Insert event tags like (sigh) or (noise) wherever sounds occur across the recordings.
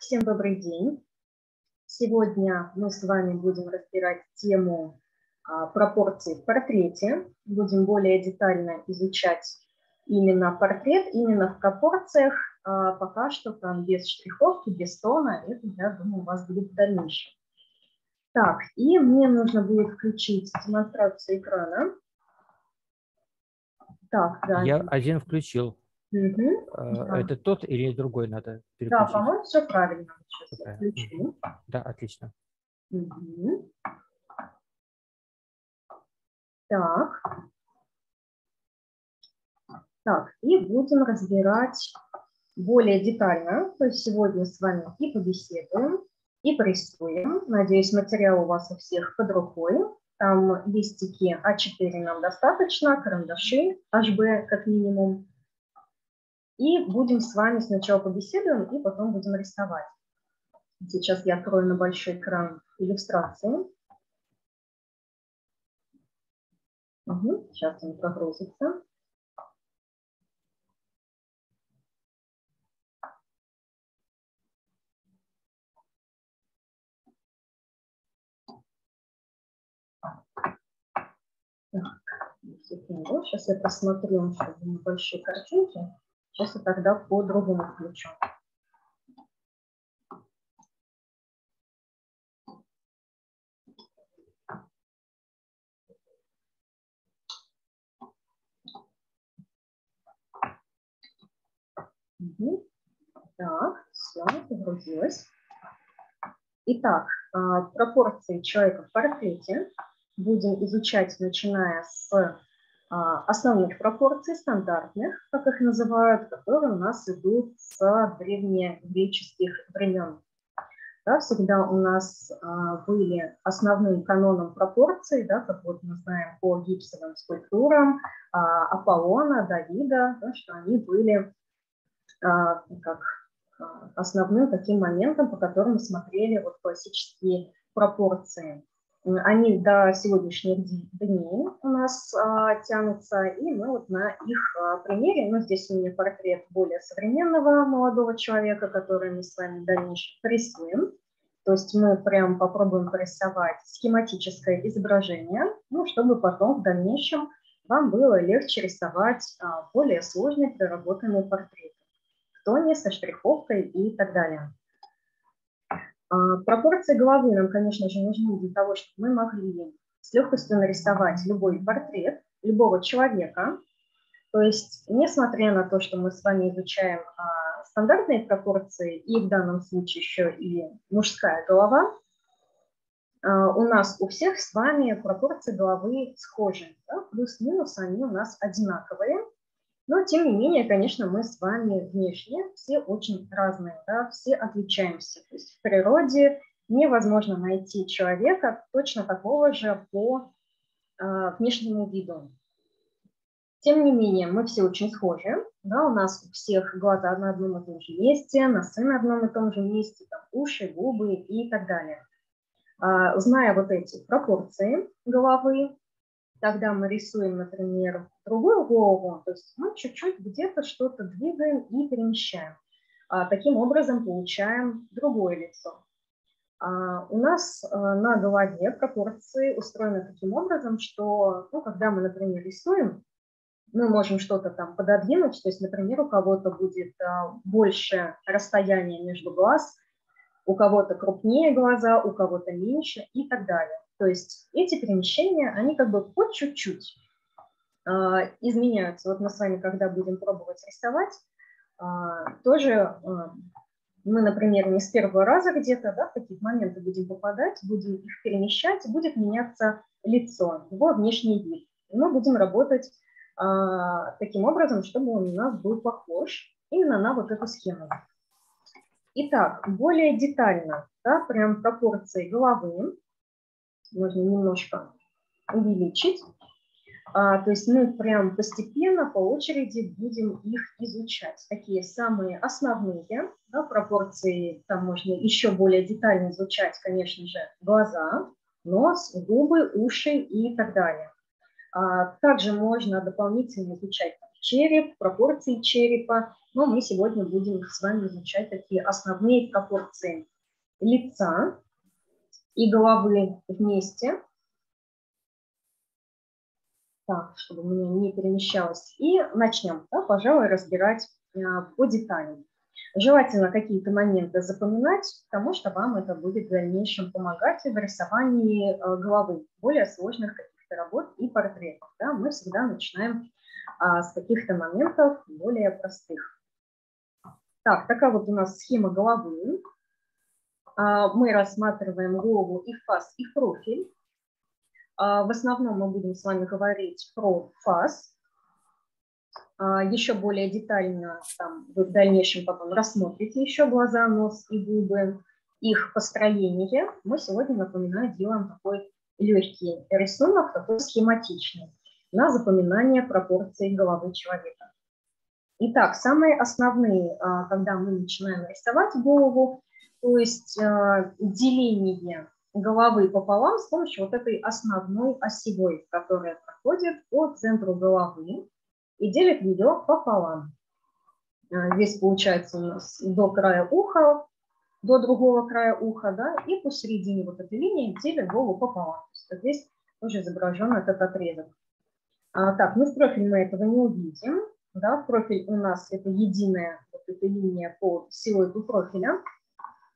Всем добрый день. Сегодня мы с вами будем разбирать тему а, пропорций в портрете. Будем более детально изучать именно портрет, именно в пропорциях. А, пока что там без штриховки, без тона. Это, я думаю, у вас будет в дальнейшем. Так, и мне нужно будет включить демонстрацию экрана. Так, да. Я один включил. Угу, да. Это тот или другой надо переключить? Да, по-моему, все правильно. Сейчас включу. Да, отлично. Угу. Так. Так, и будем разбирать более детально. То есть сегодня с вами и побеседуем, и порисуем. Надеюсь, материал у вас у всех под рукой. Там листики А4 нам достаточно, карандаши HB как минимум. И будем с вами сначала побеседуем, и потом будем рисовать. Сейчас я открою на большой экран иллюстрации. Угу, сейчас он прогрузится. Секунду. Сейчас я посмотрю, чтобы на большие картинки. Сейчас я тогда по-другому включу. Угу. Так, все, загрузилось. Итак, а, пропорции человека в портрете будем изучать, начиная с а, основных пропорций, стандартных, как их называют, которые у нас идут с древнегреческих времен. Да, всегда у нас а, были основным каноном пропорций, да, как вот мы знаем по гипсовым скульптурам а, Аполлона, Давида, да, что они были а, как а, основным таким моментом, по которому смотрели вот классические пропорции. Они до сегодняшних дней у нас а, тянутся, и мы вот на их а, примере, ну здесь у меня портрет более современного молодого человека, который мы с вами в дальнейшем рисуем. То есть мы прям попробуем порисовать схематическое изображение, ну, чтобы потом в дальнейшем вам было легче рисовать а, более сложные проработанные портреты в тоне, со штриховкой и так далее. А, пропорции головы нам, конечно же, нужны для того, чтобы мы могли с легкостью нарисовать любой портрет любого человека. То есть, несмотря на то, что мы с вами изучаем а, стандартные пропорции и в данном случае еще и мужская голова, а, у нас у всех с вами пропорции головы схожи, да? плюс-минус они у нас одинаковые. Но, тем не менее, конечно, мы с вами внешне все очень разные, да, все отличаемся. То есть в природе невозможно найти человека точно такого же по э, внешнему виду. Тем не менее, мы все очень схожи. Да, у нас у всех глаза на одном и том же месте, носы на одном и том же месте, там, уши, губы и так далее. А, зная вот эти пропорции головы, Тогда мы рисуем, например, другую голову, то есть мы чуть-чуть где-то что-то двигаем и перемещаем. А, таким образом получаем другое лицо. А, у нас а, на голове пропорции устроены таким образом, что ну, когда мы, например, рисуем, мы можем что-то там пододвинуть, то есть, например, у кого-то будет больше расстояние между глаз, у кого-то крупнее глаза, у кого-то меньше и так далее. То есть эти перемещения, они как бы по чуть-чуть э, изменяются. Вот мы с вами, когда будем пробовать рисовать, э, тоже э, мы, например, не с первого раза где-то да, в какие-то моменты будем попадать, будем их перемещать, будет меняться лицо, его внешний вид. И мы будем работать э, таким образом, чтобы он у нас был похож именно на вот эту схему. Итак, более детально, да, прям пропорции головы можно немножко увеличить. А, то есть мы прям постепенно, по очереди будем их изучать. Такие самые основные да, пропорции, там можно еще более детально изучать, конечно же, глаза. нос, губы, уши и так далее. А, также можно дополнительно изучать череп, пропорции черепа, но мы сегодня будем с вами изучать такие основные пропорции лица и головы вместе. Так, чтобы у меня не перемещалось. И начнем, да, пожалуй, разбирать а, по деталям. Желательно какие-то моменты запоминать, потому что вам это будет в дальнейшем помогать в рисовании а, головы, более сложных каких-то работ и портретов. Да, мы всегда начинаем а, с каких-то моментов более простых. Так, такая вот у нас схема головы. А, мы рассматриваем голову и фас, и профиль. А, в основном мы будем с вами говорить про фас. Еще более детально там, вы в дальнейшем потом рассмотрите еще глаза, нос и губы, их построение. Мы сегодня, напоминаю, делаем такой легкий рисунок, такой схематичный на запоминание пропорций головы человека. Итак, самые основные, а, когда мы начинаем рисовать голову, то есть а, деление головы пополам с помощью вот этой основной осевой, которая проходит по центру головы и делит ее пополам. А, здесь получается у нас до края уха, до другого края уха, да, и посередине вот этой линии делит голову пополам. Здесь тоже изображен этот отрезок. А, так, ну в профиль мы этого не увидим. Да, профиль у нас это единая вот эта линия по силуэту профиля,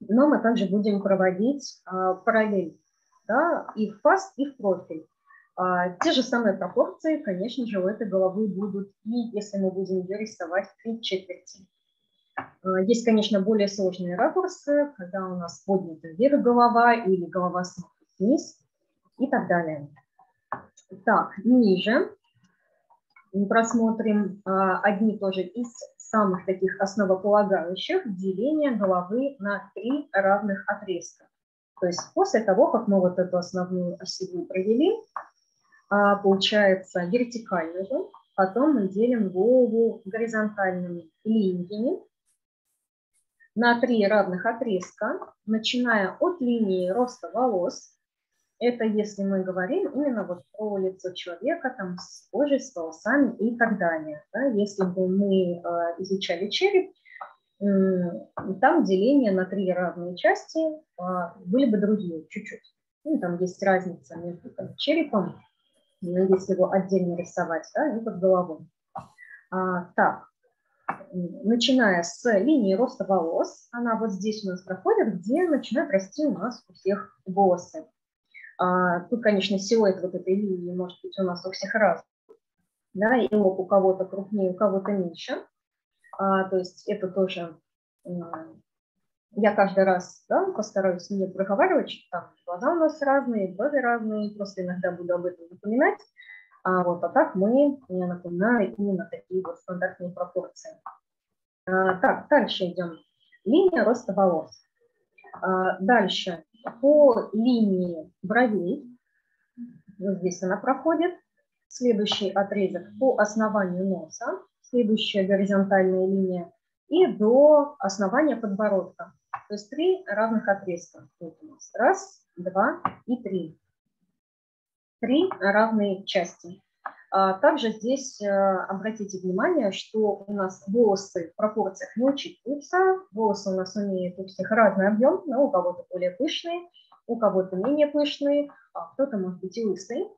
но мы также будем проводить а, параллель да, и в фас, и в профиль. А, те же самые пропорции, конечно же, у этой головы будут, и если мы будем ее рисовать в три четверти. А, есть, конечно, более сложные ракурсы, когда у нас поднята вверх голова или голова смотрит вниз и так далее. Так, ниже просмотрим а, одни тоже из самых таких основополагающих деления головы на три равных отрезка. То есть после того, как мы вот эту основную осевую провели, а, получается вертикальную, потом мы делим голову горизонтальными линиями на три равных отрезка, начиная от линии роста волос, это если мы говорим именно вот про лицо человека, там, с кожей, с волосами и так далее. Да? Если бы мы э, изучали череп, э, там деление на три равные части э, были бы другие чуть-чуть. Ну, там есть разница между там, черепом, ну, если его отдельно рисовать, да, и под головой. А, так, начиная с линии роста волос, она вот здесь у нас проходит, где начинают расти у нас у всех волосы. А, тут, конечно, силуэт вот этой линии может быть у нас у всех разный. Да, и лоб у кого-то крупнее, у кого-то меньше. А, то есть это тоже я каждый раз да, постараюсь не проговаривать, там глаза у нас разные, брови разные, просто иногда буду об этом напоминать. А, вот, а так мы, я напоминаю, именно такие вот стандартные пропорции. А, так, дальше идем. Линия роста волос. А, дальше по линии бровей, вот здесь она проходит, следующий отрезок по основанию носа, следующая горизонтальная линия, и до основания подбородка. То есть три равных отрезка. Вот у нас раз, два и три. Три равные части. А также здесь э, обратите внимание, что у нас волосы в пропорциях не учитываются. Волосы у нас имеют у всех разный объем, но у кого-то более пышные, у кого-то менее пышные, а кто-то может быть и лысый.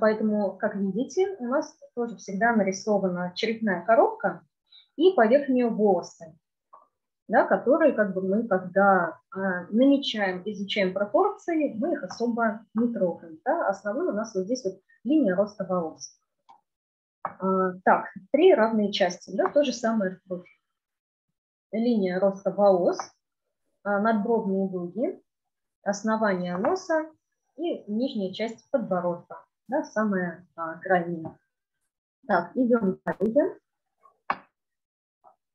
Поэтому, как видите, у нас тоже всегда нарисована черепная коробка и поверх нее волосы, да, которые как бы мы, когда а, намечаем, изучаем пропорции, мы их особо не трогаем. Да. Основной у нас вот здесь вот линия роста волос. А, так, три равные части, да, то же самое в профиле. Линия роста волос, а, надбровные дуги, основание носа и нижняя часть подбородка, да, самая а, крайняя. Так, идем далее.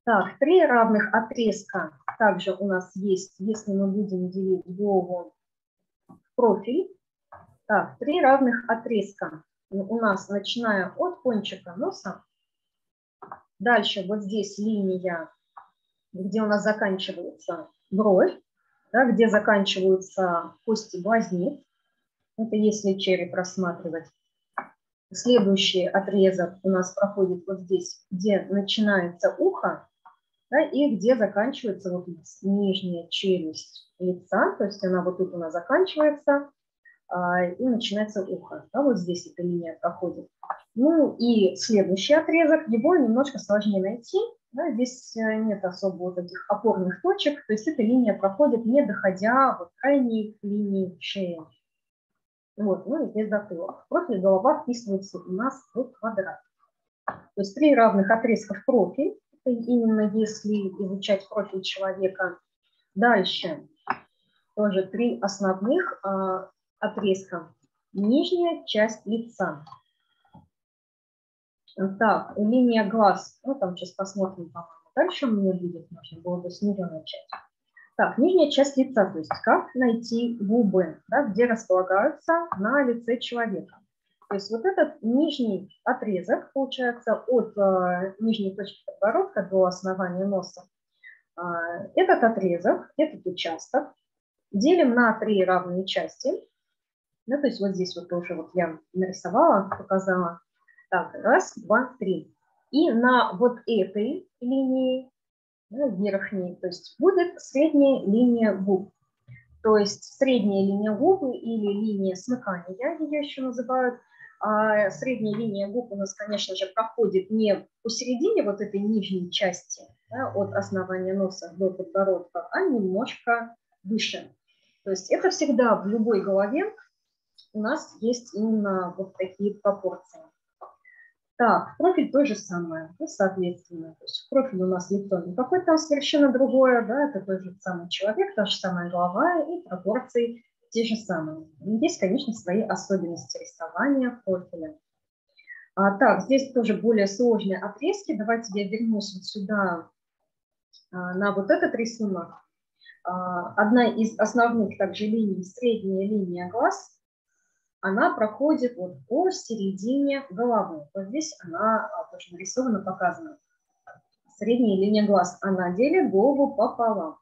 Так, три равных отрезка также у нас есть, если мы будем делить голову в профиль. Так, три равных отрезка у нас, начиная от кончика носа, дальше вот здесь линия, где у нас заканчивается бровь, да, где заканчиваются кости глазниц, Это если череп рассматривать. Следующий отрезок у нас проходит вот здесь, где начинается ухо, да, и где заканчивается вот нижняя челюсть лица, то есть она вот тут у нас заканчивается, и начинается ухо. Да, вот здесь эта линия проходит. Ну и следующий отрезок, его немножко сложнее найти. Да, здесь э, нет особо таких опорных точек, то есть эта линия проходит, не доходя вот крайней линии шеи. Вот, ну и здесь затылок. Профиль голова вписывается у нас в квадрат. То есть три равных отрезка в профиль. Это именно если изучать профиль человека. Дальше тоже три основных отрезка. Нижняя часть лица. Так, линия глаз. Ну, там сейчас посмотрим, по-моему. Дальше у меня будет, нужно было бы сниженная часть. Так, нижняя часть лица, то есть как найти губы, да, где располагаются на лице человека. То есть вот этот нижний отрезок, получается, от э, нижней точки подбородка до основания носа, э, этот отрезок, этот участок делим на три равные части. Ну, то есть вот здесь вот тоже вот я нарисовала, показала. Так, раз, два, три. И на вот этой линии да, верхней, то есть будет средняя линия губ. То есть средняя линия губы или линия смыкания, ее еще называют, а средняя линия губ у нас, конечно же, проходит не посередине вот этой нижней части, да, от основания носа до подбородка, а немножко выше. То есть это всегда в любой голове у нас есть именно вот такие пропорции. Так, профиль то же самое, ну, соответственно. То есть профиль у нас лицо не какое-то совершенно другое, да, это тот же самый человек, та же самая голова и пропорции те же самые. Есть, конечно, свои особенности рисования профиля. А, так, здесь тоже более сложные отрезки. Давайте я вернусь вот сюда а, на вот этот рисунок. А, одна из основных также линий, средняя линия глаз, она проходит вот по середине головы. Вот здесь она а, тоже нарисована, показана. Средняя линия глаз. Она делит голову пополам.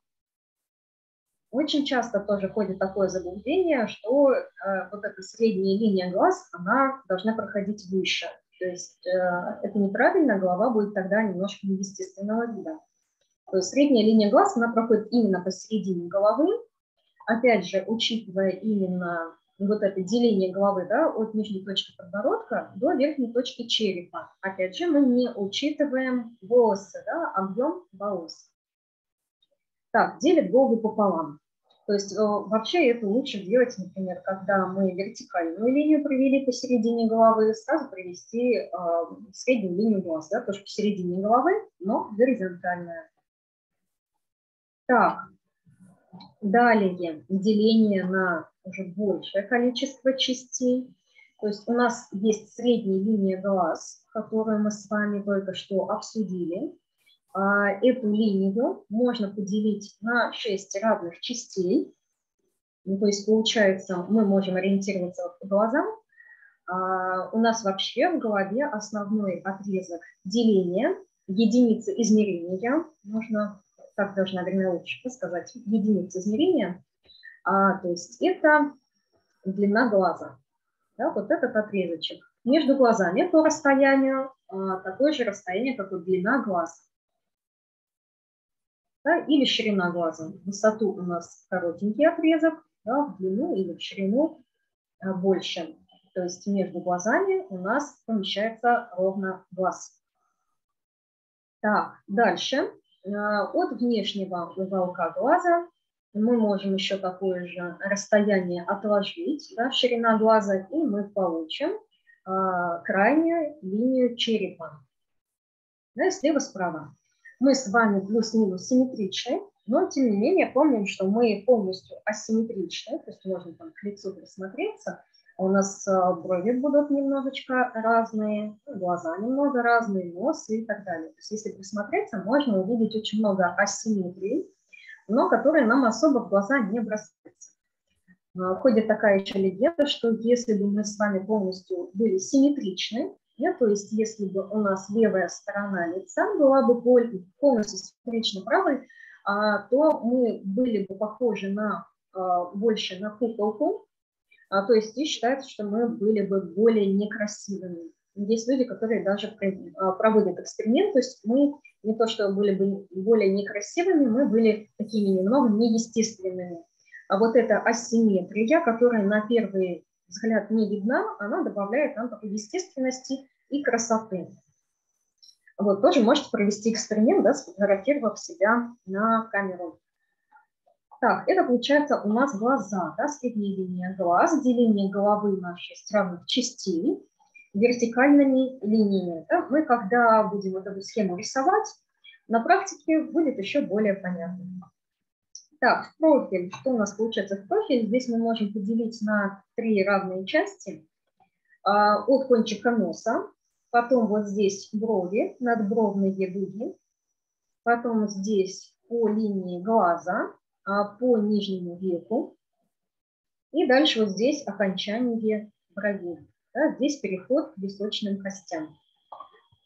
Очень часто тоже ходит такое заблуждение, что э, вот эта средняя линия глаз, она должна проходить выше. То есть э, это неправильно, голова будет тогда немножко неестественного вида. То есть средняя линия глаз, она проходит именно посередине головы. Опять же, учитывая именно вот это деление головы да, от нижней точки подбородка до верхней точки черепа. Опять же, мы не учитываем волосы, да, объем волос. Так, делит голову пополам. То есть э, вообще это лучше делать, например, когда мы вертикальную линию провели посередине головы, сразу провести э, среднюю линию глаз, да, тоже посередине головы, но горизонтальная. Так, далее деление на уже большее количество частей. То есть у нас есть средняя линия глаз, которую мы с вами только что обсудили. А, эту линию можно поделить на 6 равных частей. Ну, то есть получается, мы можем ориентироваться по глазам. А, у нас вообще в голове основной отрезок деления, единицы измерения, можно, так даже, наверное, лучше сказать, единицы измерения – а, то есть это длина глаза. Да, вот этот отрезочек. Между глазами по расстоянию а, такое же расстояние, как и длина глаз. Да, или ширина глаза. Высоту у нас коротенький отрезок, да, в длину или в ширину а, больше. То есть между глазами у нас помещается ровно глаз. Так, дальше. А, от внешнего уголка глаза мы можем еще такое же расстояние отложить, да, ширина глаза, и мы получим э, крайнюю линию черепа. Да, слева-справа. Мы с вами плюс-минус симметричны, но тем не менее помним, что мы полностью асимметричны, то есть можно там к лицу присмотреться, у нас а, брови будут немножечко разные, глаза немного разные, нос и так далее. То есть если присмотреться, можно увидеть очень много асимметрий, но которые нам особо в глаза не бросаются. А, ходит такая еще легенда, что если бы мы с вами полностью были симметричны, нет, то есть если бы у нас левая сторона лица была бы полностью симметрично правой, а, то мы были бы похожи на, а, больше на куколку, то есть здесь считается, что мы были бы более некрасивыми. Есть люди, которые даже а, проводят эксперимент, то есть мы не то, что были бы более некрасивыми, мы были такими немного неестественными. А вот эта асимметрия, которая на первый взгляд не видна, она добавляет нам такой естественности и красоты. Вот, тоже можете провести эксперимент, да, сфотографировав себя на камеру. Так, это получается у нас глаза, да, средняя линия глаз, деление головы на 6 равных частей вертикальными линиями. Да. Мы, когда будем вот эту схему рисовать, на практике будет еще более понятно. Так, профиль. Что у нас получается в профиле? Здесь мы можем поделить на три равные части. А, от кончика носа, потом вот здесь брови, надбровные дуги, потом здесь по линии глаза, по нижнему веку, и дальше вот здесь окончание бровей. Да, здесь переход к височным костям.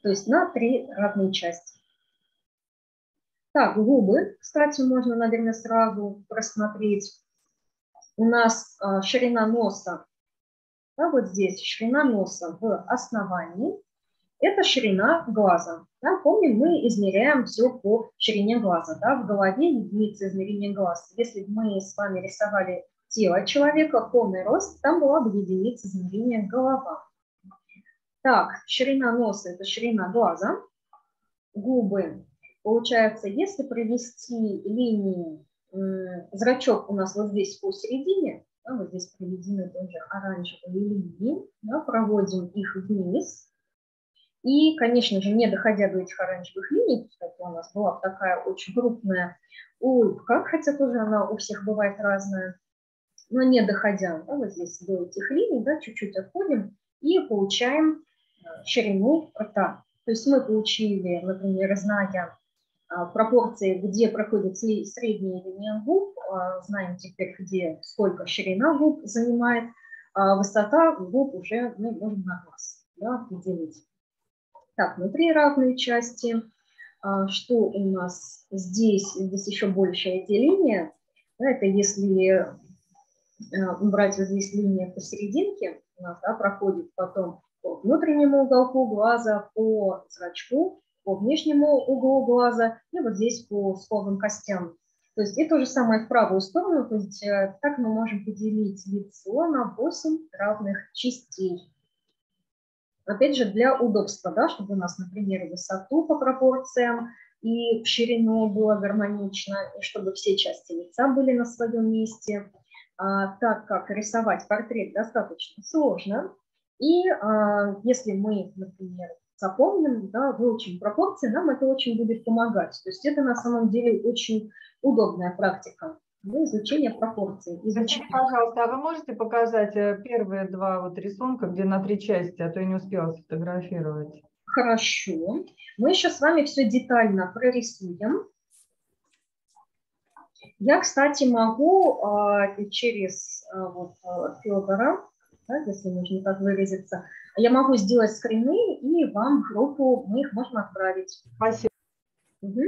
То есть на три равные части. Так, губы, кстати, можно, наверное, сразу просмотреть. У нас а, ширина носа, да, вот здесь ширина носа в основании, это ширина глаза. Да, помним, мы измеряем все по ширине глаза. Да, в голове единица измерения глаз. Если бы мы с вами рисовали тело человека, полный рост, там была бы единица измерения голова. Так, ширина носа – это ширина глаза. Губы Получается, если провести линии, зрачок у нас вот здесь посередине, да, вот здесь проведены тоже оранжевые линии, да, проводим их вниз. И, конечно же, не доходя до этих оранжевых линий, кстати, у нас была такая очень крупная улыбка, хотя тоже она у всех бывает разная, но не доходя да, вот здесь до этих линий, да, чуть-чуть отходим и получаем э, ширину рта. То есть мы получили, например, зная а, пропорции, где проходит средняя линия губ, а, знаем теперь, где сколько ширина губ занимает, а высота губ уже мы можем на глаз да, определить. Так, внутри равные части. Что у нас здесь? Здесь еще большее деление. Это если брать вот здесь линия посерединке, у нас да, проходит потом по внутреннему уголку глаза, по зрачку, по внешнему углу глаза и вот здесь по сколовым костям. То есть и то же самое в правую сторону, то есть э, так мы можем поделить лицо на 8 равных частей. Опять же, для удобства, да, чтобы у нас, например, высоту по пропорциям и ширину было гармонично, и чтобы все части лица были на своем месте. А, так как рисовать портрет достаточно сложно, и а, если мы, например, запомним, да, выучим пропорции, нам это очень будет помогать. То есть это на самом деле очень удобная практика ну, изучения пропорций. Изучения. Пожалуйста, а вы можете показать э, первые два вот рисунка, где на три части, а то я не успела сфотографировать. Хорошо. Мы еще с вами все детально прорисуем. Я, кстати, могу э, через э, вот, э, Федора, да, если можно так выразиться, я могу сделать скрины, и вам в группу мы их можем отправить. Спасибо. Угу.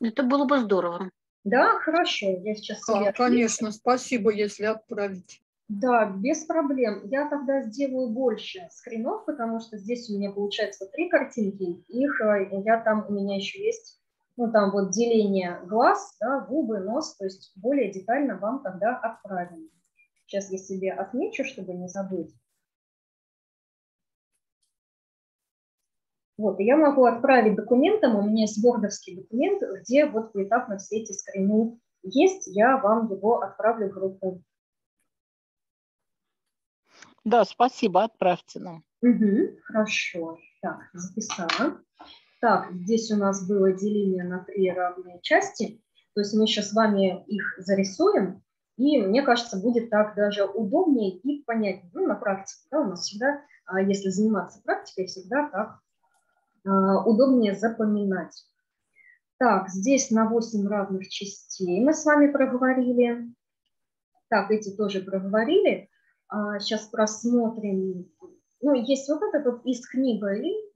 Это было бы здорово. Да, хорошо. Я сейчас да, конечно, спасибо, если отправить. Да, без проблем. Я тогда сделаю больше скринов, потому что здесь у меня получается три картинки. Их э, я там у меня еще есть, ну там вот деление глаз, да, губы, нос, то есть более детально вам тогда отправим. Сейчас я себе отмечу, чтобы не забыть. Вот, и я могу отправить документом, у меня есть вордовский документ, где вот поэтапно все эти скрины есть, я вам его отправлю в группу. Да, спасибо, отправьте нам. Угу, хорошо, так, записала. Так, здесь у нас было деление на три равные части, то есть мы сейчас с вами их зарисуем, и мне кажется, будет так даже удобнее и понятнее. Ну, на практике, да, у нас всегда, а, если заниматься практикой, всегда так удобнее запоминать. Так, здесь на 8 равных частей мы с вами проговорили. Так, эти тоже проговорили. Сейчас а, просмотрим. Ну, есть вот этот вот из книги,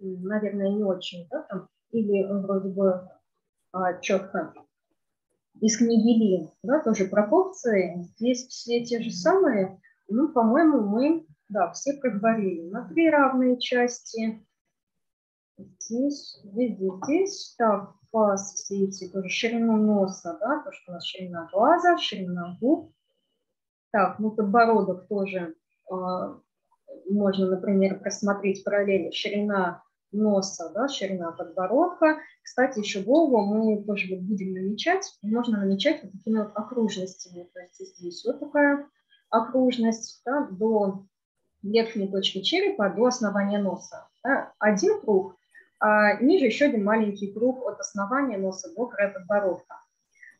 наверное, не очень, да, там, или вроде бы а, четко. Из книги Ли, да, тоже пропорции. Здесь все те же самые Ну, по-моему, мы, да, все проговорили. На три равные части. Здесь, здесь, здесь. Так, фас, все эти тоже ширину носа, да, то, что у нас ширина глаза, ширина губ. Так, ну подбородок тоже э, можно, например, просмотреть параллели ширина носа, да, ширина подбородка. Кстати, еще голову мы тоже вот будем намечать. Можно намечать вот такими вот окружностями. То есть здесь вот такая окружность да, до верхней точки черепа, до основания носа. Да. Один круг, а ниже еще один маленький круг от основания носа до края подбородка.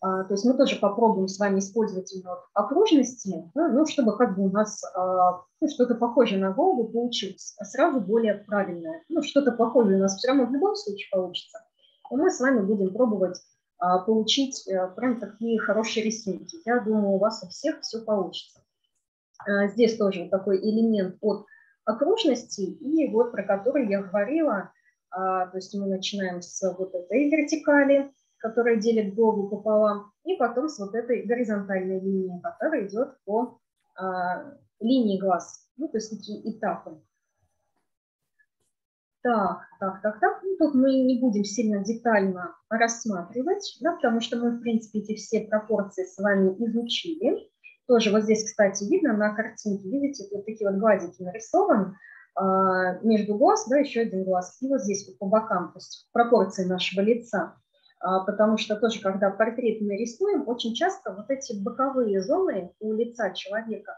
А, то есть мы тоже попробуем с вами использовать именно окружности, да, ну, чтобы как бы у нас а, ну, что-то похожее на голову получилось, а сразу более правильное. Ну, что-то похожее у нас все равно в любом случае получится. И мы с вами будем пробовать а, получить а, прям такие хорошие рисунки. Я думаю, у вас у всех все получится. А, здесь тоже такой элемент от окружности, и вот про который я говорила, то есть мы начинаем с вот этой вертикали, которая делит голову пополам, и потом с вот этой горизонтальной линией, которая идет по а, линии глаз. Ну, то есть такие этапы. Так, так, так, так. Ну, тут мы не будем сильно детально рассматривать, да, потому что мы, в принципе, эти все пропорции с вами изучили. Тоже вот здесь, кстати, видно на картинке, видите, вот такие вот гладики нарисованы а, между глаз, да, еще один глаз, и вот здесь вот по бокам, то есть пропорции нашего лица. А, потому что тоже, когда портрет мы рисуем, очень часто вот эти боковые зоны у лица человека,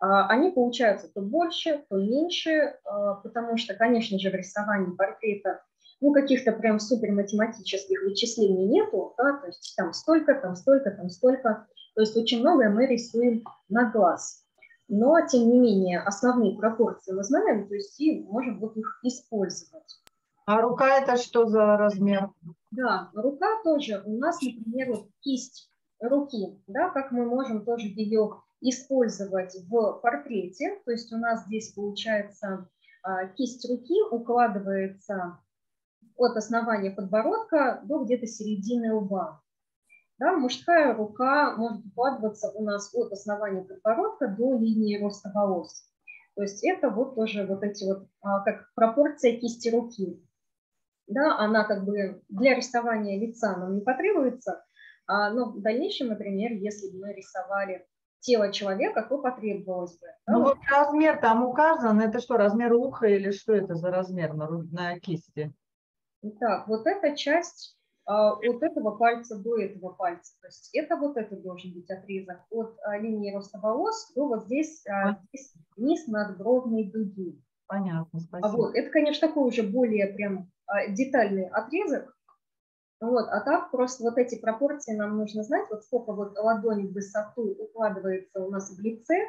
а, они получаются то больше, то меньше, а, потому что, конечно же, в рисовании портрета ну, каких-то прям супер математических вычислений нету, да, то есть там столько, там столько, там столько, то есть очень многое мы рисуем на глаз. Но, тем не менее, основные пропорции мы знаем, то есть и можем вот их использовать. А рука это что за размер? Да, рука тоже. У нас, например, вот кисть руки, да, как мы можем тоже ее использовать в портрете. То есть у нас здесь получается а, кисть руки укладывается от основания подбородка до где-то середины лба. Да, мужская рука может укладываться у нас от основания подбородка до линии роста волос. То есть это вот тоже вот эти вот, а, как пропорция кисти руки да, она как бы для рисования лица нам не потребуется, а, но в дальнейшем, например, если бы мы рисовали тело человека, то потребовалось бы. Да? Ну вот размер там указан, это что, размер уха или что это за размер на, на кисти? Так, вот эта часть от этого пальца до этого пальца. То есть это вот это должен быть отрезок от а, линии роста волос до вот здесь, а, здесь низ надбровной дуги. Понятно, спасибо. Вот, это, конечно, такой уже более прям а, детальный отрезок. Вот, а так просто вот эти пропорции нам нужно знать, вот сколько вот ладонь в высоту укладывается у нас в лице,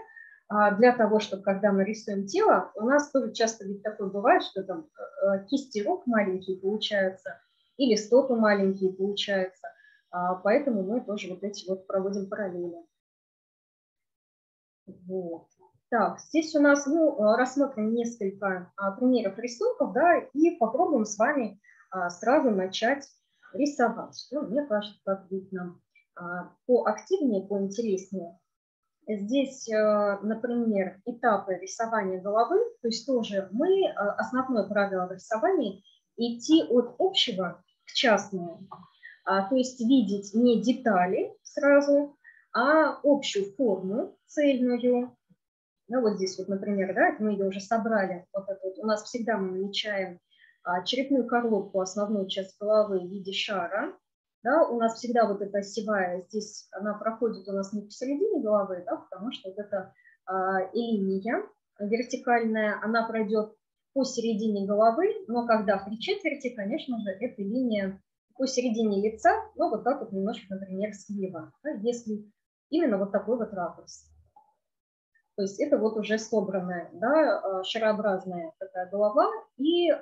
а, для того, чтобы когда мы рисуем тело, у нас тоже часто ведь такое бывает, что там э, кисти рук маленькие получаются, или стопы маленькие получаются, а, поэтому мы тоже вот эти вот проводим параллели. Вот. Так, здесь у нас, ну, э, рассмотрим несколько а, примеров рисунков, да, и попробуем с вами а, сразу начать рисовать. Ну, мне кажется, будет нам а, поактивнее, поинтереснее. Здесь, а, например, этапы рисования головы, то есть тоже мы, а, основное правило в рисовании, идти от общего к частному, а, то есть видеть не детали сразу, а общую форму цельную, ну, вот здесь вот, например, да, мы ее уже собрали. Вот это вот. У нас всегда мы намечаем а, черепную коробку, основную часть головы в виде шара. Да, у нас всегда вот эта осевая, здесь она проходит у нас не посередине головы, да, потому что вот эта а, линия вертикальная, она пройдет посередине головы, но когда в три четверти, конечно же, эта линия посередине лица, ну вот так вот немножко, например, слева, да, если именно вот такой вот ракурс. То есть это вот уже собранная, да, а, шарообразная такая голова и э,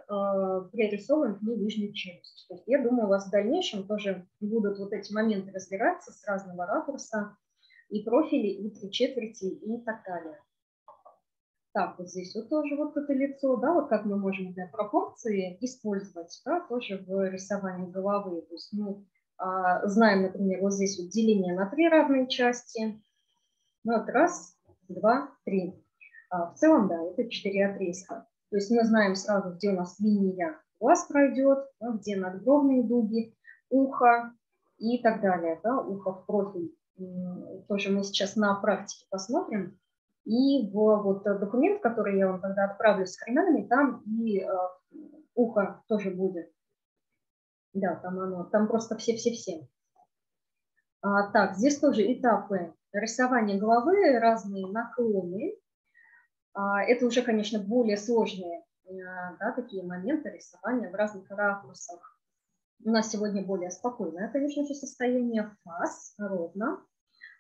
пририсован к ней нижняя челюсть. То есть я думаю, у вас в дальнейшем тоже будут вот эти моменты разбираться с разного ракурса, и профили, и три четверти, и так далее. Так, вот здесь вот тоже вот это лицо, да, вот как мы можем для пропорции использовать, да, тоже в рисовании головы. То есть мы а, знаем, например, вот здесь вот деление на три равные части. Ну, вот раз, два, три. А, в целом, да, это четыре отрезка. То есть мы знаем сразу, где у нас линия глаз пройдет, да, где надбровные дуги, ухо и так далее. Да, ухо в профиль. Тоже мы сейчас на практике посмотрим. И в вот документ, который я вам тогда отправлю с хренами, там и э, ухо тоже будет. Да, там оно, там просто все-все-все. А, так, здесь тоже этапы рисования головы, разные наклоны. А, это уже, конечно, более сложные а, да, такие моменты рисования в разных ракурсах. У нас сегодня более спокойное, конечно состояние фаз, ровно.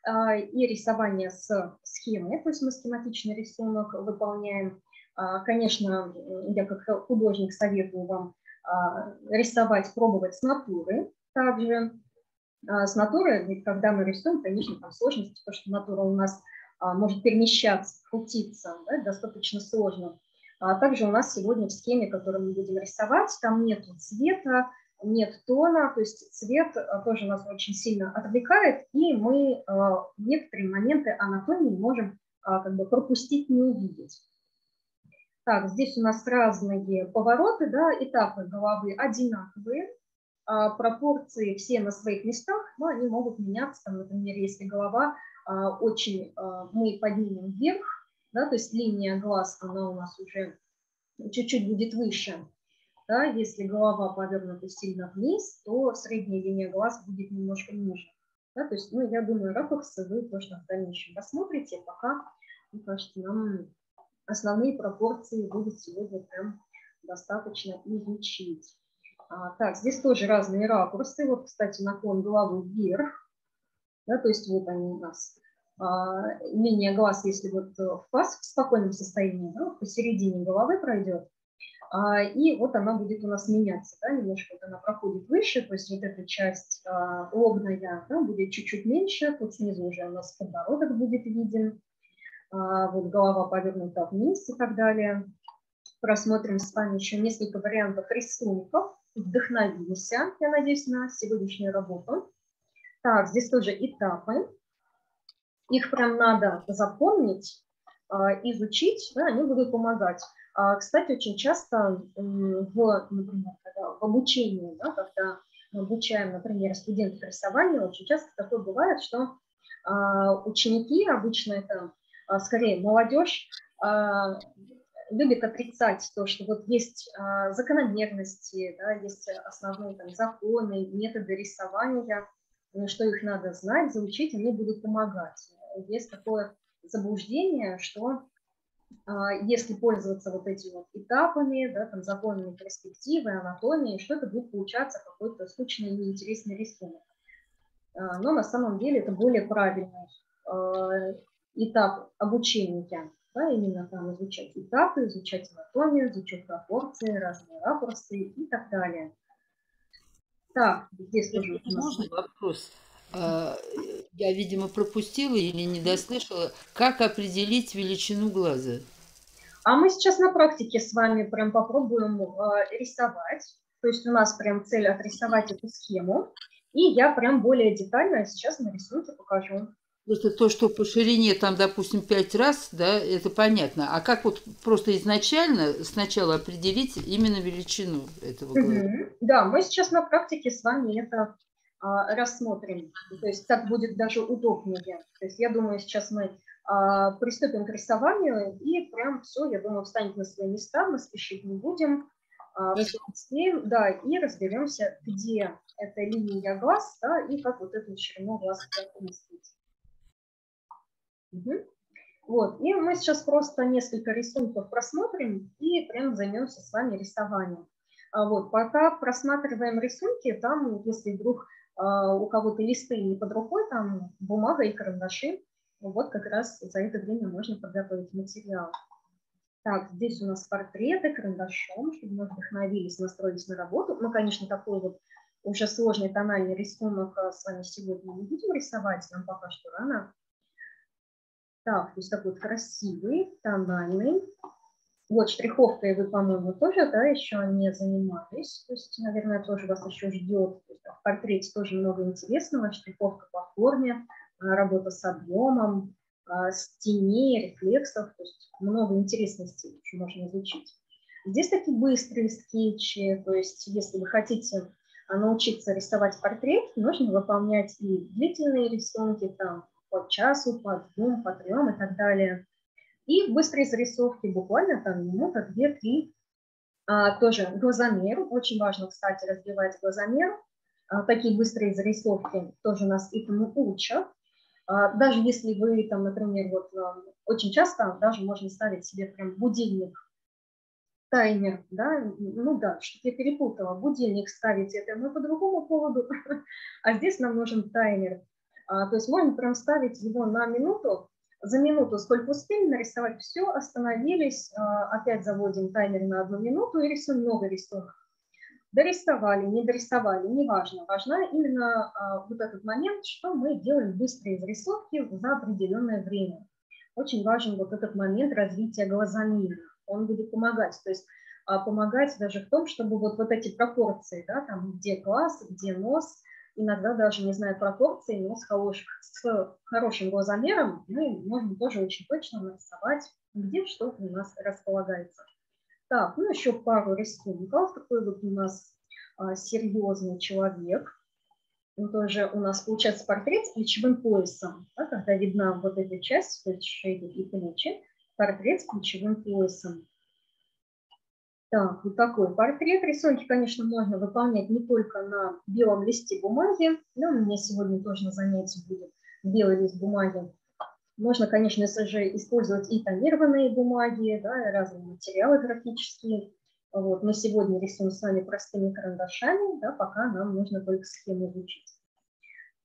А, и рисование с схемой, то есть мы схематичный рисунок выполняем. А, конечно, я как художник советую вам а, рисовать, пробовать с натуры также. С натуры, когда мы рисуем, конечно, там сложности, потому что натура у нас может перемещаться, крутиться, да, достаточно сложно. А также у нас сегодня в схеме, которую мы будем рисовать, там нет цвета, нет тона, то есть цвет тоже нас очень сильно отвлекает, и мы некоторые моменты анатомии можем как бы пропустить, не увидеть. Так, здесь у нас разные повороты, да, этапы головы одинаковые, а, пропорции все на своих местах, но они могут меняться. Там, например, если голова а, очень, а, мы поднимем вверх, да, то есть линия глаз, она у нас уже чуть-чуть будет выше. Да, если голова повернута сильно вниз, то средняя линия глаз будет немножко ниже. Да, то есть, ну, я думаю, ракурсы вы точно в дальнейшем рассмотрите. Пока, мне кажется, нам основные пропорции будет сегодня прям достаточно изучить. А, так, здесь тоже разные ракурсы. Вот, кстати, наклон головы вверх. Да, то есть вот они у нас. А, линия глаз, если вот в пас в спокойном состоянии, да, посередине головы пройдет. А, и вот она будет у нас меняться, да, немножко вот она проходит выше, то есть вот эта часть а, лобная да, будет чуть-чуть меньше, тут снизу уже у нас подбородок будет виден. А, вот голова повернута вниз и так далее. Просмотрим с вами еще несколько вариантов рисунков. Вдохновимся, я надеюсь, на сегодняшнюю работу. Так, здесь тоже этапы. Их прям надо запомнить, а, изучить, да, они будут помогать. А, кстати, очень часто в, например, в обучении, да, когда мы обучаем, например, студентов рисования, очень часто такое бывает, что ученики, обычно это а, скорее молодежь а, любит отрицать то, что вот есть а, закономерности, да, есть основные там, законы, методы рисования, что их надо знать, заучить, они будут помогать. Есть такое заблуждение, что если пользоваться вот этими вот этапами, да, там, законами перспективы, анатомии, что это будет получаться какой-то скучный и неинтересный рисунок. Но на самом деле это более правильный этап обучения, да, именно там изучать этапы, изучать анатомию, изучать пропорции, разные ракурсы и так далее. Так, здесь тоже... Можно вопрос? А, я, видимо, пропустила или не дослышала. Как определить величину глаза? А мы сейчас на практике с вами прям попробуем э, рисовать. То есть у нас прям цель отрисовать эту схему. И я прям более детально сейчас на рисунке покажу. Просто то, что по ширине там, допустим, пять раз, да, это понятно. А как вот просто изначально сначала определить именно величину этого глаза? Угу. Да, мы сейчас на практике с вами это рассмотрим. То есть так будет даже удобнее. То есть я думаю, сейчас мы а, приступим к рисованию и прям все, я думаю, встанет на свои места, мы спешить не будем. А, все да, и разберемся, где эта линия глаз, да, и как вот эту ширину глаз уместить. Угу. Вот, и мы сейчас просто несколько рисунков просмотрим и прям займемся с вами рисованием. А вот, пока просматриваем рисунки, там, если вдруг а, у кого-то листы не под рукой, там бумага и карандаши, вот как раз за это время можно подготовить материал. Так, здесь у нас портреты карандашом, чтобы мы вдохновились, настроились на работу. Мы, конечно, такой вот уже сложный тональный рисунок а, с вами сегодня не будем рисовать, нам пока что рано. Так, то есть такой красивый, тональный. Вот штриховкой вы, по-моему, тоже, да, еще не занимались. То есть, наверное, тоже вас еще ждет. Есть, в портрете тоже много интересного. Штриховка по форме, а, работа с объемом, а, с теней, рефлексов, то есть много интересностей еще можно изучить. Здесь такие быстрые скетчи, то есть если вы хотите а, научиться рисовать портрет, нужно выполнять и длительные рисунки, там, по часу, по двум, по трем и так далее. И быстрые зарисовки, буквально там минута, две, три. А, тоже глазомер, очень важно, кстати, разбивать глазомер. А, такие быстрые зарисовки тоже нас этому учат. А, даже если вы там, например, вот а, очень часто даже можно ставить себе прям будильник, таймер, да, ну да, что-то я перепутала, будильник ставить это мы по другому поводу, (laughs) а здесь нам нужен таймер. А, то есть можно прям ставить его на минуту, за минуту сколько успели нарисовать все, остановились, а, опять заводим таймер на одну минуту и рисуем много рисунков. Дорисовали, не дорисовали, неважно. Важна именно а, вот этот момент, что мы делаем быстрые зарисовки за определенное время. Очень важен вот этот момент развития глазомера. Он будет помогать, то есть а, помогать даже в том, чтобы вот, вот эти пропорции, да, там где глаз, где нос, иногда даже не зная пропорции, но с, хорош, с хорошим глазомером мы можем тоже очень точно нарисовать, где что у нас располагается. Так, ну еще пару рисунков. Такой вот у нас а, серьезный человек. Он тоже у нас получается портрет с плечевым поясом, да, когда видна вот эта часть, то есть шея и плечи, портрет с плечевым поясом. Так, вот такой портрет. Рисунки, конечно, можно выполнять не только на белом листе бумаги, но у меня сегодня тоже на занятии будет белый лист бумаги. Можно, конечно, же использовать и тонированные бумаги, да, и разные материалы графические. Вот. Мы сегодня рисуем с вами простыми карандашами, да, пока нам нужно только схему изучить.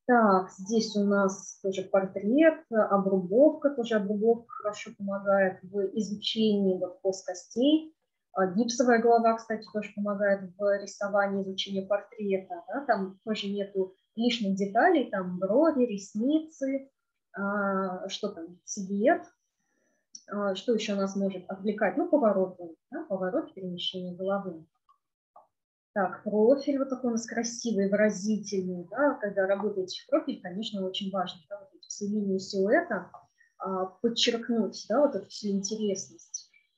Так, здесь у нас тоже портрет, обрубовка, тоже обрубовка хорошо помогает в изучении вот, плоскостей. А гипсовая голова, кстати, тоже помогает в рисовании, изучении портрета. Да? Там тоже нету лишних деталей, там брови, ресницы, а, что там, цвет, а, что еще нас может отвлекать? Ну, повороты, да, поворот перемещения головы. Так, профиль вот такой у нас красивый, выразительный, да, когда работаете в профиль, конечно, очень важно, да, вот эти все линии силуэта а, подчеркнуть, да, вот эту всю интересность.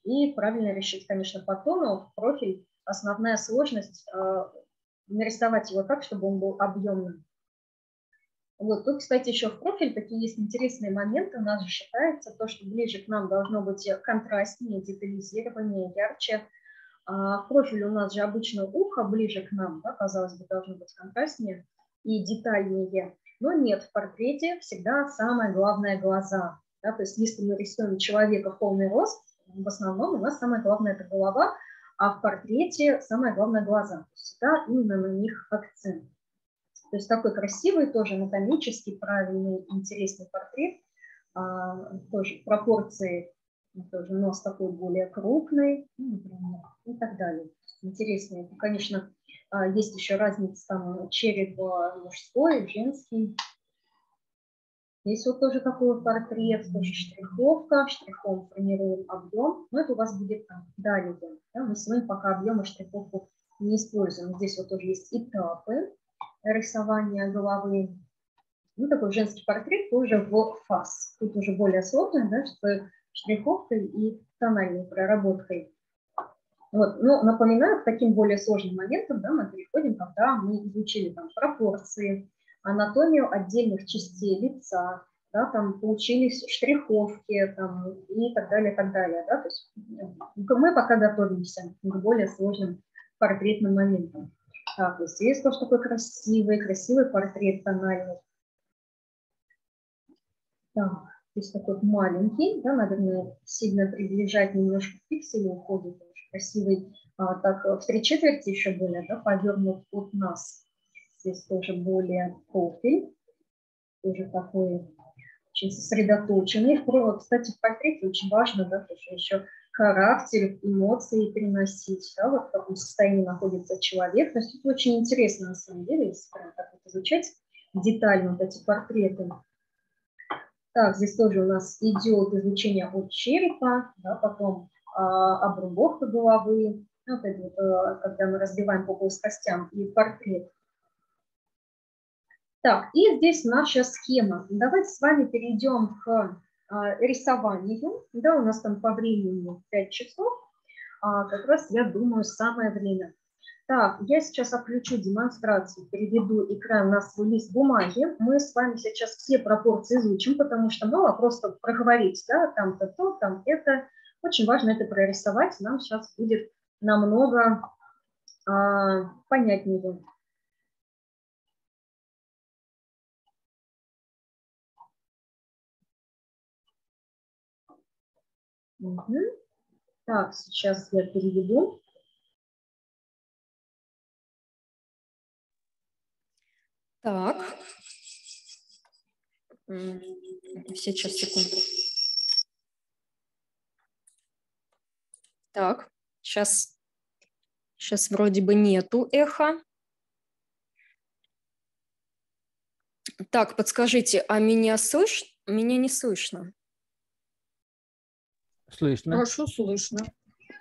И правильно решить, конечно, по тону профиль, основная сложность нарисовать его так, чтобы он был объемным. Вот тут, кстати, еще в профиль такие есть интересные моменты. У нас же считается то, что ближе к нам должно быть контрастнее, детализирование, ярче. А в профиле у нас же обычно ухо ближе к нам, да, казалось бы, должно быть контрастнее и детальнее. Но нет, в портрете всегда самое главное глаза. Да, то есть если мы рисуем человека полный рост, в основном у нас самое главное это голова, а в портрете самое главное глаза. То есть всегда именно на них акцент. То есть такой красивый, тоже анатомический, правильный, интересный портрет. А, тоже пропорции, тоже нос такой более крупный, ну, например, и так далее. Интересно. Конечно, а, есть еще разница там череп мужской, женский. Здесь вот тоже такой портрет, тоже штриховка, штрихом формируем объем, но это у вас будет там далее. Да? Мы сегодня пока объем и штриховку не используем. Здесь вот тоже есть этапы рисования головы. Ну, такой женский портрет тоже в фас. Тут уже более сложно, да, с штриховкой и тональной проработкой. Вот. Но напоминаю, к таким более сложным моментам да, мы переходим, когда мы изучили там, пропорции, анатомию отдельных частей лица, да, там получились штриховки там, и так далее, и так далее. Да? То есть мы пока готовимся к более сложным портретным моментам. Так, здесь тоже такой красивый, красивый портрет тональный. Так, здесь такой маленький, да, наверное, сильно приближать немножко пиксели уходит. Красивый, а, так, в три четверти еще более, да, повернут от нас. Здесь тоже более профиль, тоже такой очень сосредоточенный. Кстати, в портрете очень важно, да, тоже еще характер, эмоции переносить, да, вот в каком состоянии находится человек. То есть это очень интересно на самом деле, если прям так вот изучать детально вот эти портреты. Так, здесь тоже у нас идет изучение от черепа, да, потом а, обрубовка головы, вот это а, когда мы разбиваем по плоскостям и портрет. Так, и здесь наша схема. Давайте с вами перейдем к а, рисованию. Да, у нас там по времени 5 часов. А, как раз, я думаю, самое время. Так, я сейчас отключу демонстрацию, переведу экран на свой лист бумаги. Мы с вами сейчас все пропорции изучим, потому что мало просто проговорить, да, там-то то, там это. Очень важно это прорисовать, нам сейчас будет намного а, понятнее. Угу. Так, сейчас я переведу. Так. Сейчас, секунду. Так, сейчас, сейчас вроде бы нету эха. Так, подскажите, а меня слышно? Меня не слышно. Слышно. Хорошо слышно.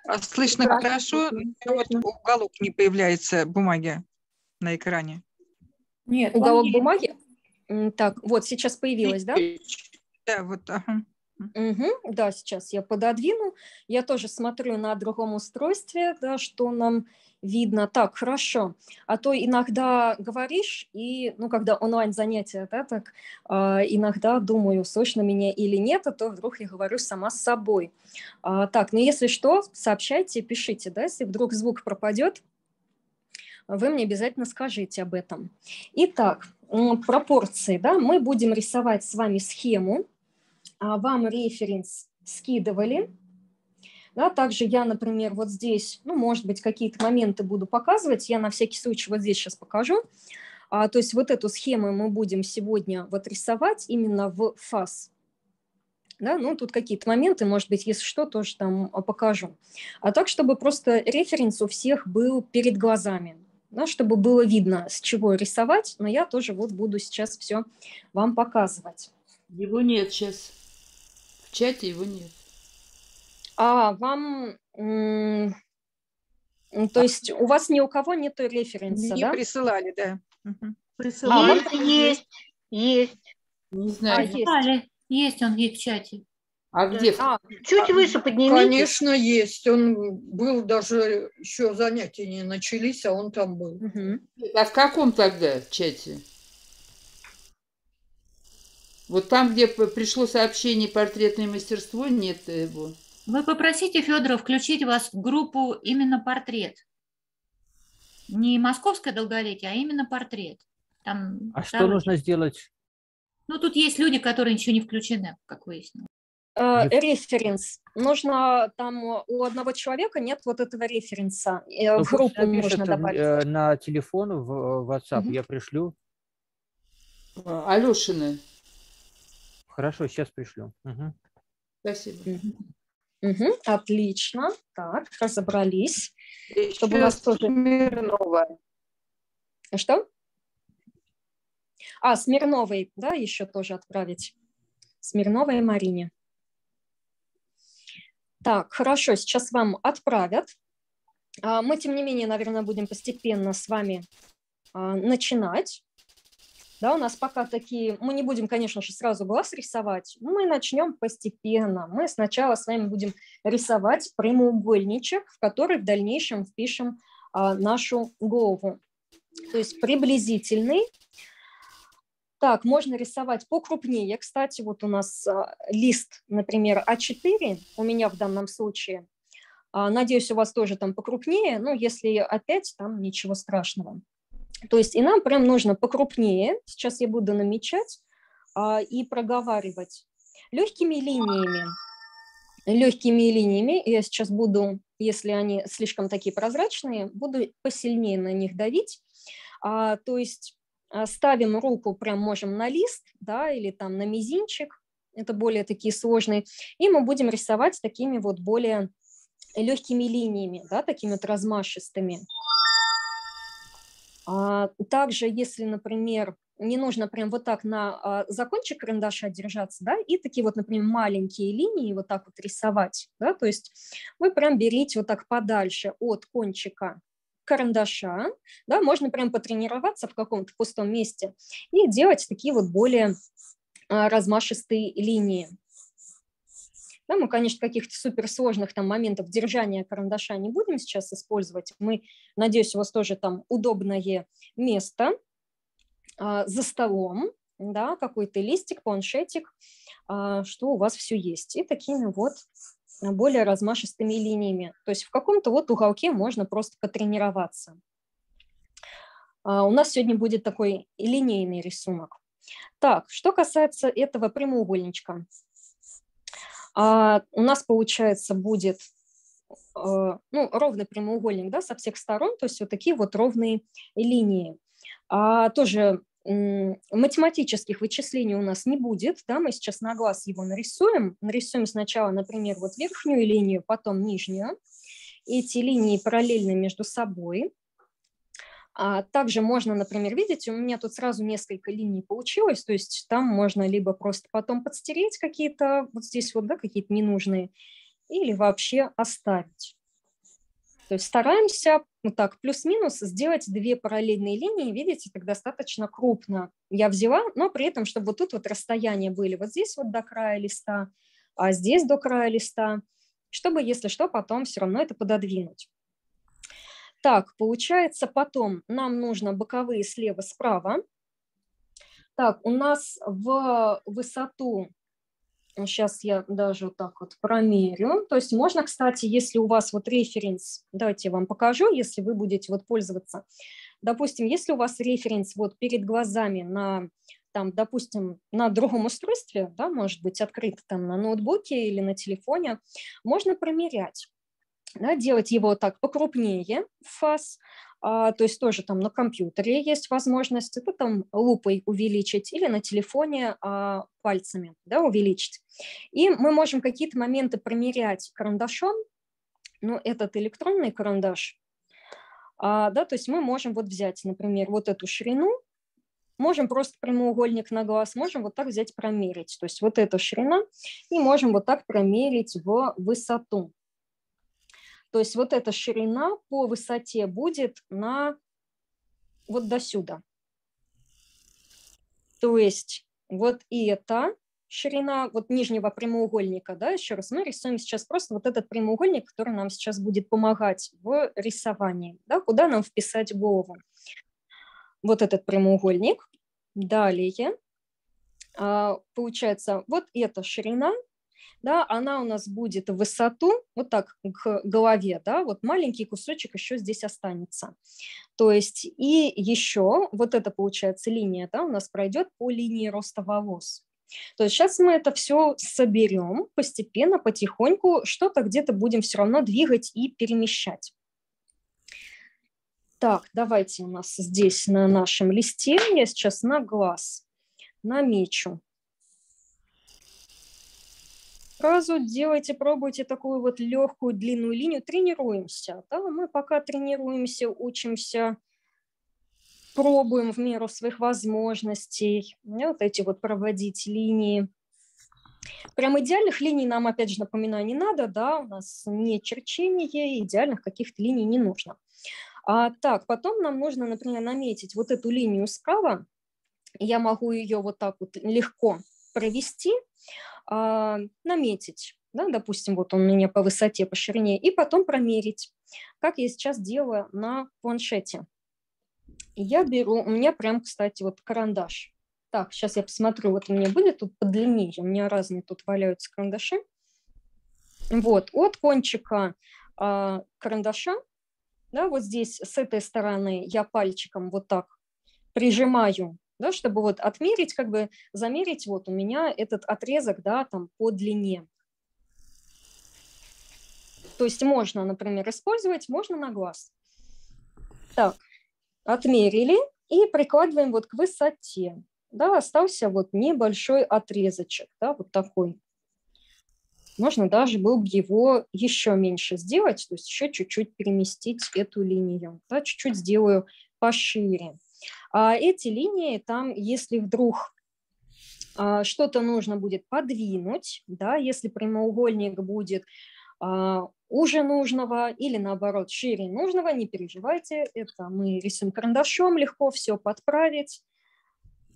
А слышно хорошо, но вот уголок не появляется бумаги на экране. Нет, уголок бумаги. Так, вот сейчас появилась, да? Да, вот, ага. Угу, да, сейчас я пододвину. Я тоже смотрю на другом устройстве, да, что нам видно. Так, хорошо. А то иногда говоришь, и, ну, когда онлайн-занятия, да, так, э, иногда думаю, слышно меня или нет, а то вдруг я говорю сама с собой. А, так, ну, если что, сообщайте, пишите, да, если вдруг звук пропадет, вы мне обязательно скажите об этом. Итак, пропорции, да, мы будем рисовать с вами схему, а вам референс скидывали, да, также я, например, вот здесь, ну, может быть, какие-то моменты буду показывать, я на всякий случай вот здесь сейчас покажу. А, то есть вот эту схему мы будем сегодня вот рисовать именно в фаз. Да, ну, тут какие-то моменты, может быть, если что, тоже там а, покажу. А так, чтобы просто референс у всех был перед глазами, да, чтобы было видно, с чего рисовать, но я тоже вот буду сейчас все вам показывать. Его нет сейчас. В чате его нет. А вам, то есть у вас ни у кого нет референса, Не да? присылали, да. Присылали. А, есть, есть. Не знаю. А, есть. Есть он есть в чате. А где? А, Чуть выше поднимите. Конечно, есть. Он был даже, еще занятия не начались, а он там был. мгм. А в каком тогда чате? Вот там, где пришло сообщение «Портретное мастерство», нет его. Вы попросите Федора включить вас в группу именно портрет. Не московское долголетие, а именно портрет. Там А что второй. нужно сделать? Ну, тут есть люди, которые ничего не включены, как выяснилось. Э, Референс. Нужно там у одного человека нет вот этого референса. э, Ну, В группу напишет, нужно добавить. э, на телефон в э, WhatsApp, я пришлю. А, Алешина. Хорошо, сейчас пришлю. Спасибо. Мгм, Отлично. Так, разобрались. Чтобы у нас тоже- Смирнова. Что? А, Смирновой, да, еще тоже отправить. Смирновой Марине. Так, хорошо, сейчас вам отправят. А, Мы, тем не менее, наверное, будем постепенно с вами а, начинать. Да, у нас пока такие, мы не будем, конечно же, сразу глаз рисовать, мы начнем постепенно. Мы сначала с вами будем рисовать прямоугольничек, в который в дальнейшем впишем а, нашу голову. То есть приблизительный. Так, можно рисовать покрупнее. Кстати, вот у нас а, лист, например, А4 у меня в данном случае. А, Надеюсь, у вас тоже там покрупнее. Ну, если опять, там ничего страшного. То есть и нам прям нужно покрупнее. Сейчас я буду намечать а, и проговаривать легкими линиями. Легкими линиями я сейчас буду, если они слишком такие прозрачные, буду посильнее на них давить. А, то есть а, ставим руку, прям можем на лист, да, или там на мизинчик, это более такие сложные, и мы будем рисовать такими вот более легкими линиями, да, такими вот размашистыми. А, Также, если, например, не нужно прям вот так на а, закончик карандаша держаться, да, и такие вот, например, маленькие линии вот так вот рисовать, да, то есть вы прям берите вот так подальше от кончика карандаша, да, можно прям потренироваться в каком-то пустом месте и делать такие вот более а, размашистые линии. Да, мы, конечно, каких-то суперсложных там моментов держания карандаша не будем сейчас использовать. Мы, надеюсь, у вас тоже там удобное место а, за столом, да, какой-то листик, планшетик, а, что у вас все есть. И такими вот более размашистыми линиями. То есть в каком-то вот уголке можно просто потренироваться. А, у нас сегодня будет такой линейный рисунок. Так, что касается этого прямоугольничка. А, у нас, получается, будет ну, ровный прямоугольник да, со всех сторон, то есть вот такие вот ровные линии. А, тоже математических вычислений у нас не будет, да, мы сейчас на глаз его нарисуем. Нарисуем сначала, например, вот верхнюю линию, потом нижнюю. Эти линии параллельны между собой. А также можно, например, видите, у меня тут сразу несколько линий получилось, то есть там можно либо просто потом подстереть какие-то, вот здесь вот, да, какие-то ненужные, или вообще оставить. То есть стараемся вот так плюс-минус сделать две параллельные линии, видите, так достаточно крупно я взяла, но при этом, чтобы вот тут вот расстояния были вот здесь вот до края листа, а здесь до края листа, чтобы, если что, потом все равно это пододвинуть. Так, получается, потом нам нужно боковые слева-справа. Так, у нас в высоту Сейчас я даже так вот промерю. То есть можно, кстати, если у вас вот референс, давайте я вам покажу, если вы будете вот пользоваться. Допустим, если у вас референс вот перед глазами на, там, допустим, на другом устройстве, да, может быть, открыт там на ноутбуке или на телефоне, можно промерять. Да, делать его так покрупнее в фаз, а, то есть тоже там на компьютере есть возможность это там лупой увеличить или на телефоне а, пальцами да, увеличить. И мы можем какие-то моменты промерять карандашом, ну, этот электронный карандаш, а, да, то есть мы можем вот взять, например, вот эту ширину, можем просто прямоугольник на глаз, можем вот так взять промерить, то есть вот эта ширина, и можем вот так промерить в высоту. То есть вот эта ширина по высоте будет на вот до сюда. То есть вот эта ширина вот нижнего прямоугольника, да, еще раз, мы рисуем сейчас просто вот этот прямоугольник, который нам сейчас будет помогать в рисовании, да, куда нам вписать голову. Вот этот прямоугольник. Далее, а, получается, вот эта ширина, да, она у нас будет в высоту, вот так к голове, да, вот маленький кусочек еще здесь останется. То есть и еще вот эта, получается, линия, да, у нас пройдет по линии роста волос. То есть сейчас мы это все соберем постепенно, потихоньку, что-то где-то будем все равно двигать и перемещать. Так, давайте у нас здесь на нашем листе, я сейчас на глаз намечу сразу делайте, пробуйте такую вот легкую длинную линию, тренируемся. Да? Мы пока тренируемся, учимся, пробуем в меру своих возможностей вот эти вот проводить линии. Прям идеальных линий нам, опять же, напоминаю, не надо, да, у нас не черчение, идеальных каких-то линий не нужно. А, так, потом нам нужно, например, наметить вот эту линию справа. Я могу ее вот так вот легко провести, наметить, да, допустим, вот он у меня по высоте, по ширине, и потом промерить, как я сейчас делаю на планшете. Я беру, у меня прям, кстати, вот карандаш. Так, сейчас я посмотрю, вот у меня будет тут подлиннее, у меня разные тут валяются карандаши. Вот, от кончика э, карандаша, да, вот здесь с этой стороны я пальчиком вот так прижимаю да, чтобы вот отмерить, как бы замерить вот у меня этот отрезок, да, там по длине. То есть можно, например, использовать, можно на глаз. Так, отмерили и прикладываем вот к высоте. Да, остался вот небольшой отрезочек, да, вот такой. Можно даже было бы его еще меньше сделать, то есть еще чуть-чуть переместить эту линию. Да, чуть-чуть сделаю пошире. А эти линии там, если вдруг а, что-то нужно будет подвинуть, да, если прямоугольник будет а, уже нужного или наоборот шире нужного, не переживайте, это мы рисуем карандашом, легко все подправить,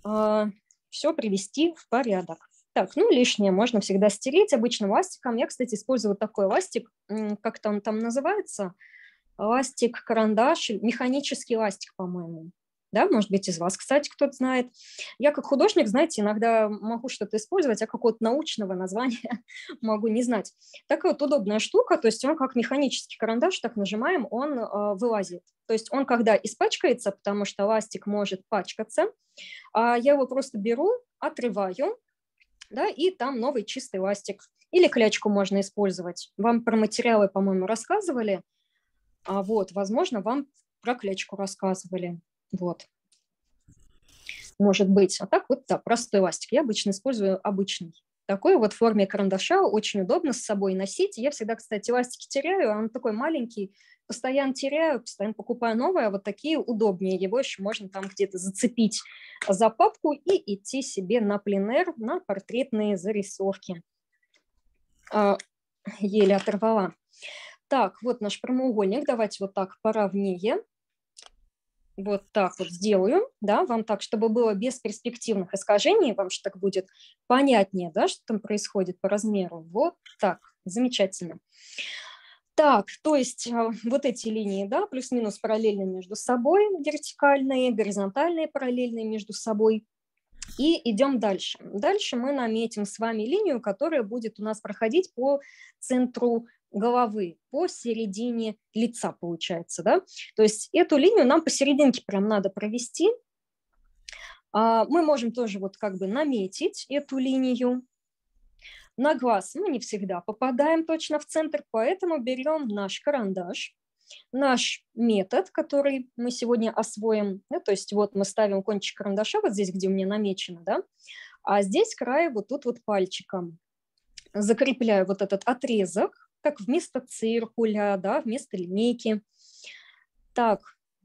все привести в порядок. Так, ну лишнее можно всегда стереть обычным ластиком. Я, кстати, использую вот такой ластик, как там там называется, ластик, карандаш, механический ластик, по-моему да, может быть, из вас, кстати, кто-то знает. Я как художник, знаете, иногда могу что-то использовать, а какого-то научного названия (laughs) могу не знать. Такая вот удобная штука, то есть он как механический карандаш, так нажимаем, он э, вылазит. То есть он когда испачкается, потому что ластик может пачкаться, э, я его просто беру, отрываю, да, и там новый чистый ластик. Или клячку можно использовать. Вам про материалы, по-моему, рассказывали. А вот, возможно, вам про клячку рассказывали. Вот. Может быть. А так вот, да, простой ластик. Я обычно использую обычный. Такой вот в форме карандаша, очень удобно с собой носить. Я всегда, кстати, ластики теряю, он такой маленький, постоянно теряю, постоянно покупаю новое, а вот такие удобнее. Его еще можно там где-то зацепить за папку и идти себе на пленер, на портретные зарисовки. А, еле оторвала. Так, вот наш прямоугольник. Давайте вот так поровнее вот так вот сделаю, да, вам так, чтобы было без перспективных искажений, вам же так будет понятнее, да, что там происходит по размеру. Вот так, замечательно. Так, то есть э, вот эти линии, да, плюс-минус параллельны между собой, вертикальные, горизонтальные параллельные между собой. И идем дальше. Дальше мы наметим с вами линию, которая будет у нас проходить по центру головы по середине лица, получается, да? То есть эту линию нам посерединке прям надо провести. А, мы можем тоже вот как бы наметить эту линию. На глаз мы не всегда попадаем точно в центр, поэтому берем наш карандаш, наш метод, который мы сегодня освоим. Да, то есть вот мы ставим кончик карандаша вот здесь, где у меня намечено, да, а здесь край вот тут вот пальчиком. Закрепляю вот этот отрезок, как вместо циркуля, да, вместо линейки. Так,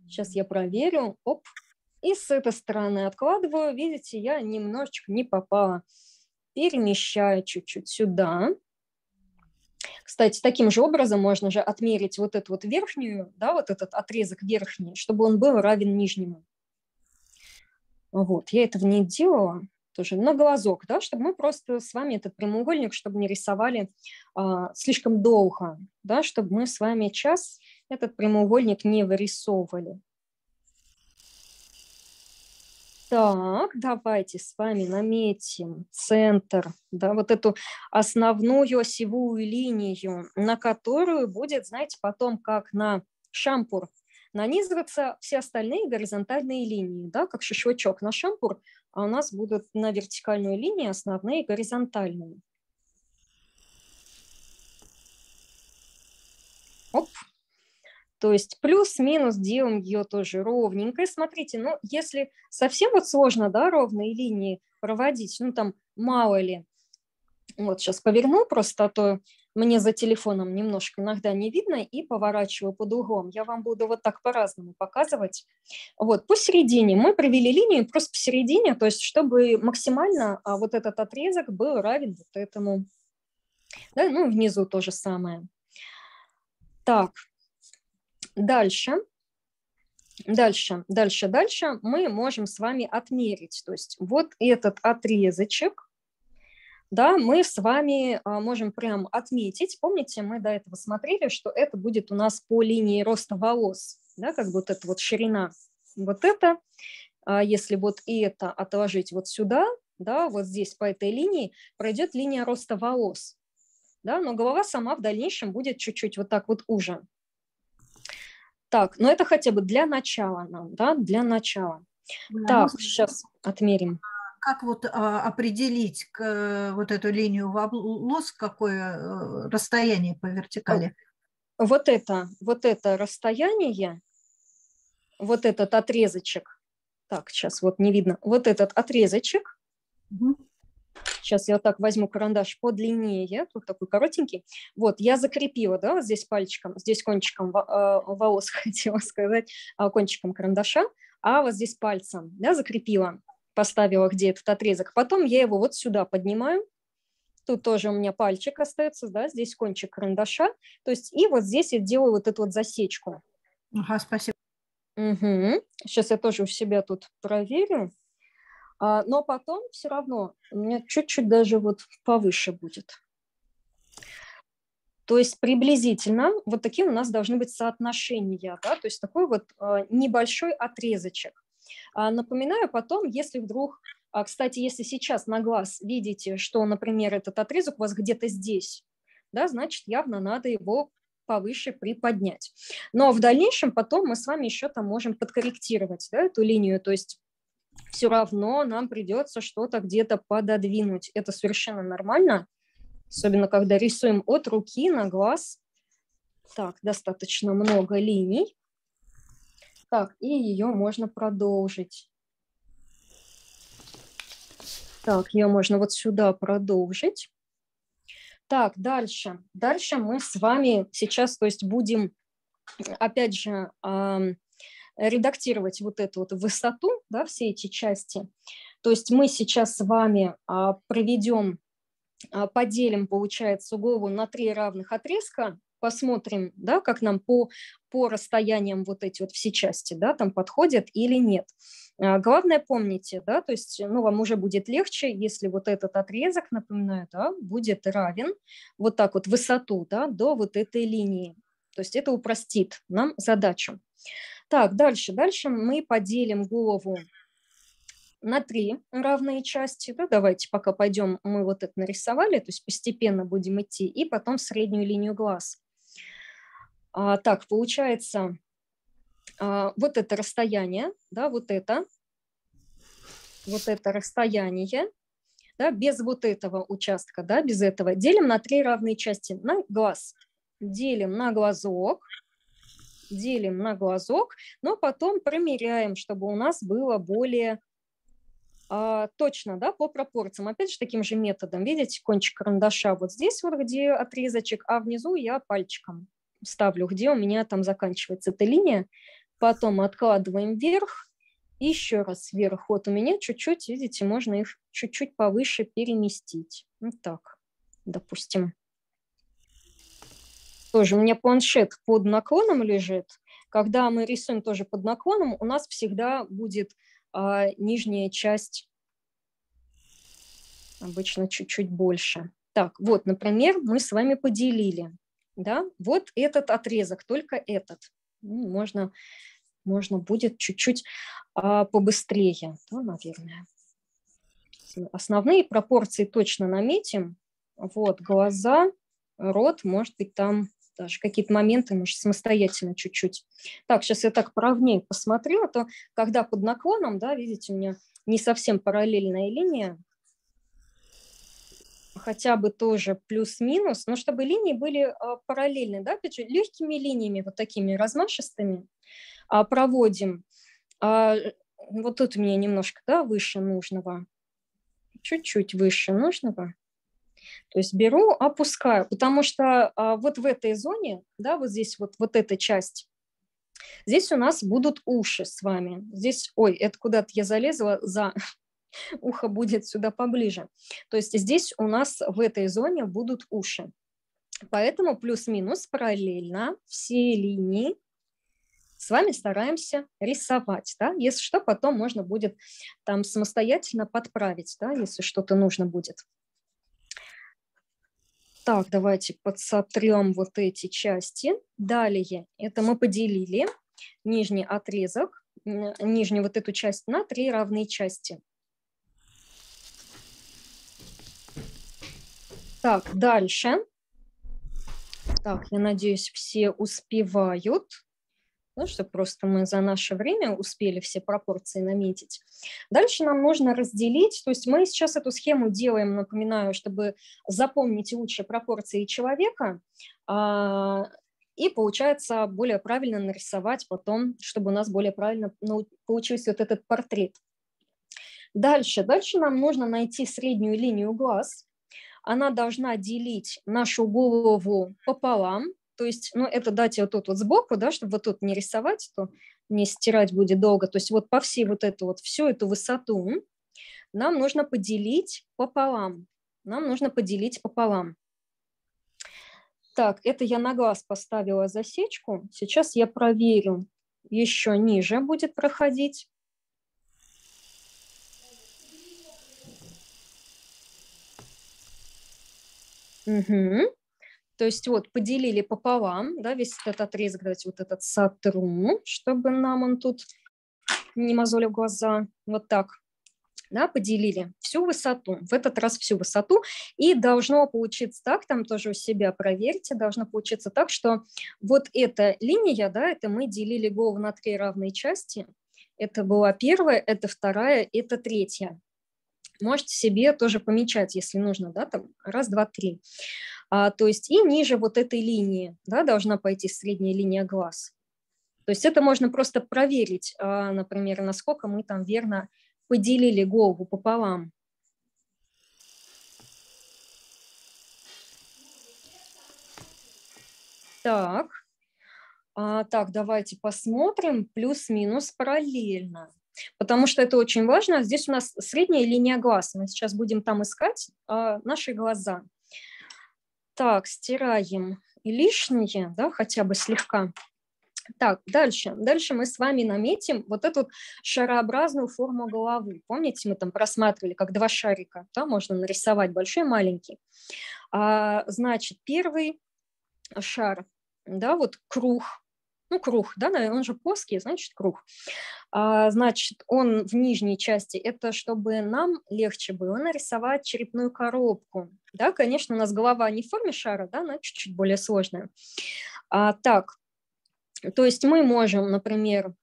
сейчас я проверю. Оп. И с этой стороны откладываю. Видите, я немножечко не попала. Перемещаю чуть-чуть сюда. Кстати, таким же образом можно же отмерить вот эту вот верхнюю, да, вот этот отрезок верхний, чтобы он был равен нижнему. Вот, я этого не делала тоже на глазок, да, чтобы мы просто с вами этот прямоугольник, чтобы не рисовали а, слишком долго, да, чтобы мы с вами час этот прямоугольник не вырисовывали. Так, давайте с вами наметим центр, да, вот эту основную осевую линию, на которую будет, знаете, потом как на шампур нанизываться все остальные горизонтальные линии, да, как шашлычок на шампур, а у нас будут на вертикальную линию основные горизонтальные. Оп. То есть плюс-минус делаем ее тоже ровненькой. Смотрите, ну если совсем вот сложно, да, ровные линии проводить, ну там мало ли. Вот сейчас поверну просто, а то мне за телефоном немножко иногда не видно и поворачиваю под углом. Я вам буду вот так по-разному показывать. Вот, посередине мы провели линию просто посередине, то есть чтобы максимально а, вот этот отрезок был равен вот этому. Да, ну, внизу то же самое. Так, дальше. Дальше, дальше, дальше мы можем с вами отмерить. То есть вот этот отрезочек, да, мы с вами а, можем прям отметить, помните, мы до этого смотрели, что это будет у нас по линии роста волос, да, как вот эта вот ширина, вот это, а если вот и это отложить вот сюда, да, вот здесь по этой линии пройдет линия роста волос, да, но голова сама в дальнейшем будет чуть-чуть вот так вот уже. Так, но это хотя бы для начала нам, да, для начала. Да, так, сейчас отмерим как вот а, определить вот эту линию волос, какое э, расстояние по вертикали? Вот это, вот это расстояние, вот этот отрезочек, так, сейчас вот не видно, вот этот отрезочек, угу. сейчас я вот так возьму карандаш подлиннее, тут такой коротенький, вот, я закрепила, да, вот здесь пальчиком, здесь кончиком э, волос (laughs) хотела сказать, а, кончиком карандаша, а вот здесь пальцем, да, закрепила поставила, где этот отрезок. Потом я его вот сюда поднимаю. Тут тоже у меня пальчик остается, да, здесь кончик карандаша. То есть и вот здесь я делаю вот эту вот засечку. Ага, спасибо. Угу. Сейчас я тоже у себя тут проверю. А, но потом все равно у меня чуть-чуть даже вот повыше будет. То есть приблизительно вот таким у нас должны быть соотношения, да, то есть такой вот а, небольшой отрезочек. А, напоминаю потом, если вдруг, кстати, если сейчас на глаз видите, что, например, этот отрезок у вас где-то здесь, да, значит, явно надо его повыше приподнять. Но в дальнейшем потом мы с вами еще там можем подкорректировать да, эту линию, то есть все равно нам придется что-то где-то пододвинуть. Это совершенно нормально, особенно когда рисуем от руки на глаз. Так, достаточно много линий. Так, и ее можно продолжить. Так, ее можно вот сюда продолжить. Так, дальше. Дальше мы с вами сейчас, то есть будем, опять же, редактировать вот эту вот высоту, да, все эти части. То есть мы сейчас с вами а, проведем, а, поделим, получается, голову на три равных отрезка, посмотрим, да, как нам по, по расстояниям вот эти вот все части, да, там подходят или нет. А, главное помните, да, то есть, ну, вам уже будет легче, если вот этот отрезок, напоминаю, да, будет равен вот так вот высоту, да, до вот этой линии. То есть это упростит нам задачу. Так, дальше. Дальше мы поделим голову на три равные части. Да, давайте пока пойдем, мы вот это нарисовали, то есть постепенно будем идти, и потом среднюю линию глаз. А, так, получается, а, вот это расстояние, да, вот это, вот это расстояние, да, без вот этого участка, да, без этого, делим на три равные части на глаз. Делим на глазок, делим на глазок, но потом промеряем, чтобы у нас было более а, точно, да, по пропорциям. Опять же, таким же методом. Видите, кончик карандаша вот здесь вот, где отрезочек, а внизу я пальчиком ставлю, где у меня там заканчивается эта линия. Потом откладываем вверх, еще раз вверх. Вот у меня чуть-чуть, видите, можно их чуть-чуть повыше переместить. Вот так, допустим тоже у меня планшет под наклоном лежит. Когда мы рисуем тоже под наклоном, у нас всегда будет а, нижняя часть обычно чуть-чуть больше. Так, вот, например, мы с вами поделили, да, вот этот отрезок, только этот. Ну, можно, можно будет чуть-чуть а, побыстрее, да, наверное. Основные пропорции точно наметим. Вот, глаза, рот, может быть, там даже какие-то моменты, может, самостоятельно чуть-чуть. Так, сейчас я так поровнее посмотрю, а то когда под наклоном, да, видите, у меня не совсем параллельная линия, хотя бы тоже плюс-минус, но чтобы линии были а, параллельны, да, опять же, легкими линиями, вот такими размашистыми а, проводим. А, вот тут меня немножко, да, выше нужного, чуть-чуть выше нужного. То есть беру, опускаю, потому что вот в этой зоне, да, вот здесь вот, вот эта часть, здесь у нас будут уши с вами. Здесь, ой, это куда-то я залезла за (laughs) ухо будет сюда поближе. То есть здесь у нас в этой зоне будут уши. Поэтому плюс-минус параллельно все линии с вами стараемся рисовать. Да? Если что, потом можно будет там самостоятельно подправить, да, если что-то нужно будет. Так, давайте подсотрем вот эти части. Далее, это мы поделили нижний отрезок, нижнюю вот эту часть на три равные части. Так, дальше. Так, я надеюсь, все успевают ну, чтобы просто мы за наше время успели все пропорции наметить. Дальше нам нужно разделить, то есть мы сейчас эту схему делаем, напоминаю, чтобы запомнить лучше пропорции человека, а, и получается более правильно нарисовать потом, чтобы у нас более правильно получился вот этот портрет. Дальше, дальше нам нужно найти среднюю линию глаз. Она должна делить нашу голову пополам, то есть, ну, это дать вот тут вот сбоку, да, чтобы вот тут не рисовать, то не стирать будет долго. То есть вот по всей вот эту вот, всю эту высоту нам нужно поделить пополам. Нам нужно поделить пополам. Так, это я на глаз поставила засечку. Сейчас я проверю. Еще ниже будет проходить. Угу. То есть вот поделили пополам, да, весь этот отрезок, давайте вот этот сотру, чтобы нам он тут не мозолил глаза, вот так, да, поделили всю высоту, в этот раз всю высоту, и должно получиться так, там тоже у себя проверьте, должно получиться так, что вот эта линия, да, это мы делили голову на три равные части, это была первая, это вторая, это третья. Можете себе тоже помечать, если нужно, да, там раз, два, три. А, то есть и ниже вот этой линии да, должна пойти средняя линия глаз. То есть это можно просто проверить, а, например, насколько мы там верно поделили голову пополам. Так, а, так, давайте посмотрим плюс-минус параллельно, потому что это очень важно. Здесь у нас средняя линия глаз. Мы сейчас будем там искать а, наши глаза. Так, стираем лишнее, да, хотя бы слегка. Так, дальше. Дальше мы с вами наметим вот эту шарообразную форму головы. Помните, мы там просматривали, как два шарика, да, можно нарисовать большой и маленький. А, значит, первый шар, да, вот круг, ну, круг, да, он же плоский, значит, круг. А, значит, он в нижней части, это чтобы нам легче было нарисовать черепную коробку. Да, конечно, у нас голова не в форме шара, да, она чуть-чуть более сложная. А, так, то есть мы можем, например,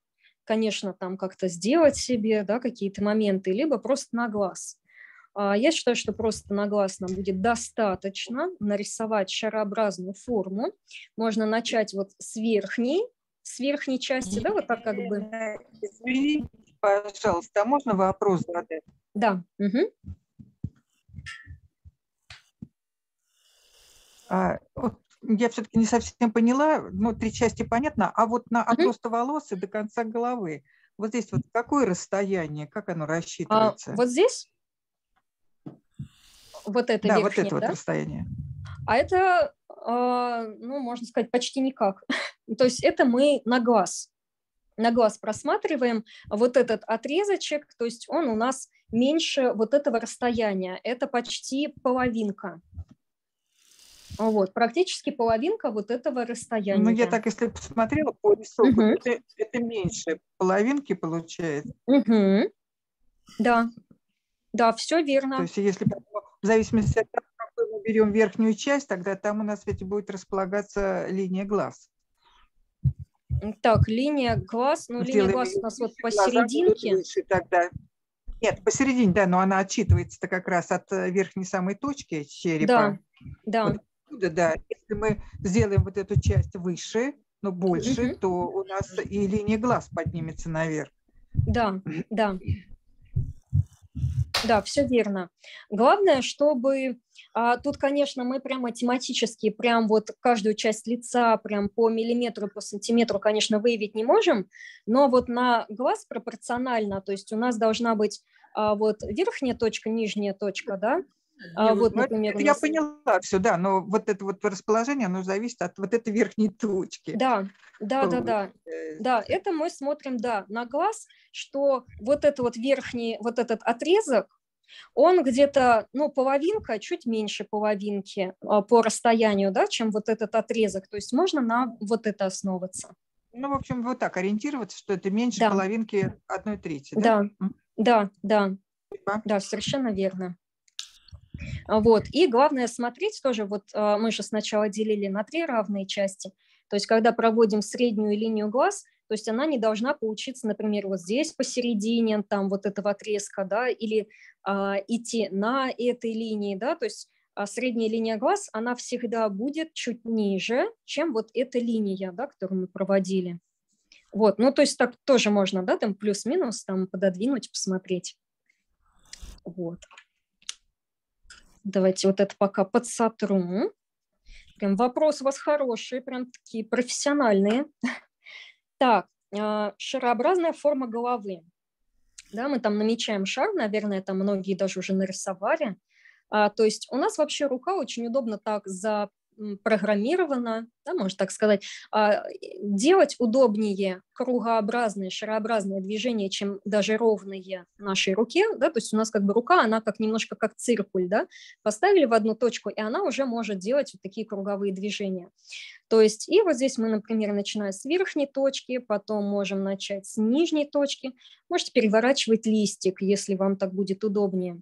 конечно, там как-то сделать себе да, какие-то моменты, либо просто на глаз. А, я считаю, что просто на глаз нам будет достаточно нарисовать шарообразную форму. Можно начать вот с верхней, с верхней части, да, вот так как бы. Извините, пожалуйста, а можно вопрос задать? Да. Угу. А, вот я все-таки не совсем поняла, ну, три части понятно, а вот на, от роста волос и до конца головы, вот здесь вот какое расстояние, как оно рассчитывается? А, вот здесь? Вот это Да, верхнее, вот это да? вот расстояние. А это, а, ну, можно сказать, почти никак. (laughs) То есть это мы на глаз. На глаз просматриваем вот этот отрезочек, то есть он у нас меньше вот этого расстояния. Это почти половинка. Вот, практически половинка вот этого расстояния. Ну, я так, если посмотрела по рисунку, угу. это, это меньше половинки получается. Угу. Да, да, все верно. То есть если в зависимости от того, мы берем верхнюю часть, тогда там у нас ведь будет располагаться линия глаз. Так, линия глаз, ну, Сделаем линия глаз у нас вот посерединке. Выше тогда. Нет, посередине, да, но она отчитывается как раз от э, верхней самой точки черепа. Да, да. Вот оттуда, да. Если мы сделаем вот эту часть выше, но больше, угу. то у нас и линия глаз поднимется наверх. Да, да. Да, все верно. Главное, чтобы тут, конечно, мы прям математически, прям вот каждую часть лица прям по миллиметру, по сантиметру, конечно, выявить не можем, но вот на глаз пропорционально, то есть у нас должна быть а, вот верхняя точка, нижняя точка, да, а, вот, ну, например, нас... Я поняла все, да, но вот это вот расположение, оно зависит от вот этой верхней точки. Да, да, да, да. Да, это мы смотрим, да, на глаз, что вот это вот верхний, вот этот отрезок, он где-то, ну, половинка, чуть меньше половинки а, по расстоянию, да, чем вот этот отрезок. То есть можно на вот это основываться. Ну, в общем, вот так ориентироваться, что это меньше да. половинки одной трети, да? Да, да, да. Спасибо. Да, совершенно верно. Вот. И главное смотреть тоже, вот а, мы же сначала делили на три равные части, то есть когда проводим среднюю линию глаз, то есть она не должна получиться, например, вот здесь посередине, там вот этого отрезка, да, или а, идти на этой линии, да, то есть а средняя линия глаз, она всегда будет чуть ниже, чем вот эта линия, да, которую мы проводили. Вот, ну, то есть так тоже можно, да, там плюс-минус там пододвинуть, посмотреть. Вот. Давайте вот это пока подсотру. Прям вопрос у вас хороший, прям такие профессиональные. Так, а, шарообразная форма головы. Да, мы там намечаем шар, наверное, там многие даже уже нарисовали. А, то есть у нас вообще рука очень удобно так за программирована, да, можно так сказать, а, делать удобнее кругообразные, шарообразные движения, чем даже ровные нашей руке, да, то есть у нас как бы рука, она как немножко как циркуль, да, поставили в одну точку, и она уже может делать вот такие круговые движения. То есть и вот здесь мы, например, начинаем с верхней точки, потом можем начать с нижней точки, можете переворачивать листик, если вам так будет удобнее.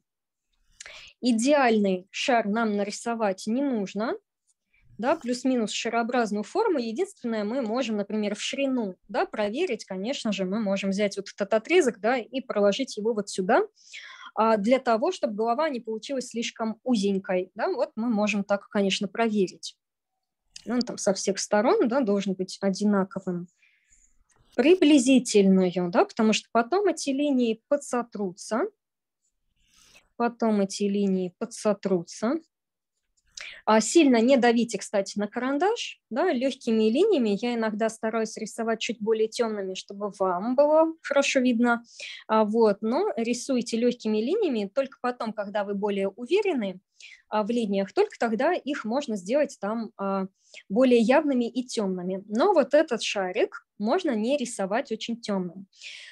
Идеальный шар нам нарисовать не нужно, да, плюс-минус шарообразную форму. Единственное, мы можем, например, в ширину да, проверить, конечно же, мы можем взять вот этот отрезок да, и проложить его вот сюда, а для того, чтобы голова не получилась слишком узенькой. Да, вот мы можем так, конечно, проверить. Ну, он там со всех сторон да, должен быть одинаковым. Приблизительную, да, потому что потом эти линии подсотрутся, потом эти линии подсотрутся. А сильно не давите, кстати, на карандаш, да, легкими линиями. Я иногда стараюсь рисовать чуть более темными, чтобы вам было хорошо видно. А, вот, но рисуйте легкими линиями только потом, когда вы более уверены, а, в линиях, только тогда их можно сделать там более явными и темными. Но вот этот шарик можно не рисовать очень темным.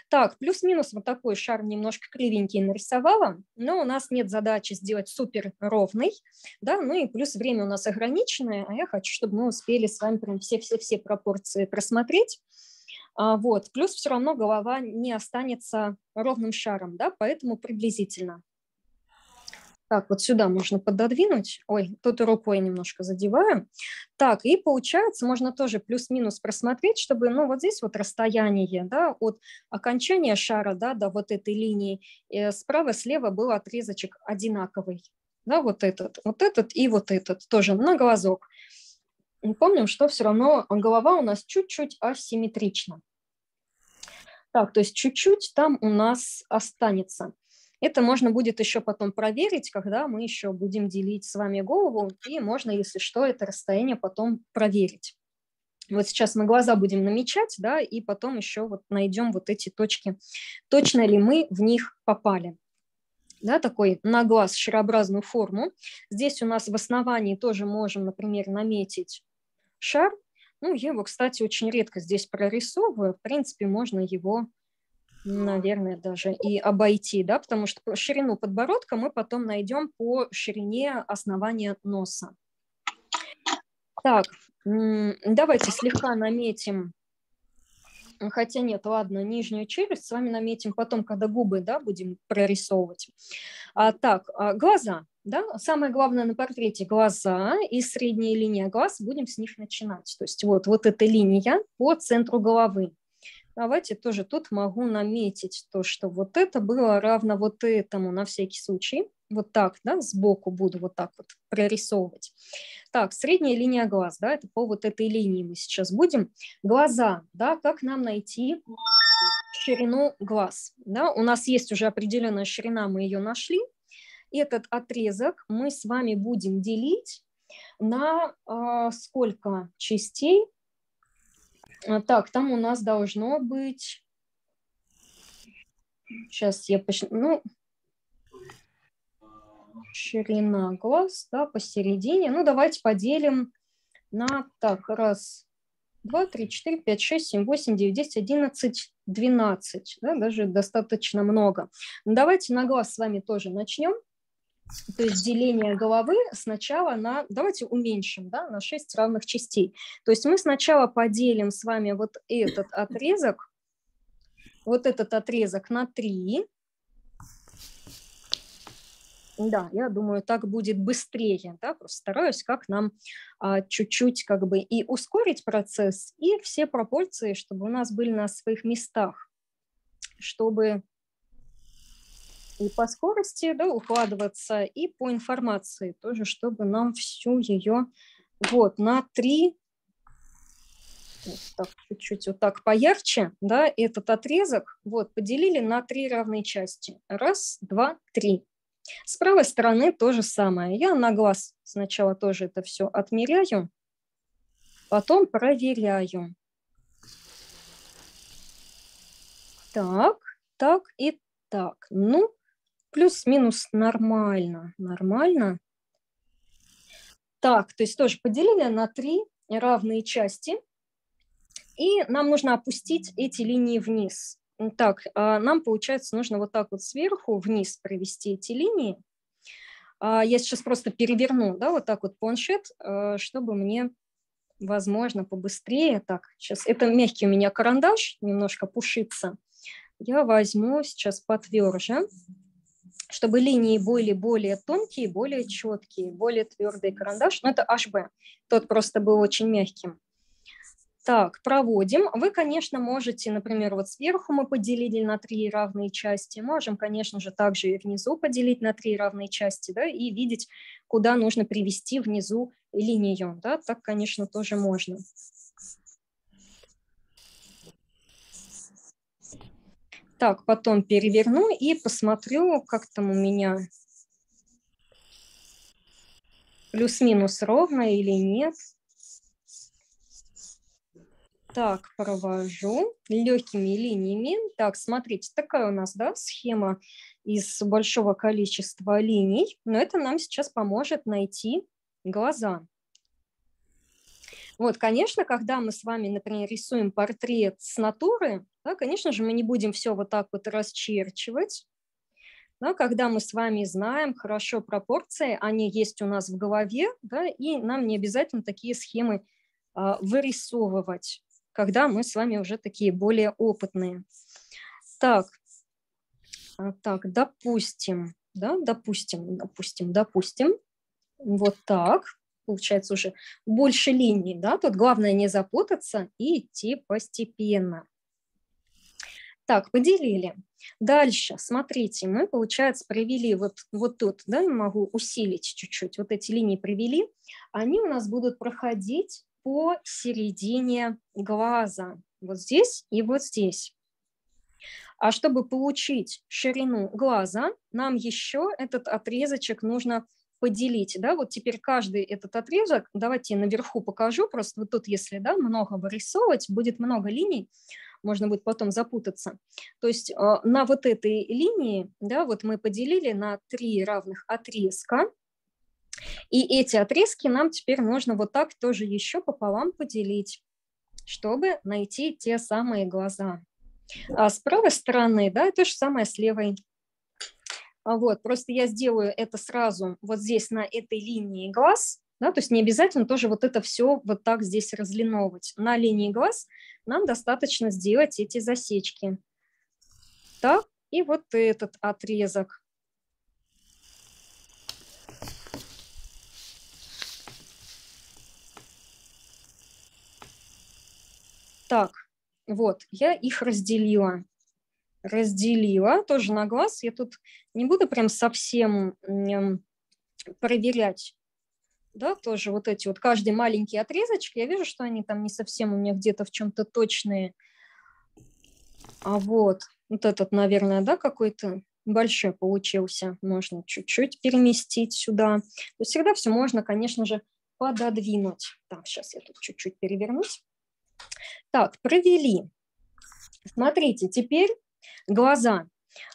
Так, плюс-минус вот такой шар немножко кривенький нарисовала, но у нас нет задачи сделать супер ровный, да, ну и плюс время у нас ограниченное, а я хочу, чтобы мы успели с вами прям все-все-все пропорции просмотреть. А, вот. Плюс все равно голова не останется ровным шаром, да, поэтому приблизительно. Так, вот сюда можно пододвинуть. Ой, тут рукой немножко задеваю. Так, и получается, можно тоже плюс-минус просмотреть, чтобы, ну, вот здесь вот расстояние, да, от окончания шара, да, до вот этой линии, э, справа-слева был отрезочек одинаковый, да, вот этот, вот этот и вот этот, тоже на глазок. Помним, что все равно голова у нас чуть-чуть асимметрична. Так, то есть чуть-чуть там у нас останется. Это можно будет еще потом проверить, когда мы еще будем делить с вами голову, и можно, если что, это расстояние потом проверить. Вот сейчас мы глаза будем намечать, да, и потом еще вот найдем вот эти точки, точно ли мы в них попали. Да, такой на глаз шарообразную форму. Здесь у нас в основании тоже можем, например, наметить шар. Ну, я его, кстати, очень редко здесь прорисовываю. В принципе, можно его наверное, даже и обойти, да, потому что ширину подбородка мы потом найдем по ширине основания носа. Так, давайте слегка наметим, хотя нет, ладно, нижнюю челюсть с вами наметим потом, когда губы, да, будем прорисовывать. А, так, а, глаза, да, самое главное на портрете глаза и средняя линия глаз, будем с них начинать. То есть вот, вот эта линия по центру головы. Давайте тоже тут могу наметить то, что вот это было равно вот этому на всякий случай. Вот так, да, сбоку буду вот так вот прорисовывать. Так, средняя линия глаз, да, это по вот этой линии мы сейчас будем. Глаза, да, как нам найти ширину глаз? Да, у нас есть уже определенная ширина, мы ее нашли. Этот отрезок мы с вами будем делить на э, сколько частей? А, так, там у нас должно быть... Сейчас я почну. Ну, ширина глаз, да, посередине. Ну, давайте поделим на, так, раз, два, три, четыре, пять, шесть, семь, восемь, девять, десять, одиннадцать, двенадцать, да, даже достаточно много. Давайте на глаз с вами тоже начнем. То есть деление головы сначала на, давайте уменьшим, да, на 6 равных частей. То есть мы сначала поделим с вами вот этот отрезок, вот этот отрезок на 3. Да, я думаю, так будет быстрее, да, просто стараюсь как нам а, чуть-чуть как бы и ускорить процесс, и все пропорции, чтобы у нас были на своих местах, чтобы и по скорости да, укладываться, и по информации тоже, чтобы нам всю ее вот на три вот так чуть-чуть вот так поярче, да, этот отрезок вот поделили на три равные части. Раз, два, три. С правой стороны то же самое. Я на глаз сначала тоже это все отмеряю, потом проверяю. Так, так и так. Ну, плюс-минус нормально, нормально. Так, то есть тоже поделили на три равные части. И нам нужно опустить эти линии вниз. Так, а, нам, получается, нужно вот так вот сверху вниз провести эти линии. А, я сейчас просто переверну, да, вот так вот планшет, а, чтобы мне, возможно, побыстрее. Так, сейчас, это мягкий у меня карандаш, немножко пушится. Я возьму сейчас потверже, чтобы линии были более тонкие, более четкие, более твердый карандаш. Но это HB, тот просто был очень мягким. Так, проводим. Вы, конечно, можете, например, вот сверху мы поделили на три равные части. Можем, конечно же, также и внизу поделить на три равные части, да, и видеть, куда нужно привести внизу линию. Да, так, конечно, тоже можно. Так, потом переверну и посмотрю, как там у меня плюс-минус ровно или нет. Так, провожу легкими линиями. Так, смотрите, такая у нас да, схема из большого количества линий, но это нам сейчас поможет найти глаза. Вот, конечно, когда мы с вами, например, рисуем портрет с натуры, да, конечно же, мы не будем все вот так вот расчерчивать. Да, когда мы с вами знаем хорошо пропорции, они есть у нас в голове, да, и нам не обязательно такие схемы а, вырисовывать когда мы с вами уже такие более опытные. Так, а, так, допустим, да, допустим, допустим, допустим, вот так, получается уже больше линий, да, тут главное не запутаться и идти постепенно. Так, поделили. Дальше, смотрите, мы, получается, провели вот, вот тут, да, могу усилить чуть-чуть, вот эти линии провели, они у нас будут проходить по середине глаза, вот здесь и вот здесь. А чтобы получить ширину глаза, нам еще этот отрезочек нужно поделить. Да? Вот теперь каждый этот отрезок, давайте я наверху покажу, просто вот тут, если да, много вырисовывать, будет много линий, можно будет потом запутаться. То есть а, на вот этой линии, да, вот мы поделили на три равных отрезка, и эти отрезки нам теперь нужно вот так тоже еще пополам поделить, чтобы найти те самые глаза. А с правой стороны, да, то же самое с левой. А вот, просто я сделаю это сразу вот здесь на этой линии глаз, да, то есть не обязательно тоже вот это все вот так здесь разлиновывать. На линии глаз нам достаточно сделать эти засечки. Так, и вот этот отрезок. Так, вот, я их разделила. Разделила тоже на глаз. Я тут не буду прям совсем проверять, да, тоже вот эти вот, каждый маленький отрезочек. Я вижу, что они там не совсем у меня где-то в чем-то точные. А вот, вот этот, наверное, да, какой-то большой получился. Можно чуть-чуть переместить сюда. То всегда все можно, конечно же, пододвинуть. Так, сейчас я тут чуть-чуть перевернусь. Так, провели. Смотрите, теперь глаза.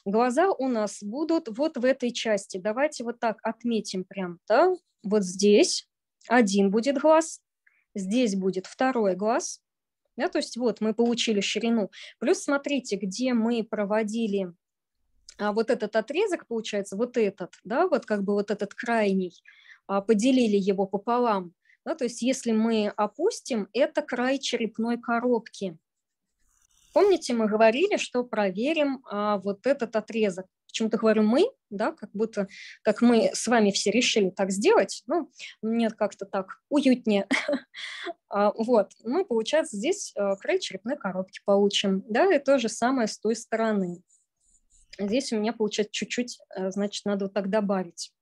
Глаза у нас будут вот в этой части. Давайте вот так отметим прям, да, вот здесь один будет глаз, здесь будет второй глаз, да, то есть вот мы получили ширину. Плюс смотрите, где мы проводили а, вот этот отрезок, получается, вот этот, да, вот как бы вот этот крайний, а, поделили его пополам, да, то есть если мы опустим, это край черепной коробки. Помните, мы говорили, что проверим а, вот этот отрезок. Почему-то говорю мы, да, как будто как мы с вами все решили так сделать. Ну, мне как-то так уютнее. (laughs) а, вот, мы, получается, здесь а, край черепной коробки получим. Да, и то же самое с той стороны. Здесь у меня получается чуть-чуть, а, значит, надо вот так добавить.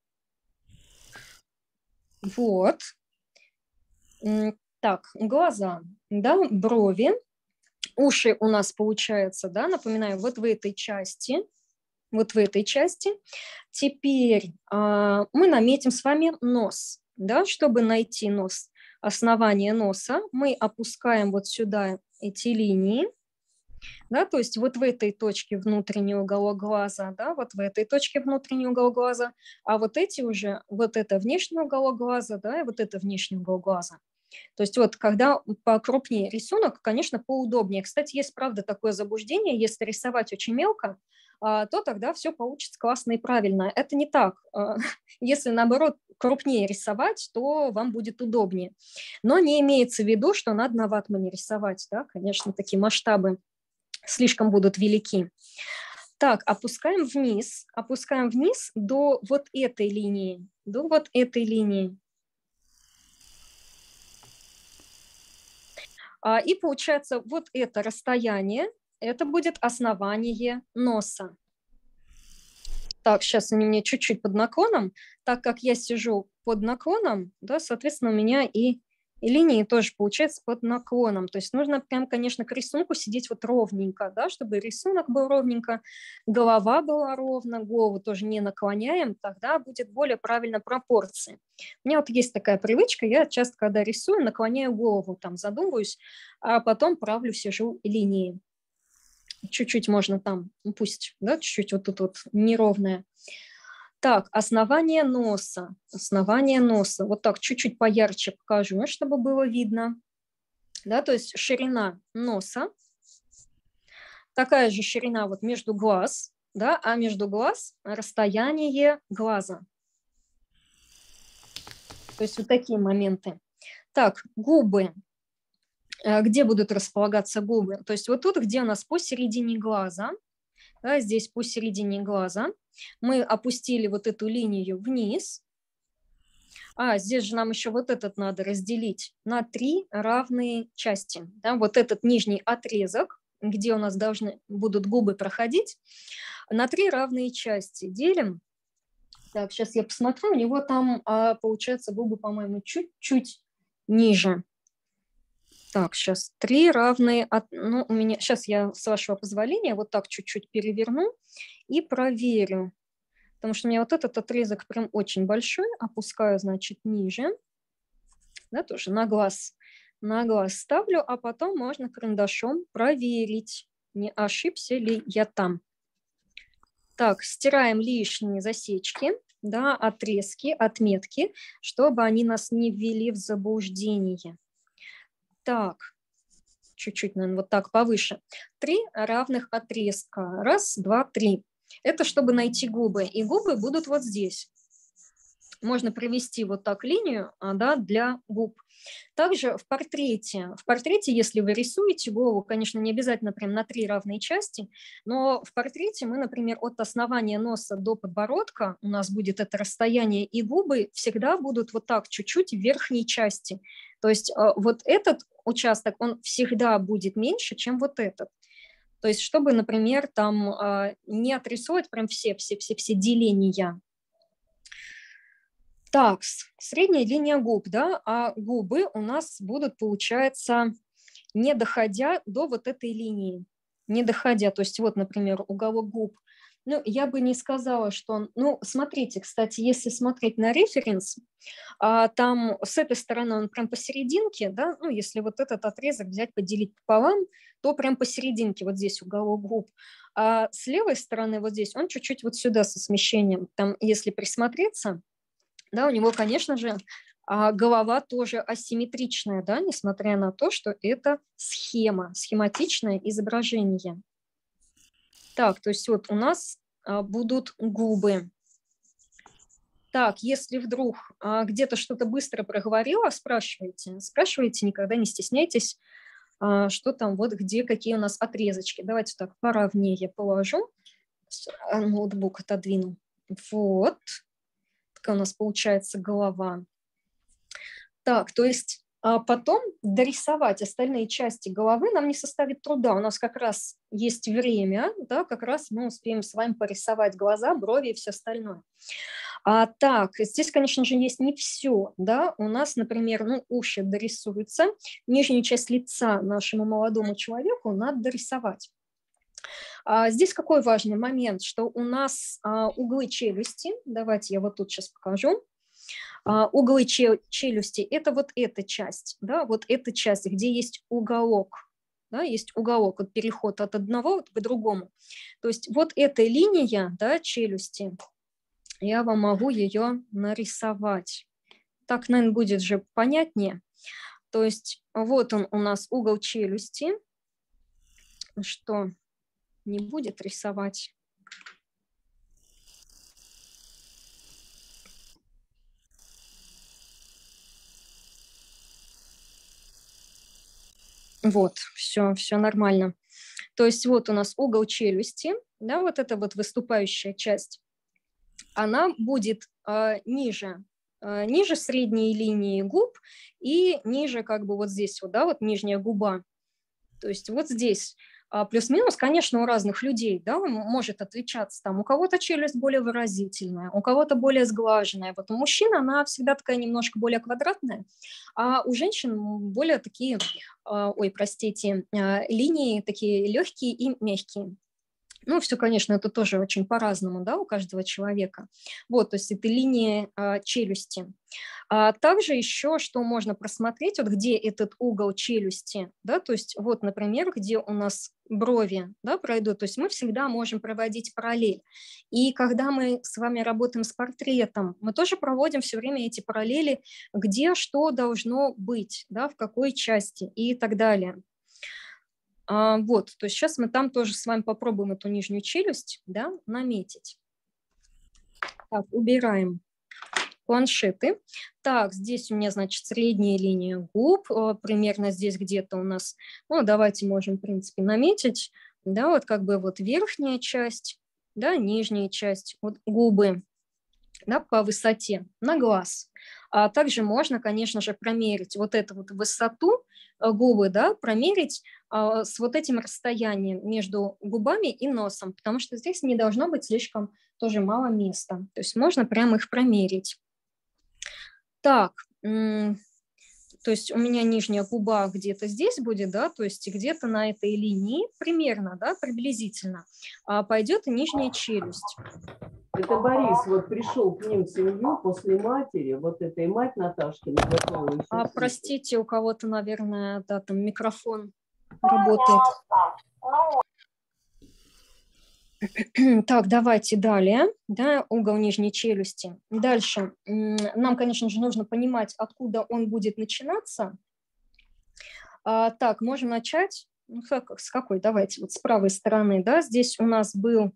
Вот, так, глаза, да, брови, уши у нас получается, да, напоминаю, вот в этой части, вот в этой части. Теперь а, мы наметим с вами нос, да, чтобы найти нос, основание носа, мы опускаем вот сюда эти линии, да, то есть вот в этой точке внутренний уголок глаза, да, вот в этой точке внутренний угол глаза, а вот эти уже, вот это внешний уголок глаза, да, и вот это внешний угол глаза. То есть вот когда покрупнее рисунок, конечно, поудобнее. Кстати, есть, правда, такое заблуждение, если рисовать очень мелко, а, то тогда все получится классно и правильно. Это не так. А, (laughs) если, наоборот, крупнее рисовать, то вам будет удобнее. Но не имеется в виду, что надо на ватмане рисовать. Да? Конечно, такие масштабы слишком будут велики. Так, опускаем вниз, опускаем вниз до вот этой линии, до вот этой линии. А, и получается вот это расстояние, это будет основание носа. Так, сейчас они мне чуть-чуть под наклоном. Так как я сижу под наклоном, да, соответственно, у меня и линии тоже получается под наклоном. То есть нужно прям, конечно, к рисунку сидеть вот ровненько, да, чтобы рисунок был ровненько, голова была ровно, голову тоже не наклоняем, тогда будет более правильно пропорции. У меня вот есть такая привычка, я часто, когда рисую, наклоняю голову, там задумываюсь, а потом правлю сижу линии. Чуть-чуть можно там, пусть, да, чуть-чуть вот тут вот неровное. Так, основание носа. Основание носа. Вот так чуть-чуть поярче покажу, чтобы было видно. Да, то есть ширина носа. Такая же ширина вот между глаз, да, а между глаз расстояние глаза. То есть вот такие моменты. Так, губы. Э, где будут располагаться губы? То есть вот тут, где у нас посередине глаза, да, здесь посередине глаза, мы опустили вот эту линию вниз, а здесь же нам еще вот этот надо разделить на три равные части. Да, вот этот нижний отрезок, где у нас должны будут губы проходить, на три равные части делим. Так, сейчас я посмотрю, у него там а, получается губы, по-моему, чуть-чуть ниже. Так, сейчас три равные, от, ну, у меня, сейчас я, с вашего позволения, вот так чуть-чуть переверну и проверю. Потому что у меня вот этот отрезок прям очень большой, опускаю, значит, ниже, да, тоже на глаз, на глаз ставлю, а потом можно карандашом проверить, не ошибся ли я там. Так, стираем лишние засечки, да, отрезки, отметки, чтобы они нас не ввели в заблуждение. Так, чуть-чуть, наверное, вот так повыше. Три равных отрезка. Раз, два, три. Это чтобы найти губы. И губы будут вот здесь. Можно провести вот так линию а, да, для губ. Также в портрете, в портрете, если вы рисуете голову, конечно, не обязательно прям на три равные части, но в портрете мы, например, от основания носа до подбородка, у нас будет это расстояние, и губы всегда будут вот так чуть-чуть в верхней части. То есть а, вот этот участок, он всегда будет меньше, чем вот этот. То есть чтобы, например, там а, не отрисовать прям все-все-все-все деления. Так, средняя линия губ, да, а губы у нас будут, получается, не доходя до вот этой линии, не доходя, то есть вот, например, уголок губ – ну, я бы не сказала, что он... Ну, смотрите, кстати, если смотреть на референс, а, там с этой стороны он прям посерединке, да, ну, если вот этот отрезок взять, поделить пополам, то прям посерединке вот здесь уголок губ. А с левой стороны вот здесь он чуть-чуть вот сюда со смещением. Там, если присмотреться, да, у него, конечно же, а голова тоже асимметричная, да, несмотря на то, что это схема, схематичное изображение. Так, то есть вот у нас а, будут губы. Так, если вдруг а, где-то что-то быстро проговорила, спрашивайте. Спрашивайте, никогда не стесняйтесь, что там, вот где, какие у нас отрезочки. Давайте так поровнее положу. Ноутбук отодвину. Вот. Такая у нас получается голова. Так, то есть а потом дорисовать остальные части головы нам не составит труда. У нас как раз есть время, да, как раз мы успеем с вами порисовать глаза, брови и все остальное. А, так, здесь, конечно же, есть не все. Да? У нас, например, ну, уши дорисуются, нижнюю часть лица нашему молодому человеку надо дорисовать. А здесь какой важный момент, что у нас а, углы челюсти, давайте я вот тут сейчас покажу, а, углы челюсти – это вот эта часть, да, вот эта часть, где есть уголок, да, есть уголок, вот переход от одного к другому. То есть вот эта линия да, челюсти, я вам могу ее нарисовать. Так, наверное, будет же понятнее. То есть вот он у нас угол челюсти. Что не будет рисовать? Вот, все, все нормально. То есть вот у нас угол челюсти, да, вот эта вот выступающая часть, она будет э, ниже, э, ниже средней линии губ и ниже как бы вот здесь вот, да, вот нижняя губа. То есть вот здесь плюс-минус, конечно, у разных людей, да, может отличаться там, у кого-то челюсть более выразительная, у кого-то более сглаженная. Вот у мужчин она всегда такая немножко более квадратная, а у женщин более такие, а, ой, простите, а, линии такие легкие и мягкие. Ну, все, конечно, это тоже очень по-разному, да, у каждого человека. Вот, то есть это линия а, челюсти. А также еще, что можно просмотреть, вот где этот угол челюсти, да, то есть вот, например, где у нас брови, да, пройдут, то есть мы всегда можем проводить параллель. И когда мы с вами работаем с портретом, мы тоже проводим все время эти параллели, где что должно быть, да, в какой части и так далее. А, вот, то есть сейчас мы там тоже с вами попробуем эту нижнюю челюсть да, наметить. Так, убираем планшеты. Так, здесь у меня, значит, средняя линия губ, а, примерно здесь где-то у нас, ну, давайте можем, в принципе, наметить, да, вот как бы вот верхняя часть, да, нижняя часть, вот губы, да, по высоте на глаз. А также можно, конечно же, промерить вот эту вот высоту э, губы, да, промерить а, с вот этим расстоянием между губами и носом, потому что здесь не должно быть слишком тоже мало места. То есть можно прямо их промерить. Так, то есть у меня нижняя губа где-то здесь будет, да, то есть где-то на этой линии примерно, да, приблизительно, а пойдет и нижняя челюсть. Это Борис вот пришел к ним в семью после матери, вот этой мать готовила. А, простите, у кого-то, наверное, да, там микрофон работает. (clears throat) Так, давайте далее. Да, угол нижней челюсти. Дальше. Нам, конечно же, нужно понимать, откуда он будет начинаться. А, так, можем начать. Ну, с какой? Давайте вот с правой стороны. Да, здесь у нас был,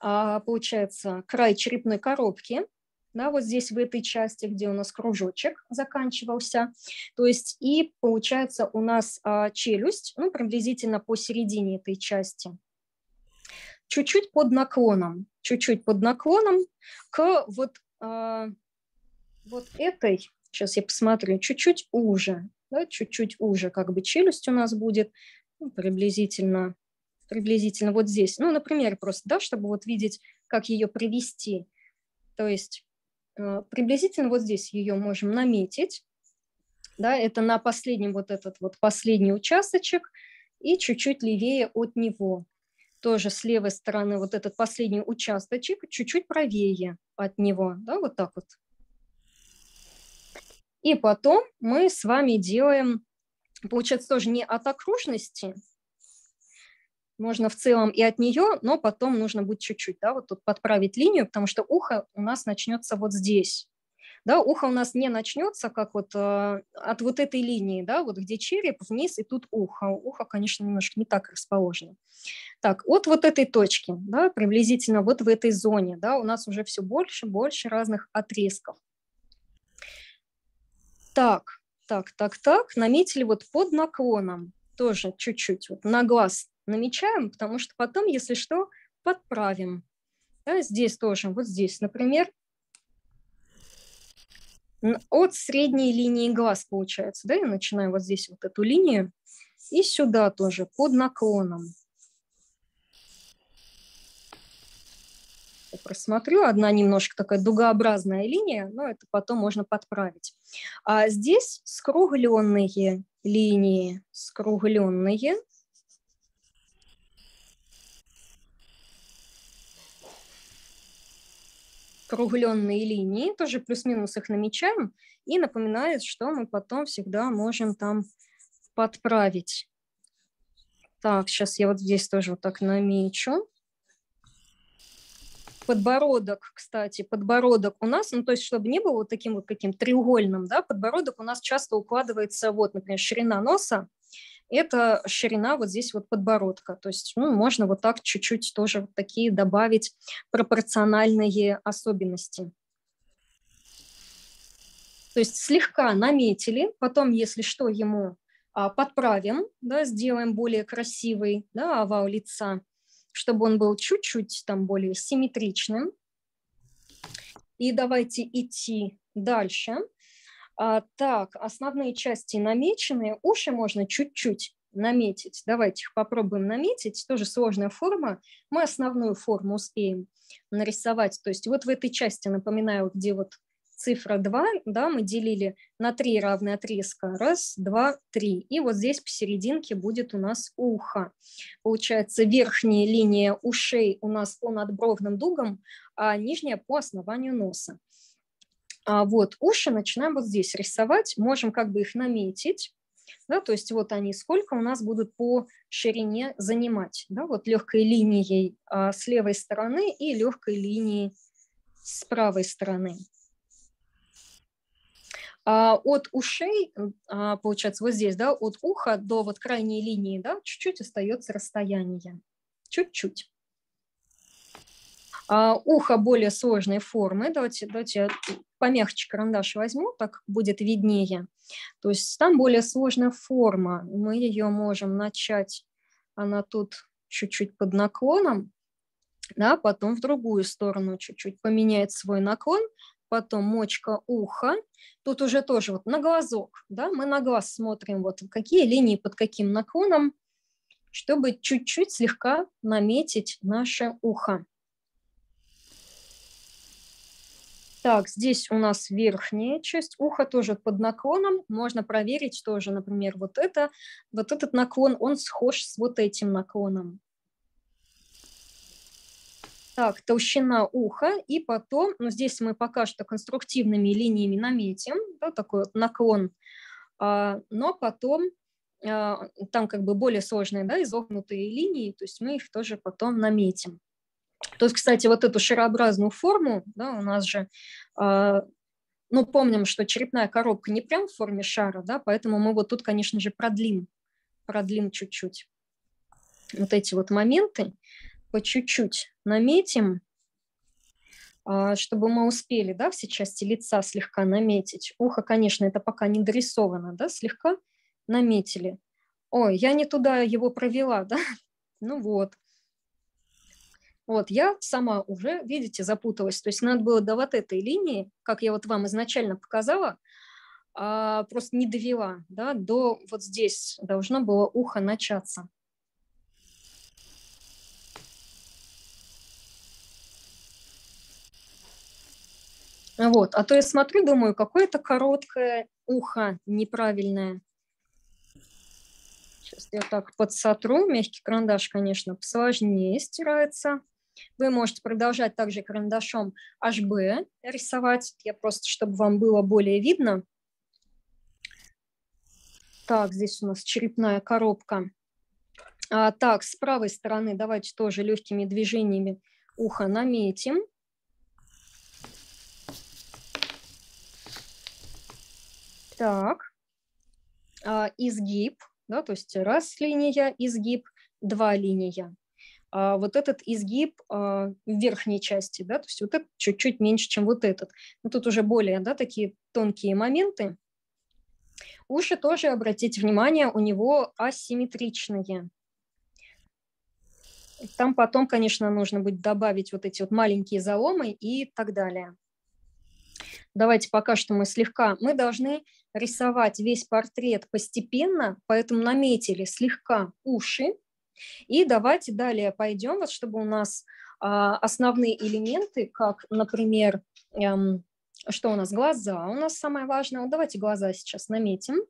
а, получается, край черепной коробки да, вот здесь в этой части, где у нас кружочек заканчивался. То есть и получается у нас а, челюсть, ну, приблизительно посередине этой части. Чуть-чуть под наклоном, чуть-чуть под наклоном к вот, а, вот этой, сейчас я посмотрю, чуть-чуть уже, да, чуть-чуть уже как бы челюсть у нас будет, ну, приблизительно, приблизительно вот здесь. Ну, например, просто, да, чтобы вот видеть, как ее привести. То есть Э, приблизительно вот здесь ее можем наметить. Да, это на последнем вот этот вот последний участочек и чуть-чуть левее от него. Тоже с левой стороны вот этот последний участочек, чуть-чуть правее от него. Да, вот так вот. И потом мы с вами делаем, получается, тоже не от окружности, можно в целом и от нее, но потом нужно будет чуть-чуть, да, вот тут подправить линию, потому что ухо у нас начнется вот здесь. Да, ухо у нас не начнется как вот э, от вот этой линии, да, вот где череп вниз и тут ухо. Ухо, конечно, немножко не так расположено. Так, от вот этой точки, да, приблизительно вот в этой зоне, да, у нас уже все больше, больше разных отрезков. Так, так, так, так, наметили вот под наклоном тоже чуть-чуть, вот на глаз намечаем, потому что потом, если что, подправим. Да, здесь тоже, вот здесь, например, от средней линии глаз получается, да, я начинаю вот здесь вот эту линию, и сюда тоже, под наклоном. Я просмотрю, одна немножко такая дугообразная линия, но это потом можно подправить. А здесь скругленные линии, скругленные, кругленные линии, тоже плюс-минус их намечаем, и напоминает, что мы потом всегда можем там подправить. Так, сейчас я вот здесь тоже вот так намечу. Подбородок, кстати, подбородок у нас, ну, то есть, чтобы не было вот таким вот каким треугольным, да, подбородок у нас часто укладывается, вот, например, ширина носа, это ширина вот здесь вот подбородка. То есть ну, можно вот так чуть-чуть тоже вот такие добавить пропорциональные особенности. То есть слегка наметили, потом, если что, ему а, подправим, да, сделаем более красивый да, овал лица, чтобы он был чуть-чуть там более симметричным. И давайте идти дальше. А, так, основные части намечены, уши можно чуть-чуть наметить. Давайте их попробуем наметить. Тоже сложная форма. Мы основную форму успеем нарисовать. То есть вот в этой части, напоминаю, где вот цифра 2, да, мы делили на 3 равные отрезка. Раз, два, три. И вот здесь посерединке будет у нас ухо. Получается, верхняя линия ушей у нас по надбровным дугам, а нижняя по основанию носа. А вот уши начинаем вот здесь рисовать, можем как бы их наметить, да, то есть вот они сколько у нас будут по ширине занимать, да, вот легкой линией а, с левой стороны и легкой линией с правой стороны. А от ушей, а, получается, вот здесь, да, от уха до вот крайней линии, да, чуть-чуть остается расстояние, чуть-чуть. А ухо более сложной формы. Давайте, давайте я помягче карандаш возьму, так будет виднее. То есть там более сложная форма. Мы ее можем начать, она тут чуть-чуть под наклоном, да, потом в другую сторону чуть-чуть поменяет свой наклон, потом мочка уха. Тут уже тоже вот на глазок, да, мы на глаз смотрим, вот какие линии под каким наклоном, чтобы чуть-чуть слегка наметить наше ухо. Так, здесь у нас верхняя часть уха тоже под наклоном. Можно проверить тоже, например, вот это, вот этот наклон, он схож с вот этим наклоном. Так, толщина уха, и потом, ну, здесь мы пока что конструктивными линиями наметим, да, такой вот наклон, а, но потом а, там как бы более сложные, да, изогнутые линии, то есть мы их тоже потом наметим. То есть, кстати, вот эту шарообразную форму, да, у нас же, э, ну, помним, что черепная коробка не прям в форме шара, да, поэтому мы вот тут, конечно же, продлим, продлим чуть-чуть. Вот эти вот моменты по чуть-чуть наметим, э, чтобы мы успели, да, все части лица слегка наметить. Ухо, конечно, это пока не дорисовано, да, слегка наметили. Ой, я не туда его провела, (laughs) да, ну вот. Вот, я сама уже, видите, запуталась. То есть надо было до вот этой линии, как я вот вам изначально показала, а, просто не довела, да, до вот здесь должно было ухо начаться. Вот, а то я смотрю, думаю, какое-то короткое ухо неправильное. Сейчас я так подсотру. Мягкий карандаш, конечно, посложнее стирается. Вы можете продолжать также карандашом HB рисовать. Я просто, чтобы вам было более видно. Так, здесь у нас черепная коробка. А, так, с правой стороны давайте тоже легкими движениями ухо наметим. Так, а, изгиб, да, то есть раз линия, изгиб, два линия. А, вот этот изгиб а, в верхней части, да, то есть вот это чуть-чуть меньше, чем вот этот. Но тут уже более, да, такие тонкие моменты. Уши тоже, обратите внимание, у него асимметричные. Там потом, конечно, нужно будет добавить вот эти вот маленькие заломы и так далее. Давайте пока что мы слегка, мы должны рисовать весь портрет постепенно, поэтому наметили слегка уши, и давайте далее пойдем, вот чтобы у нас а, основные элементы, как, например, эм, что у нас, глаза у нас самое важное. Вот давайте глаза сейчас наметим.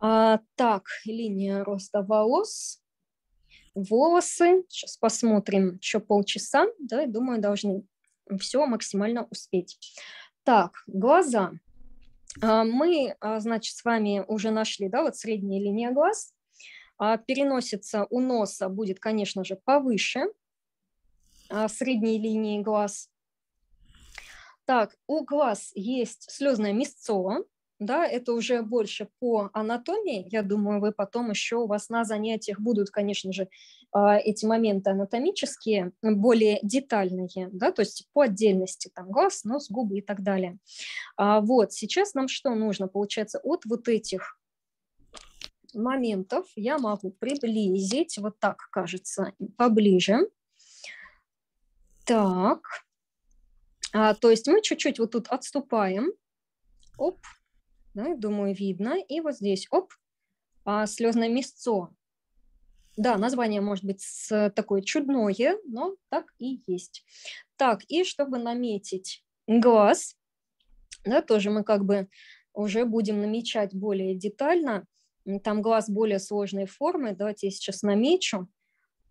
А, так, линия роста волос, волосы. Сейчас посмотрим еще полчаса. Да, думаю, должны все максимально успеть. Так, глаза. А, мы, значит, с вами уже нашли, да, вот средняя линия глаз. А переносится у носа будет, конечно же, повыше а, средней линии глаз. Так, у глаз есть слезное мясцо, да, это уже больше по анатомии. Я думаю, вы потом еще у вас на занятиях будут, конечно же, а, эти моменты анатомические, более детальные, да, то есть по отдельности, там, глаз, нос, губы и так далее. Вот, сейчас нам что нужно? Получается, от вот этих моментов я могу приблизить, вот так, кажется, поближе. Так, а, то есть мы чуть-чуть вот тут отступаем, оп, да, думаю, видно. И вот здесь, оп, а, слезное мясцо. Да, название может быть такое чудное, но так и есть. Так, и чтобы наметить глаз, да, тоже мы как бы уже будем намечать более детально. Там глаз более сложной формы. Давайте я сейчас намечу.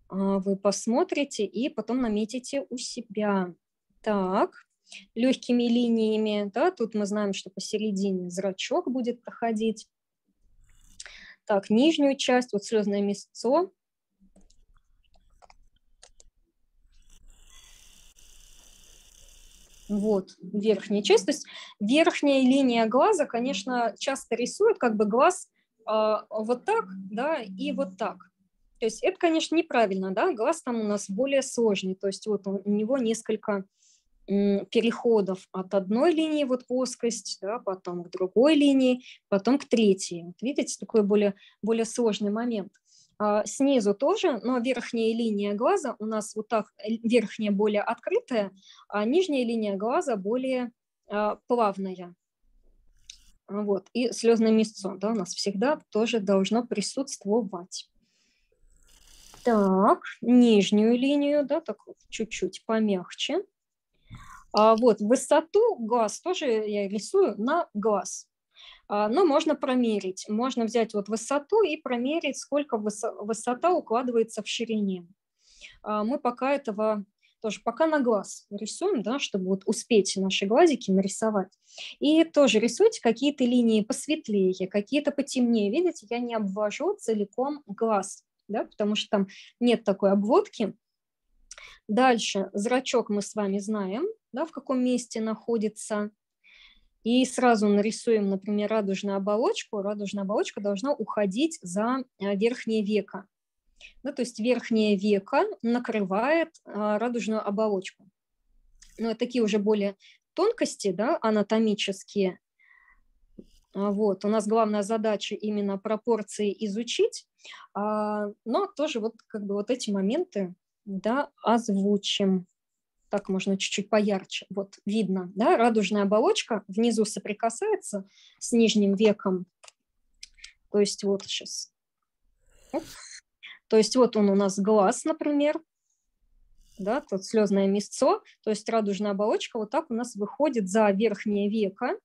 А, вы посмотрите и потом наметите у себя. Так, легкими линиями. Да? Тут мы знаем, что посередине зрачок будет проходить. Так, нижнюю часть, вот слезное мясцо. Вот, верхняя часть. То есть верхняя линия глаза, конечно, часто рисуют как бы глаз вот так, да, и вот так. То есть это, конечно, неправильно, да, глаз там у нас более сложный, то есть вот у него несколько переходов от одной линии вот плоскость, да, потом к другой линии, потом к третьей. Вот видите, такой более, более сложный момент. А снизу тоже, но верхняя линия глаза у нас вот так, верхняя более открытая, а нижняя линия глаза более а, плавная. Вот. И слезное мясцо да, у нас всегда тоже должно присутствовать. Так, нижнюю линию, да, так чуть-чуть помягче. А вот высоту глаз тоже я рисую на глаз. А, но можно промерить. Можно взять вот высоту и промерить, сколько высота укладывается в ширине. А, мы пока этого тоже пока на глаз рисуем, да, чтобы вот успеть наши глазики нарисовать. И тоже рисуйте какие-то линии посветлее, какие-то потемнее. Видите, я не обвожу целиком глаз, да, потому что там нет такой обводки. Дальше зрачок мы с вами знаем, да, в каком месте находится. И сразу нарисуем, например, радужную оболочку. Радужная оболочка должна уходить за э, верхнее веко. Да, то есть верхнее веко накрывает а, радужную оболочку. Но такие уже более тонкости да, анатомические. А, вот, у нас главная задача именно пропорции изучить, а, но тоже вот как бы вот эти моменты да, озвучим. Так можно чуть-чуть поярче, вот видно, да, радужная оболочка внизу соприкасается с нижним веком, то есть вот сейчас, то есть вот он у нас глаз, например, да, тут слезное мясцо, то есть радужная оболочка вот так у нас выходит за верхнее веко,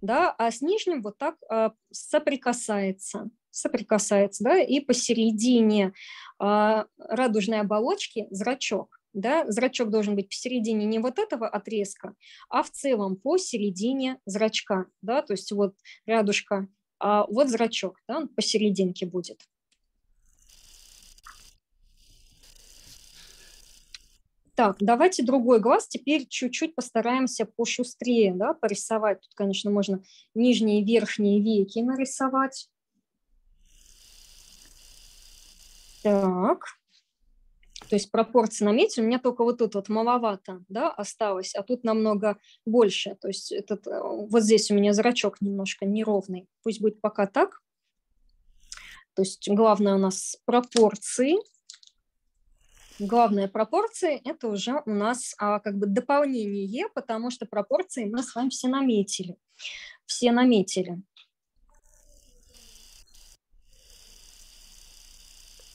да, а с нижним вот так а, соприкасается, соприкасается, да, и посередине а, радужной оболочки зрачок да, зрачок должен быть посередине не вот этого отрезка, а в целом посередине зрачка, да, то есть вот рядушка, а вот зрачок, да, он посерединке будет. Так, давайте другой глаз. Теперь чуть-чуть постараемся пошустрее да, порисовать. Тут, конечно, можно нижние и верхние веки нарисовать. Так. То есть пропорции наметили, у меня только вот тут вот маловато да, осталось, а тут намного больше. То есть этот, э, вот здесь у меня зрачок немножко неровный. Пусть будет пока так. То есть главное у нас пропорции. Главная пропорции – это уже у нас а, как бы дополнение, потому что пропорции мы с вами все наметили. Все наметили.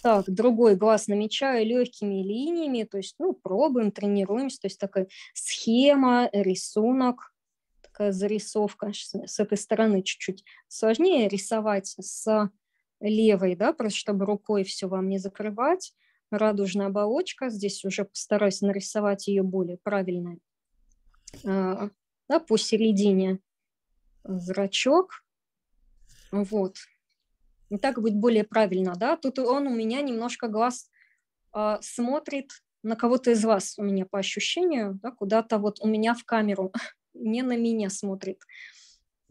Так, другой глаз намечаю легкими линиями, то есть, ну, пробуем, тренируемся, то есть такая схема, рисунок, такая зарисовка. С этой стороны чуть-чуть сложнее рисовать с левой, да, просто чтобы рукой все вам не закрывать. Радужная оболочка, здесь уже постараюсь нарисовать ее более правильно, а, да, посередине зрачок, вот, И так будет более правильно, да. Тут он у меня немножко глаз э, смотрит на кого-то из вас, у меня по ощущению, да, куда-то вот у меня в камеру, (laughs) не на меня смотрит.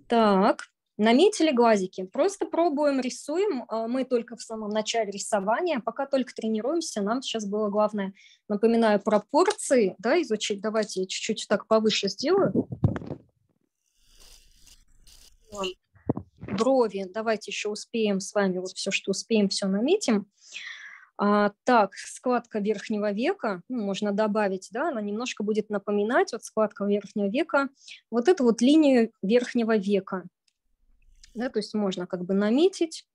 Так, наметили глазики. Просто пробуем, рисуем. А, мы только в самом начале рисования, пока только тренируемся. Нам сейчас было главное, напоминаю, пропорции да, изучить. Давайте я чуть-чуть так повыше сделаю. Брови. Давайте еще успеем с вами вот все, что успеем, все наметим. А, так, складка верхнего века, ну, можно добавить, да, она немножко будет напоминать, вот складка верхнего века, вот эту вот линию верхнего века. Да, то есть можно как бы наметить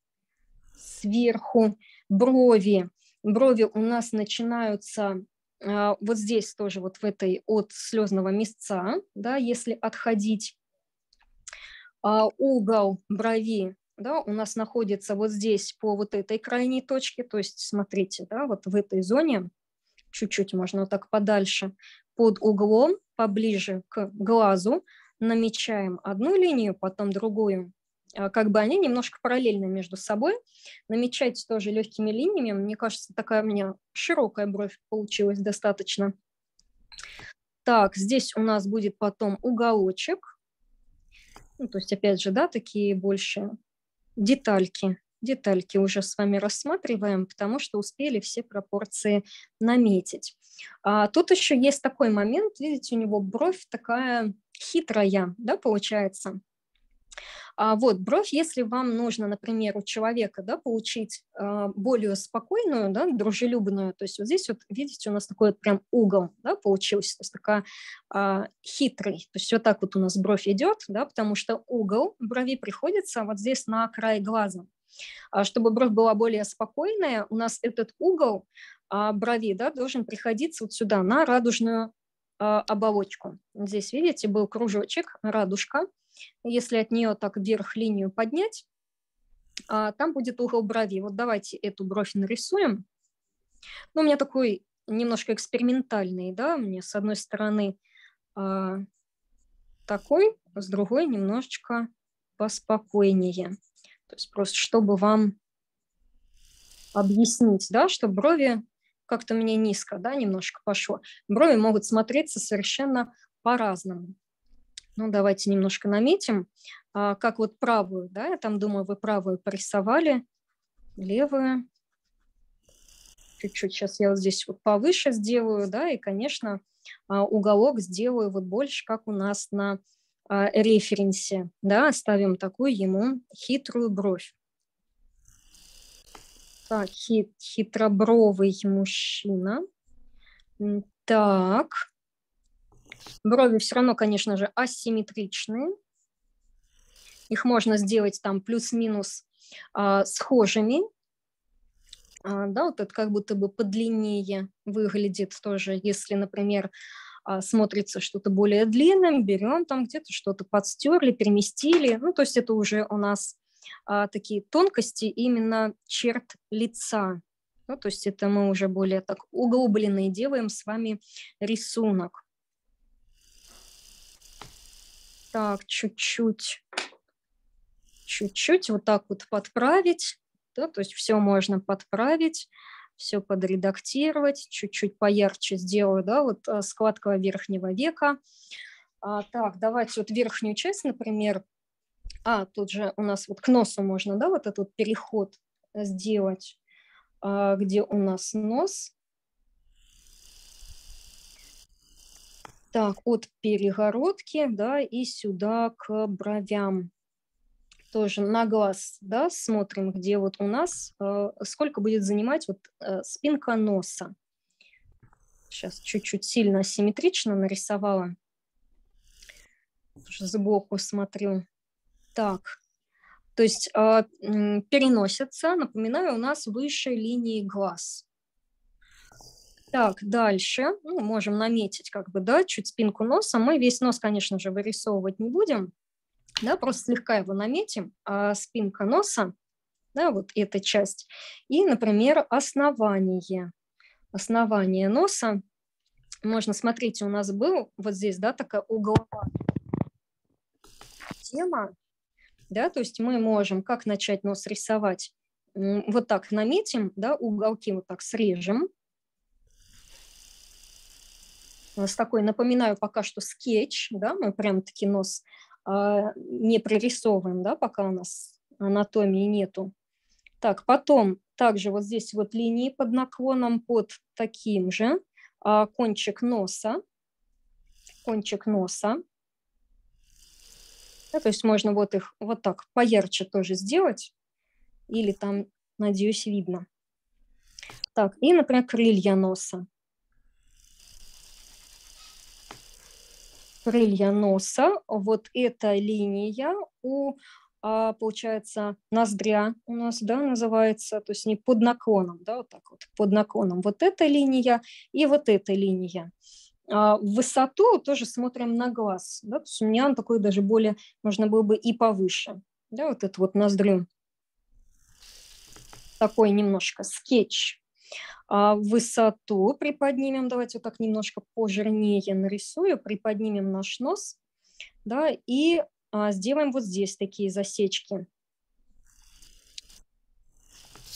сверху брови. Брови у нас начинаются а, вот здесь тоже, вот в этой от слезного места, да, если отходить. А, угол брови да, у нас находится вот здесь по вот этой крайней точке, то есть смотрите, да, вот в этой зоне, чуть-чуть можно вот так подальше, под углом, поближе к глазу, намечаем одну линию, потом другую, как бы они немножко параллельны между собой. Намечайте тоже легкими линиями. Мне кажется, такая у меня широкая бровь получилась достаточно. Так, здесь у нас будет потом уголочек. Ну, то есть, опять же, да, такие больше детальки. Детальки уже с вами рассматриваем, потому что успели все пропорции наметить. А тут еще есть такой момент, видите, у него бровь такая хитрая, да, получается. А вот бровь, если вам нужно, например, у человека да, получить э, более спокойную, да, дружелюбную, то есть вот здесь вот, видите, у нас такой вот прям угол да, получился, то есть такая э, хитрый, то есть вот так вот у нас бровь идет, да, потому что угол брови приходится вот здесь на край глаза. А чтобы бровь была более спокойная, у нас этот угол а, брови да, должен приходиться вот сюда, на радужную оболочку. Здесь, видите, был кружочек, радужка, если от нее так вверх линию поднять, а, там будет угол брови. Вот давайте эту бровь нарисуем. Ну, у меня такой немножко экспериментальный, да, мне с одной стороны а, такой, с другой немножечко поспокойнее. То есть просто чтобы вам объяснить, да, что брови как-то мне низко, да, немножко пошло. Брови могут смотреться совершенно по-разному. Ну, давайте немножко наметим. А, как вот правую, да, я там думаю, вы правую порисовали, левую. Чуть-чуть сейчас я вот здесь вот повыше сделаю, да, и, конечно, а, уголок сделаю вот больше, как у нас на а, референсе, да, оставим такую ему хитрую бровь. Так, хит, хитробровый мужчина. Так, Брови все равно, конечно же, асимметричные. Их можно сделать там плюс-минус а, схожими. А, да, вот это как будто бы подлиннее выглядит тоже, если, например, а, смотрится что-то более длинным, берем там где-то что-то подстерли, переместили. Ну, то есть это уже у нас а, такие тонкости именно черт лица. Ну, то есть это мы уже более так углубленные делаем с вами рисунок. Так, чуть-чуть, чуть-чуть вот так вот подправить. Да, то есть все можно подправить, все подредактировать, чуть-чуть поярче сделаю, да, вот э, складка верхнего века. А, так, давайте вот верхнюю часть, например, а, тут же у нас вот к носу можно, да, вот этот переход сделать, а, где у нас нос. Так, от перегородки, да, и сюда к бровям. Тоже на глаз, да, смотрим, где вот у нас, э, сколько будет занимать вот э, спинка носа. Сейчас чуть-чуть сильно асимметрично нарисовала. Тоже сбоку смотрю. Так, то есть э, переносятся, напоминаю, у нас выше линии глаз. Так, дальше ну, можем наметить как бы, да, чуть спинку носа. Мы весь нос, конечно же, вырисовывать не будем, да, просто слегка его наметим, а спинка носа, да, вот эта часть. И, например, основание. Основание носа. Можно, смотрите, у нас был вот здесь, да, такая угловая тема. да, то есть мы можем как начать нос рисовать, вот так наметим, да, уголки вот так срежем, с такой, напоминаю, пока что скетч, да, мы прям таки нос а, не прорисовываем, да, пока у нас анатомии нету. Так, потом также вот здесь вот линии под наклоном под таким же, а, кончик носа, кончик носа. Да, то есть можно вот их вот так поярче тоже сделать, или там, надеюсь, видно. Так, и, например, крылья носа. Крылья носа. Вот эта линия у, а, получается, ноздря у нас, да, называется, то есть не под наклоном, да, вот так вот, под наклоном. Вот эта линия и вот эта линия. А, в высоту тоже смотрим на глаз, да, то есть у меня он такой даже более, можно было бы и повыше, да, вот это вот ноздрю. Такой немножко скетч высоту приподнимем, давайте вот так немножко пожирнее нарисую, приподнимем наш нос, да, и а, сделаем вот здесь такие засечки.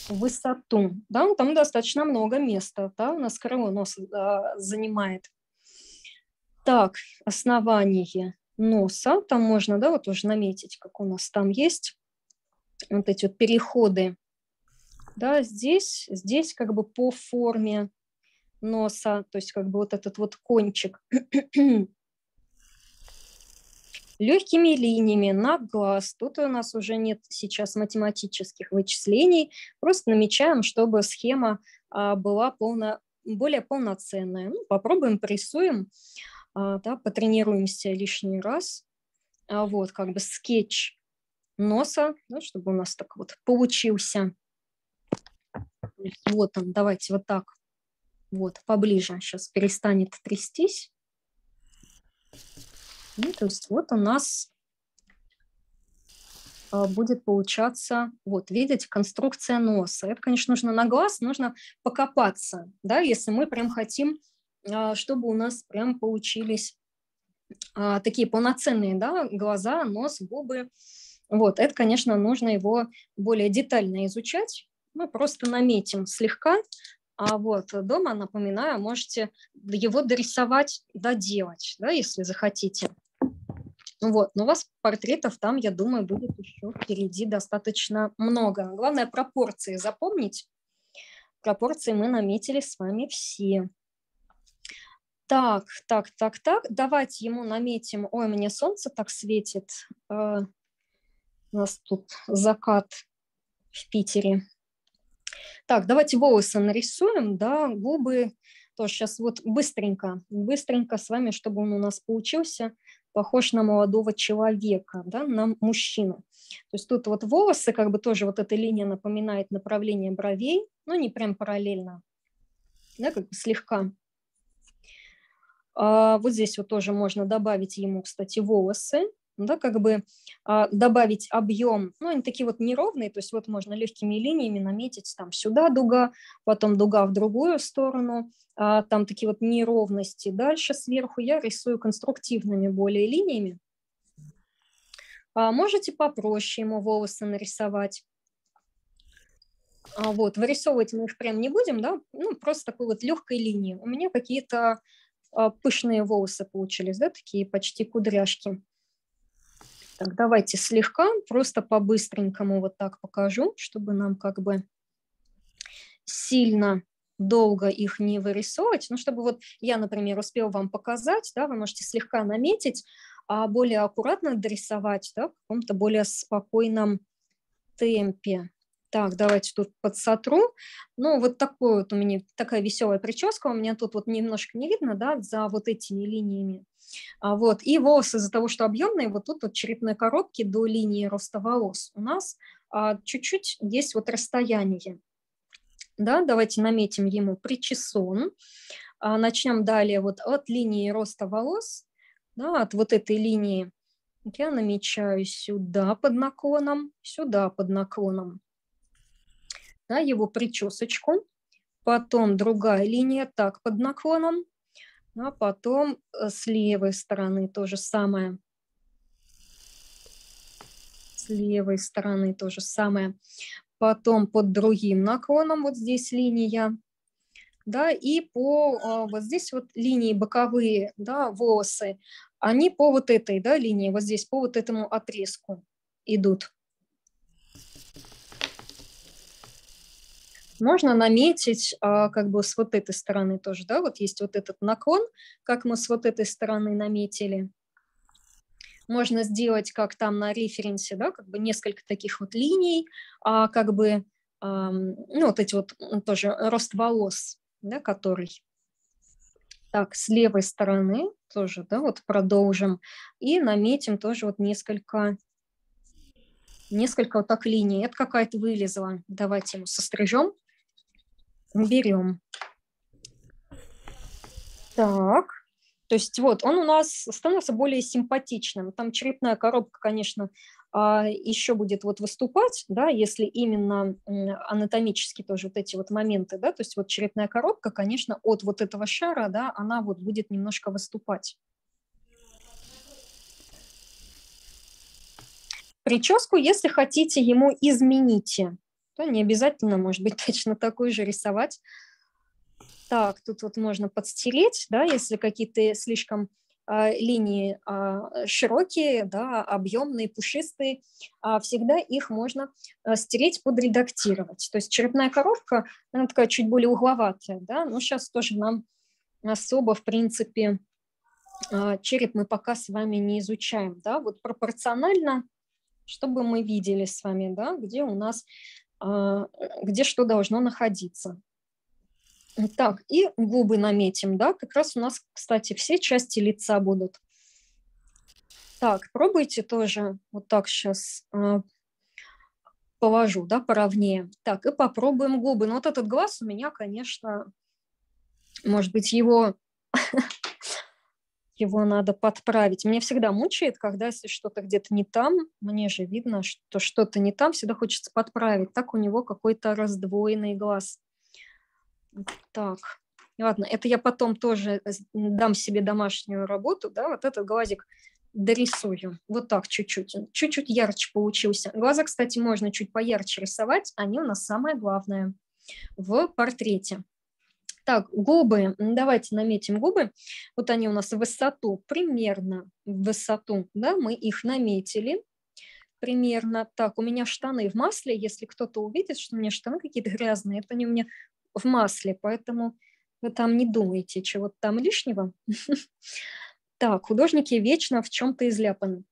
Высоту, да, там достаточно много места, да, у нас крыло нос а, занимает. Так, основание носа, там можно, да, вот уже наметить, как у нас там есть, вот эти вот переходы да, здесь, здесь как бы по форме носа, то есть как бы вот этот вот кончик (clears throat) легкими линиями на глаз. Тут у нас уже нет сейчас математических вычислений, просто намечаем, чтобы схема а, была полно, более полноценная. Ну, попробуем, порисуем, а, да, потренируемся лишний раз. А, вот, как бы скетч носа, да, чтобы у нас так вот получился. Вот он, давайте вот так. Вот, поближе. Сейчас перестанет трястись. Ну, то есть вот у нас а, будет получаться, вот, видите, конструкция носа. Это, конечно, нужно на глаз, нужно покопаться, да, если мы прям хотим, а, чтобы у нас прям получились а, такие полноценные, да, глаза, нос, губы. Вот, это, конечно, нужно его более детально изучать, мы просто наметим слегка, а вот дома, напоминаю, можете его дорисовать, доделать, да, если захотите. Вот, но у вас портретов там, я думаю, будет еще впереди достаточно много. Главное, пропорции запомнить. Пропорции мы наметили с вами все. Так, так, так, так. Давайте ему наметим. Ой, мне солнце так светит. Э, у нас тут закат в Питере. Так, давайте волосы нарисуем, да, губы тоже сейчас вот быстренько, быстренько с вами, чтобы он у нас получился похож на молодого человека, да, на мужчину. То есть тут вот волосы, как бы тоже вот эта линия напоминает направление бровей, но не прям параллельно, да, как бы слегка. А вот здесь вот тоже можно добавить ему, кстати, волосы, да, как бы а, добавить объем, ну, они такие вот неровные, то есть вот можно легкими линиями наметить там сюда дуга, потом дуга в другую сторону, а, там такие вот неровности. Дальше сверху я рисую конструктивными более линиями. А, можете попроще ему волосы нарисовать. А, вот, вырисовывать мы их прям не будем, да, ну, просто такой вот легкой линии. У меня какие-то а, пышные волосы получились, да, такие почти кудряшки. Так, давайте слегка, просто по-быстренькому вот так покажу, чтобы нам как бы сильно долго их не вырисовывать. Ну, чтобы вот я, например, успел вам показать, да, вы можете слегка наметить, а более аккуратно дорисовать да, в каком-то более спокойном темпе. Так, давайте тут подсотру. Ну, вот такой вот у меня, такая веселая прическа. У меня тут вот немножко не видно, да, за вот этими линиями. А, вот. И волосы из-за того, что объемные, вот тут вот черепной коробки до линии роста волос у нас а, чуть-чуть есть вот расстояние. Да, давайте наметим ему причесон. А, начнем далее вот от линии роста волос, да, от вот этой линии. Я намечаю сюда под наклоном, сюда под наклоном да, его причесочку, потом другая линия так под наклоном, а потом э, с левой стороны то же самое. С левой стороны то же самое. Потом под другим наклоном вот здесь линия. Да, и по а, вот здесь вот линии боковые, да, волосы, они по вот этой, да, линии, вот здесь, по вот этому отрезку идут. Можно наметить а, как бы с вот этой стороны тоже, да, вот есть вот этот наклон, как мы с вот этой стороны наметили. Можно сделать, как там на референсе, да, как бы несколько таких вот линий, а, как бы, а, ну, вот эти вот тоже рост волос, да, который. Так, с левой стороны тоже, да, вот продолжим. И наметим тоже вот несколько несколько вот так линий. Это какая-то вылезла. Давайте ему сострижем берем. Так, то есть вот он у нас становится более симпатичным. Там черепная коробка, конечно, а, еще будет вот выступать, да, если именно анатомически тоже вот эти вот моменты, да, то есть вот черепная коробка, конечно, от вот этого шара, да, она вот будет немножко выступать. Прическу, если хотите, ему измените то не обязательно, может быть, (laughs) точно такой же рисовать. Так, тут вот можно подстереть, да, если какие-то слишком а, линии а, широкие, да, объемные, пушистые, а всегда их можно а, стереть, подредактировать. То есть черепная коробка, она такая чуть более угловатая, да, но сейчас тоже нам особо, в принципе, а, череп мы пока с вами не изучаем, да, вот пропорционально, чтобы мы видели с вами, да, где у нас где что должно находиться. Так, и губы наметим, да, как раз у нас, кстати, все части лица будут. Так, пробуйте тоже, вот так сейчас э, положу, да, поровнее. Так, и попробуем губы. Ну, вот этот глаз у меня, конечно, может быть, его (laughs) его надо подправить. Мне всегда мучает, когда если что-то где-то не там, мне же видно, что что-то не там, всегда хочется подправить. Так у него какой-то раздвоенный глаз. Так, ладно, это я потом тоже дам себе домашнюю работу, да, вот этот глазик дорисую. Вот так чуть-чуть. Чуть-чуть ярче получился. Глаза, кстати, можно чуть поярче рисовать, они у нас самое главное в портрете. Так, губы. Давайте наметим губы. Вот они у нас в высоту, примерно в высоту, да, мы их наметили примерно. Так, у меня штаны в масле. Если кто-то увидит, что у меня штаны какие-то грязные, это они у меня в масле, поэтому вы там не думаете чего-то там лишнего. (laughs) Так, художники вечно в чем-то изляпаны.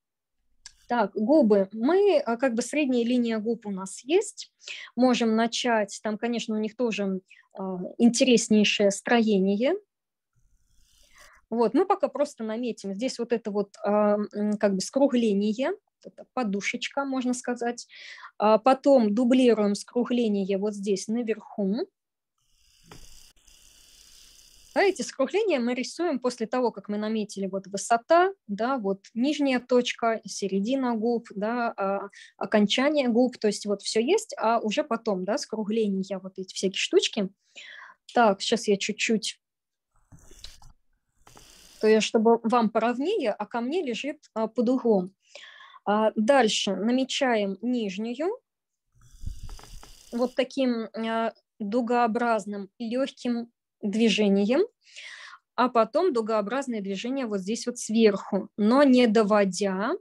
Так, губы. Мы, а, как бы средняя линия губ у нас есть. Можем начать, там, конечно, у них тоже а, интереснейшее строение. Вот, мы пока просто наметим. Здесь вот это вот а, как бы скругление, это подушечка, можно сказать. Потом дублируем скругление вот здесь наверху. Эти скругления мы рисуем после того, как мы наметили вот высота, да, вот нижняя точка, середина губ, да, а, окончание губ, то есть вот все есть, а уже потом, да, скругления, вот эти всякие штучки. Так, сейчас я чуть-чуть, то есть чтобы вам поровнее, а ко мне лежит а, под углом. А, дальше намечаем нижнюю, вот таким а, дугообразным легким движением, а потом дугообразное движение вот здесь вот сверху, но не доводя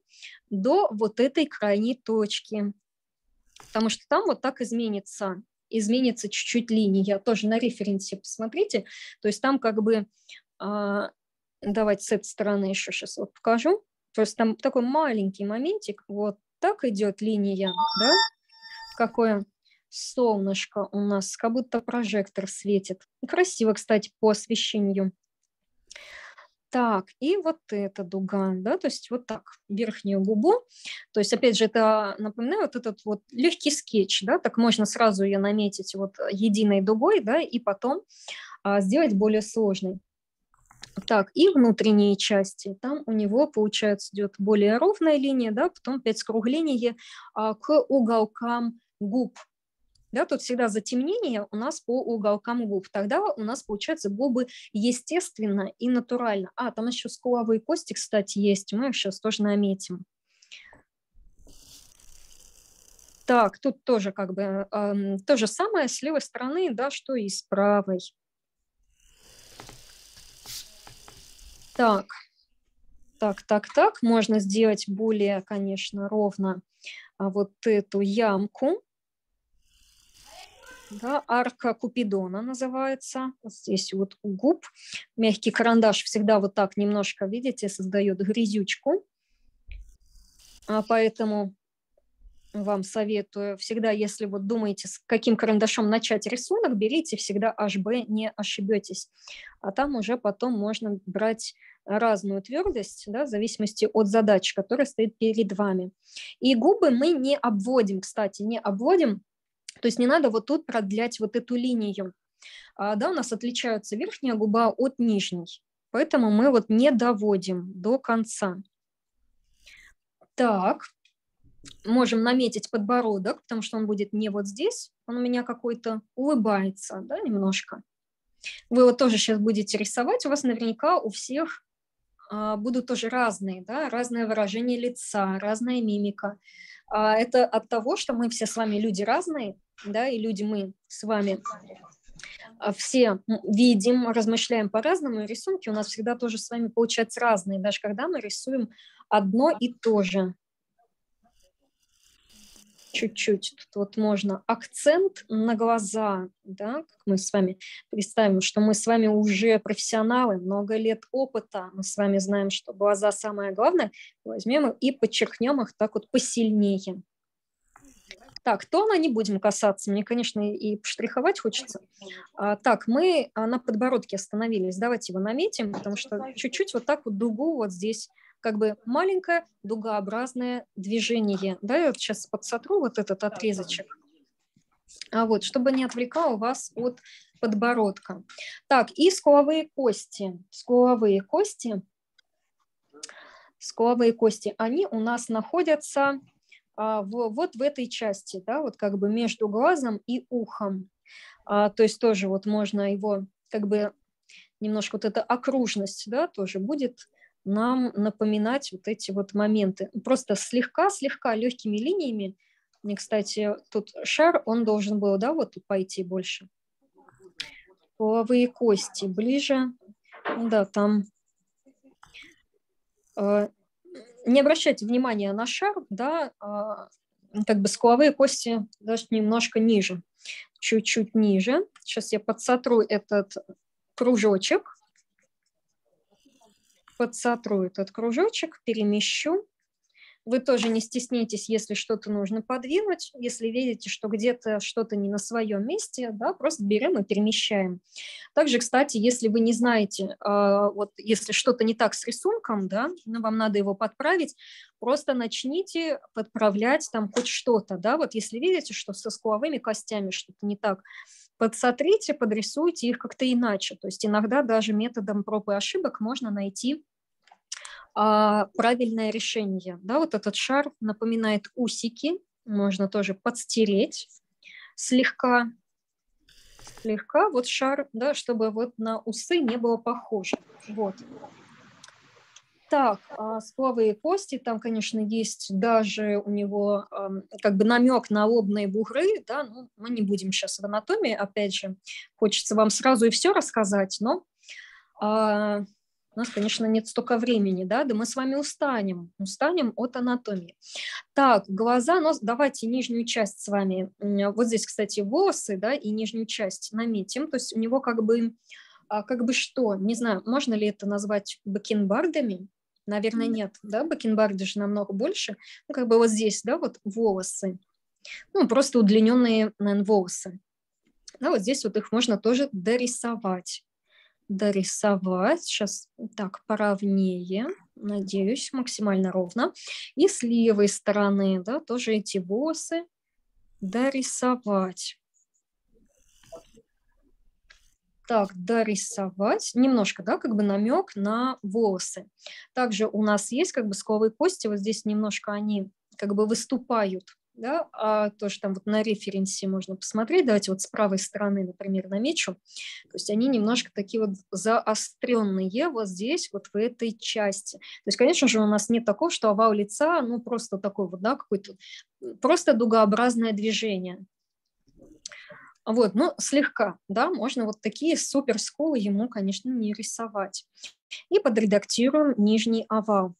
до вот этой крайней точки, потому что там вот так изменится, изменится чуть-чуть линия. Тоже на референсе посмотрите, то есть там как бы, а, давайте с этой стороны еще сейчас вот покажу, то есть там такой маленький моментик, вот так идет линия, да, какое солнышко у нас, как будто прожектор светит. Красиво, кстати, по освещению. Так, и вот эта дуга, да, то есть вот так, верхнюю губу. То есть, опять же, это, напоминаю, вот этот вот легкий скетч, да, так можно сразу ее наметить вот единой дугой, да, и потом а, сделать более сложной. Так, и внутренние части. Там у него, получается, идет более ровная линия, да, потом опять скругление а, к уголкам губ, да, тут всегда затемнение у нас по уголкам губ. Тогда у нас получается губы естественно и натурально. А, там еще скуловые кости, кстати, есть. Мы их сейчас тоже наметим. Так, тут тоже как бы э, то же самое с левой стороны, да, что и с правой. Так, так, так, так. Можно сделать более, конечно, ровно а вот эту ямку. Да, арка Купидона называется. Вот здесь вот у губ. Мягкий карандаш всегда вот так немножко, видите, создает грязючку. А поэтому вам советую всегда, если вот думаете, с каким карандашом начать рисунок, берите всегда HB, не ошибетесь. А там уже потом можно брать разную твердость, да, в зависимости от задачи, которая стоит перед вами. И губы мы не обводим, кстати, не обводим, то есть не надо вот тут продлять вот эту линию. А, да, у нас отличаются верхняя губа от нижней, поэтому мы вот не доводим до конца. Так, можем наметить подбородок, потому что он будет не вот здесь, он у меня какой-то улыбается, да, немножко. Вы вот тоже сейчас будете рисовать, у вас наверняка у всех а, будут тоже разные, да, разное выражение лица, разная мимика. А, это от того, что мы все с вами люди разные, да, и люди мы с вами а, все видим, размышляем по-разному, и рисунки у нас всегда тоже с вами получаются разные, даже когда мы рисуем одно и то же чуть-чуть. Тут вот можно акцент на глаза, да, как мы с вами представим, что мы с вами уже профессионалы, много лет опыта, мы с вами знаем, что глаза самое главное, возьмем и подчеркнем их так вот посильнее. Так, тона не будем касаться, мне, конечно, и штриховать хочется. А, так, мы а, на подбородке остановились, давайте его наметим, потому что чуть-чуть вот так вот дугу вот здесь как бы маленькое дугообразное движение. Да, я вот сейчас подсотру вот этот отрезочек. А вот, чтобы не отвлекал вас от подбородка. Так, и скуловые кости. Скуловые кости. Скуловые кости, они у нас находятся вот в этой части, да, вот как бы между глазом и ухом. А, то есть тоже вот можно его как бы немножко вот эта окружность, да, тоже будет нам напоминать вот эти вот моменты. Просто слегка-слегка легкими линиями. Мне, кстати, тут шар, он должен был, да, вот тут пойти больше. Половые кости ближе. Да, там э, не обращайте внимания на шар, да, э, как бы скуловые кости даже немножко ниже, чуть-чуть ниже. Сейчас я подсотру этот кружочек подсотру этот кружочек, перемещу. Вы тоже не стесняйтесь, если что-то нужно подвинуть. Если видите, что где-то что-то не на своем месте, да, просто берем и перемещаем. Также, кстати, если вы не знаете, а, вот если что-то не так с рисунком, да, ну, вам надо его подправить, просто начните подправлять там хоть что-то. Да, вот если видите, что со скуловыми костями что-то не так, подсотрите, подрисуйте их как-то иначе. То есть иногда даже методом проб и ошибок можно найти а, правильное решение. Да, вот этот шар напоминает усики, можно тоже подстереть слегка, слегка, вот шар, да, чтобы вот на усы не было похоже. Вот. Так, а сплавые кости, там, конечно, есть даже у него э, как бы намек на лобные бугры, да, ну, мы не будем сейчас в анатомии, опять же, хочется вам сразу и все рассказать, но э, у нас, конечно, нет столько времени, да, да мы с вами устанем, устанем от анатомии. Так, глаза, нос, давайте нижнюю часть с вами, вот здесь, кстати, волосы, да, и нижнюю часть наметим, то есть у него как бы, а, как бы что, не знаю, можно ли это назвать бакенбардами, Наверное, нет, да, бакенбарды же намного больше. Ну, как бы вот здесь, да, вот волосы. Ну, просто удлиненные, наверное, волосы. Да, вот здесь вот их можно тоже дорисовать дорисовать. Сейчас так, поровнее, надеюсь, максимально ровно. И с левой стороны, да, тоже эти волосы дорисовать. Так, дорисовать. Немножко, да, как бы намек на волосы. Также у нас есть как бы скуловые кости, вот здесь немножко они как бы выступают да, а тоже там вот на референсе можно посмотреть, давайте вот с правой стороны, например, намечу, то есть они немножко такие вот заостренные вот здесь, вот в этой части. То есть, конечно же, у нас нет такого, что овал лица, ну, просто такой вот, да, какой-то, просто дугообразное движение. Вот, ну, слегка, да, можно вот такие супер скулы ему, конечно, не рисовать. И подредактируем нижний овал.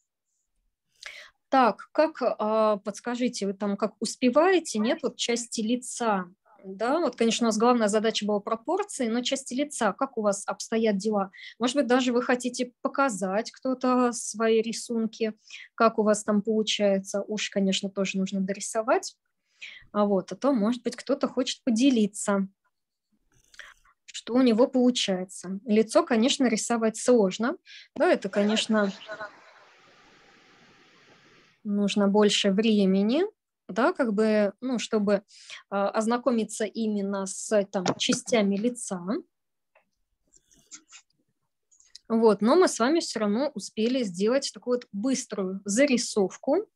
Так, как, а, подскажите, вы там как успеваете, нет, вот части лица, да, вот, конечно, у нас главная задача была пропорции, но части лица, как у вас обстоят дела? Может быть, даже вы хотите показать кто-то свои рисунки, как у вас там получается, уж, конечно, тоже нужно дорисовать, а вот, а то, может быть, кто-то хочет поделиться, что у него получается. Лицо, конечно, рисовать сложно, да, это, конечно, нужно больше времени, да, как бы, ну, чтобы э, ознакомиться именно с там, частями лица. Вот, но мы с вами все равно успели сделать такую вот быструю зарисовку,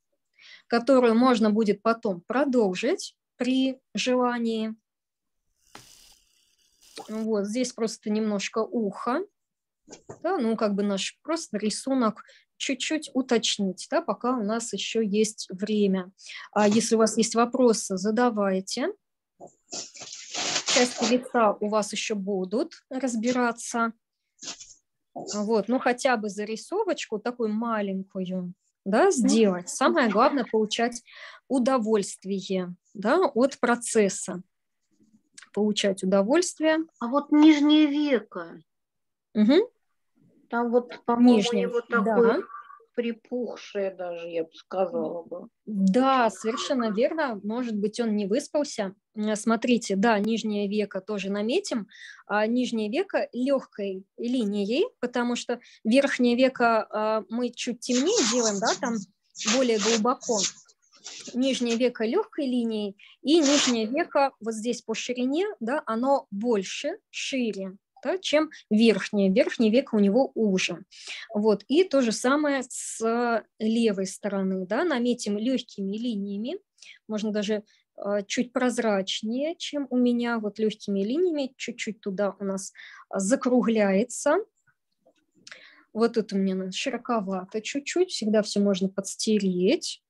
которую можно будет потом продолжить при желании. Вот, здесь просто немножко ухо, да, ну, как бы наш просто рисунок чуть-чуть уточнить, да, пока у нас еще есть время. А если у вас есть вопросы, задавайте. Части лица у вас еще будут разбираться. Вот, ну хотя бы зарисовочку такую маленькую, да, сделать. Самое главное получать удовольствие, да, от процесса. Получать удовольствие. А вот нижнее веко. Угу. Там вот, по-моему, его такое припухшее даже, я бы сказала бы. Да, совершенно верно. Может быть, он не выспался. Смотрите, да, нижнее веко тоже наметим. А нижнее веко легкой линией, потому что верхнее веко а, мы чуть темнее делаем, да, там более глубоко. Нижнее веко легкой линией и нижнее веко вот здесь по ширине, да, оно больше, шире да, чем верхнее. Верхнее веко у него уже. Вот. И то же самое с левой стороны. Да, наметим легкими линиями. Можно даже э, чуть прозрачнее, чем у меня, вот легкими линиями, чуть-чуть туда у нас закругляется. Вот тут у меня широковато чуть-чуть, всегда все можно подстереть.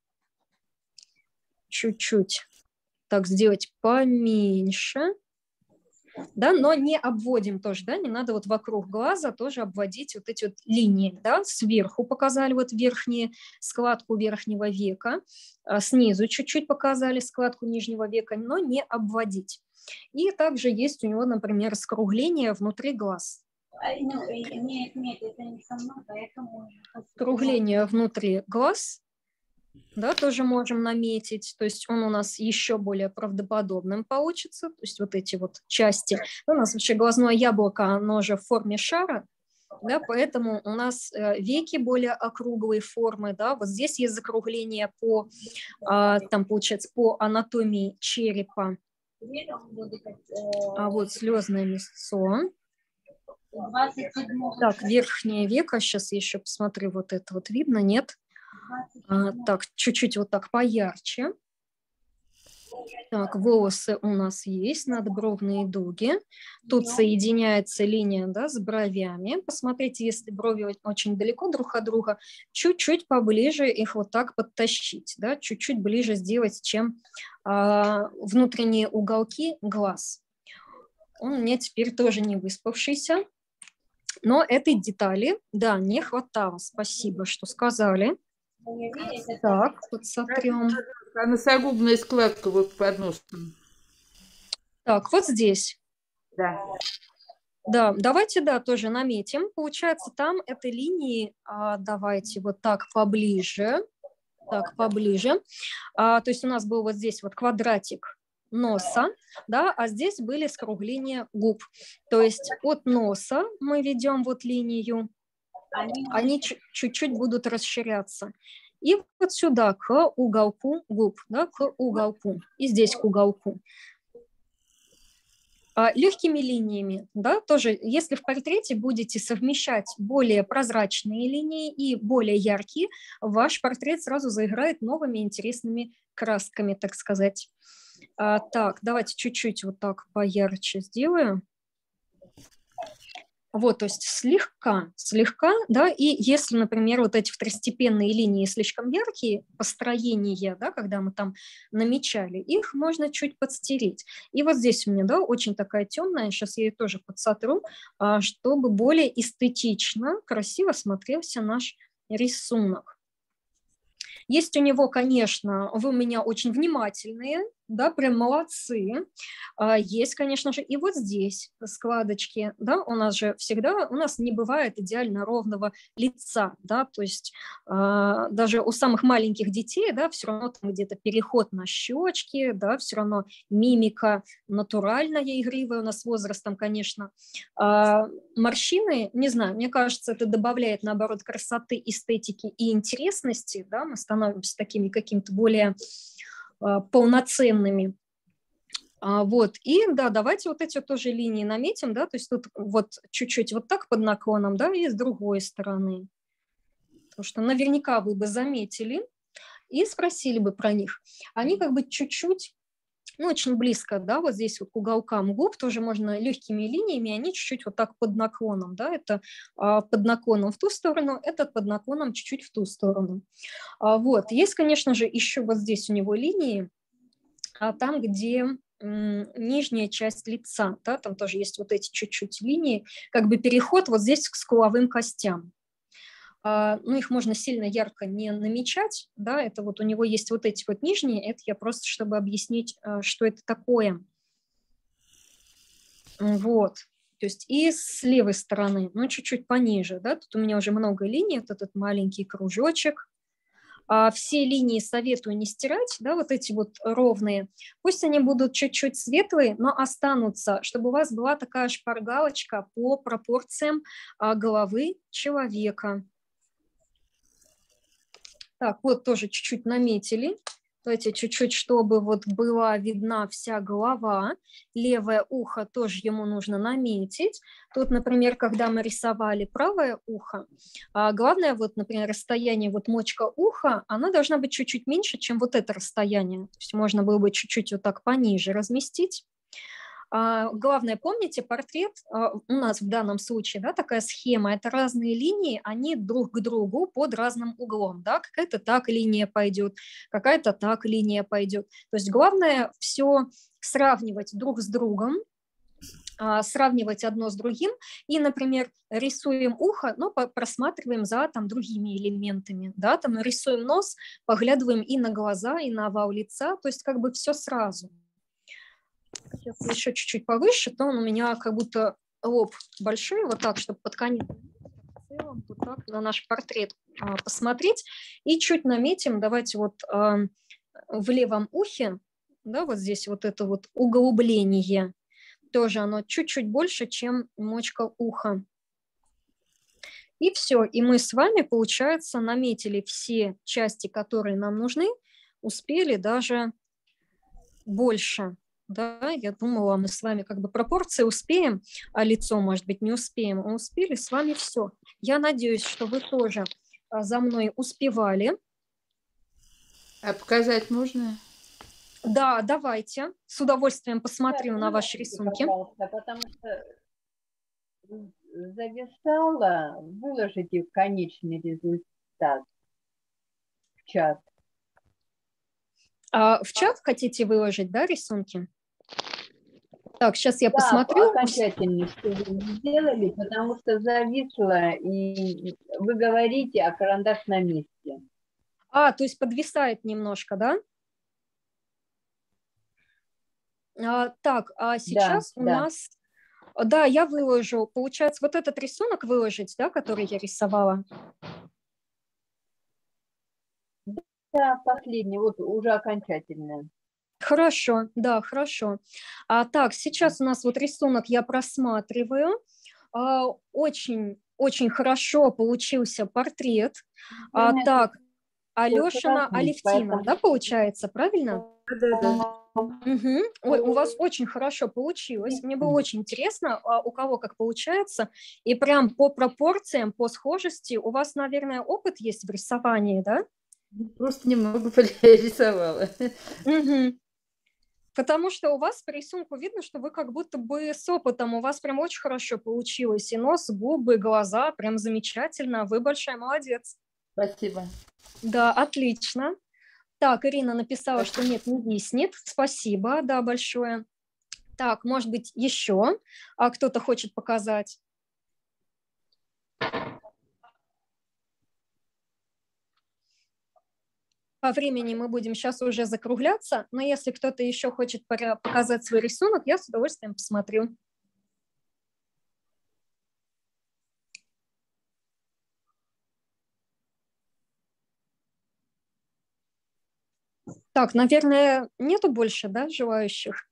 Чуть-чуть так сделать поменьше да, но не обводим тоже, да, не надо вот вокруг глаза тоже обводить вот эти вот линии, да, сверху показали вот верхние, складку верхнего века, а снизу чуть-чуть показали складку нижнего века, но не обводить. И также есть у него, например, скругление внутри глаз. Ну, скругление внутри глаз да, тоже можем наметить, то есть он у нас еще более правдоподобным получится, то есть вот эти вот части. У нас вообще глазное яблоко, оно же в форме шара, да, поэтому у нас э, веки более округлой формы, да, вот здесь есть закругление по, а, там получается, по анатомии черепа. А вот слезное мясцо. Так, верхнее веко, сейчас еще посмотрю, вот это вот видно, нет? А, так, чуть-чуть вот так поярче. Так, волосы у нас есть, надбровные дуги. Тут соединяется линия да, с бровями. Посмотрите, если брови очень далеко друг от друга, чуть-чуть поближе их вот так подтащить, да, чуть-чуть ближе сделать, чем а, внутренние уголки глаз. Он у меня теперь тоже не выспавшийся. Но этой детали, да, не хватало. Спасибо, что сказали. Так, подсотрем. А носогубная складка вот под носом. Так, вот здесь. Да. Да, давайте, да, тоже наметим. Получается, там этой линии, а, давайте вот так поближе, так, поближе. А, то есть у нас был вот здесь вот квадратик носа, да, а здесь были скругления губ. То есть от носа мы ведем вот линию, они чуть-чуть будут расширяться. И вот сюда, к уголку губ, да, к уголку, и здесь к уголку. А, легкими линиями, да, тоже, если в портрете будете совмещать более прозрачные линии и более яркие, ваш портрет сразу заиграет новыми интересными красками, так сказать. А, так, давайте чуть-чуть вот так поярче сделаю. Вот, то есть слегка, слегка, да, и если, например, вот эти второстепенные линии слишком яркие, построения, да, когда мы там намечали, их можно чуть подстереть. И вот здесь у меня, да, очень такая темная, сейчас я ее тоже подсотру, а, чтобы более эстетично, красиво смотрелся наш рисунок. Есть у него, конечно, вы у меня очень внимательные, да, прям молодцы. А, есть, конечно же, и вот здесь складочки, да, у нас же всегда, у нас не бывает идеально ровного лица, да, то есть а, даже у самых маленьких детей, да, все равно там где-то переход на щечки, да, все равно мимика натуральная, игривая у нас возрастом, конечно. А, морщины, не знаю, мне кажется, это добавляет, наоборот, красоты, эстетики и интересности, да, мы становимся такими каким-то более полноценными. А, вот, и да, давайте вот эти тоже линии наметим, да, то есть тут вот чуть-чуть вот так под наклоном, да, и с другой стороны. Потому что наверняка вы бы заметили и спросили бы про них. Они как бы чуть-чуть ну, очень близко, да, вот здесь вот к уголкам губ тоже можно легкими линиями, они чуть-чуть вот так под наклоном, да, это а, под наклоном в ту сторону, этот под наклоном чуть-чуть в ту сторону. А, вот, есть, конечно же, еще вот здесь у него линии, а там, где нижняя часть лица, да, там тоже есть вот эти чуть-чуть линии, как бы переход вот здесь к скуловым костям. А, ну, их можно сильно ярко не намечать, да, это вот у него есть вот эти вот нижние, это я просто, чтобы объяснить, а, что это такое. Вот, то есть и с левой стороны, ну, чуть-чуть пониже, да, тут у меня уже много линий, вот этот маленький кружочек, а все линии советую не стирать, да, вот эти вот ровные. Пусть они будут чуть-чуть светлые, но останутся, чтобы у вас была такая шпаргалочка по пропорциям головы человека. Так, вот тоже чуть-чуть наметили. Давайте чуть-чуть, чтобы вот была видна вся голова. Левое ухо тоже ему нужно наметить. Тут, например, когда мы рисовали правое ухо, а главное, вот, например, расстояние вот мочка уха, она должна быть чуть-чуть меньше, чем вот это расстояние. То есть можно было бы чуть-чуть вот так пониже разместить. А, главное, помните, портрет а, у нас в данном случае, да, такая схема, это разные линии, они друг к другу под разным углом, да, какая-то так линия пойдет, какая-то так линия пойдет. То есть главное все сравнивать друг с другом, а, сравнивать одно с другим и, например, рисуем ухо, но просматриваем за там другими элементами, да, там рисуем нос, поглядываем и на глаза, и на овал лица, то есть как бы все сразу. Сейчас еще чуть-чуть повыше, то он у меня как будто лоб большой, вот так, чтобы под конец вот так на наш портрет а, посмотреть. И чуть наметим, давайте вот а, в левом ухе, да, вот здесь вот это вот углубление, тоже оно чуть-чуть больше, чем мочка уха. И все, и мы с вами, получается, наметили все части, которые нам нужны, успели даже больше да, я думала, мы с вами как бы пропорции успеем, а лицо, может быть, не успеем, а успели с вами все. Я надеюсь, что вы тоже а, за мной успевали. А показать можно? Да, давайте. С удовольствием посмотрю да, на ваши рисунки. Потому что зависала, выложите конечный результат в чат. А в чат хотите выложить, да, рисунки? Так, сейчас я да, посмотрю. окончательно, что вы сделали, потому что зависло, и вы говорите, а карандаш на месте. А, то есть подвисает немножко, да? А, так, а сейчас да, у да. нас... Да, я выложу. Получается, вот этот рисунок выложить, да, который я рисовала? Да, последний, вот уже окончательный. Хорошо, да, хорошо. А, так, сейчас у нас вот рисунок я просматриваю. А, очень, очень хорошо получился портрет. А, так, Алешина Алевтина, да, получается, правильно? Да, да. Угу. Ой, у вас очень хорошо получилось. Мне было очень интересно, а у кого как получается. И прям по пропорциям, по схожести, у вас, наверное, опыт есть в рисовании, да? Просто немного (laughs) порисовала. Угу. Потому что у вас по рисунку видно, что вы как будто бы с опытом, у вас прям очень хорошо получилось. И нос, губы, глаза, прям замечательно. Вы большая молодец. Спасибо. Да, отлично. Так, Ирина написала, что нет, не виснет. Спасибо, да, большое. Так, может быть, еще а кто-то хочет показать? По времени мы будем сейчас уже закругляться, но если кто-то еще хочет показать свой рисунок, я с удовольствием посмотрю. Так, наверное, нету больше, да, желающих?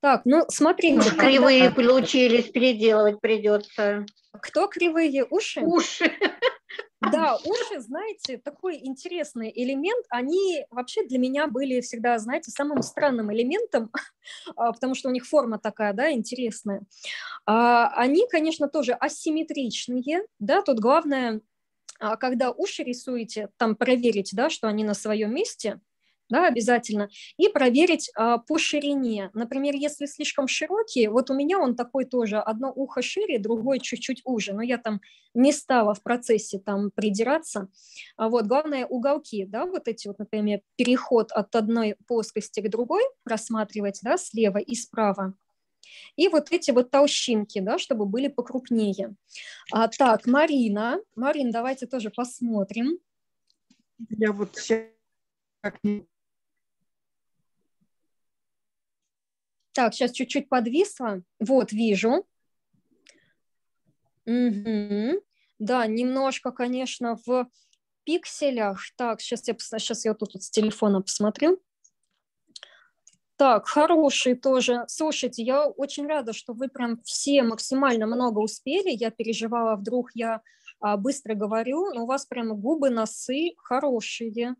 Так, ну смотри. Кривые получились, переделывать придется. Кто кривые? Уши? Уши. Да, уши, знаете, такой интересный элемент. Они вообще для меня были всегда, знаете, самым странным элементом, (laughs) а, потому что у них форма такая, да, интересная. А, они, конечно, тоже асимметричные, да, тут главное, а, когда уши рисуете, там проверить, да, что они на своем месте – да, обязательно, и проверить а, по ширине. Например, если слишком широкий, вот у меня он такой тоже, одно ухо шире, другое чуть-чуть уже, но я там не стала в процессе там придираться. А вот, главное, уголки, да, вот эти вот, например, переход от одной плоскости к другой рассматривать, да, слева и справа. И вот эти вот толщинки, да, чтобы были покрупнее. А, так, Марина. Марин, давайте тоже посмотрим. Я вот сейчас Так, сейчас чуть-чуть подвисла. Вот, вижу. Угу. Да, немножко, конечно, в пикселях. Так, сейчас я, сейчас я тут, тут с телефона посмотрю. Так, хороший тоже. Слушайте, я очень рада, что вы прям все максимально много успели. Я переживала, вдруг я а, быстро говорю, но у вас прям губы, носы хорошие.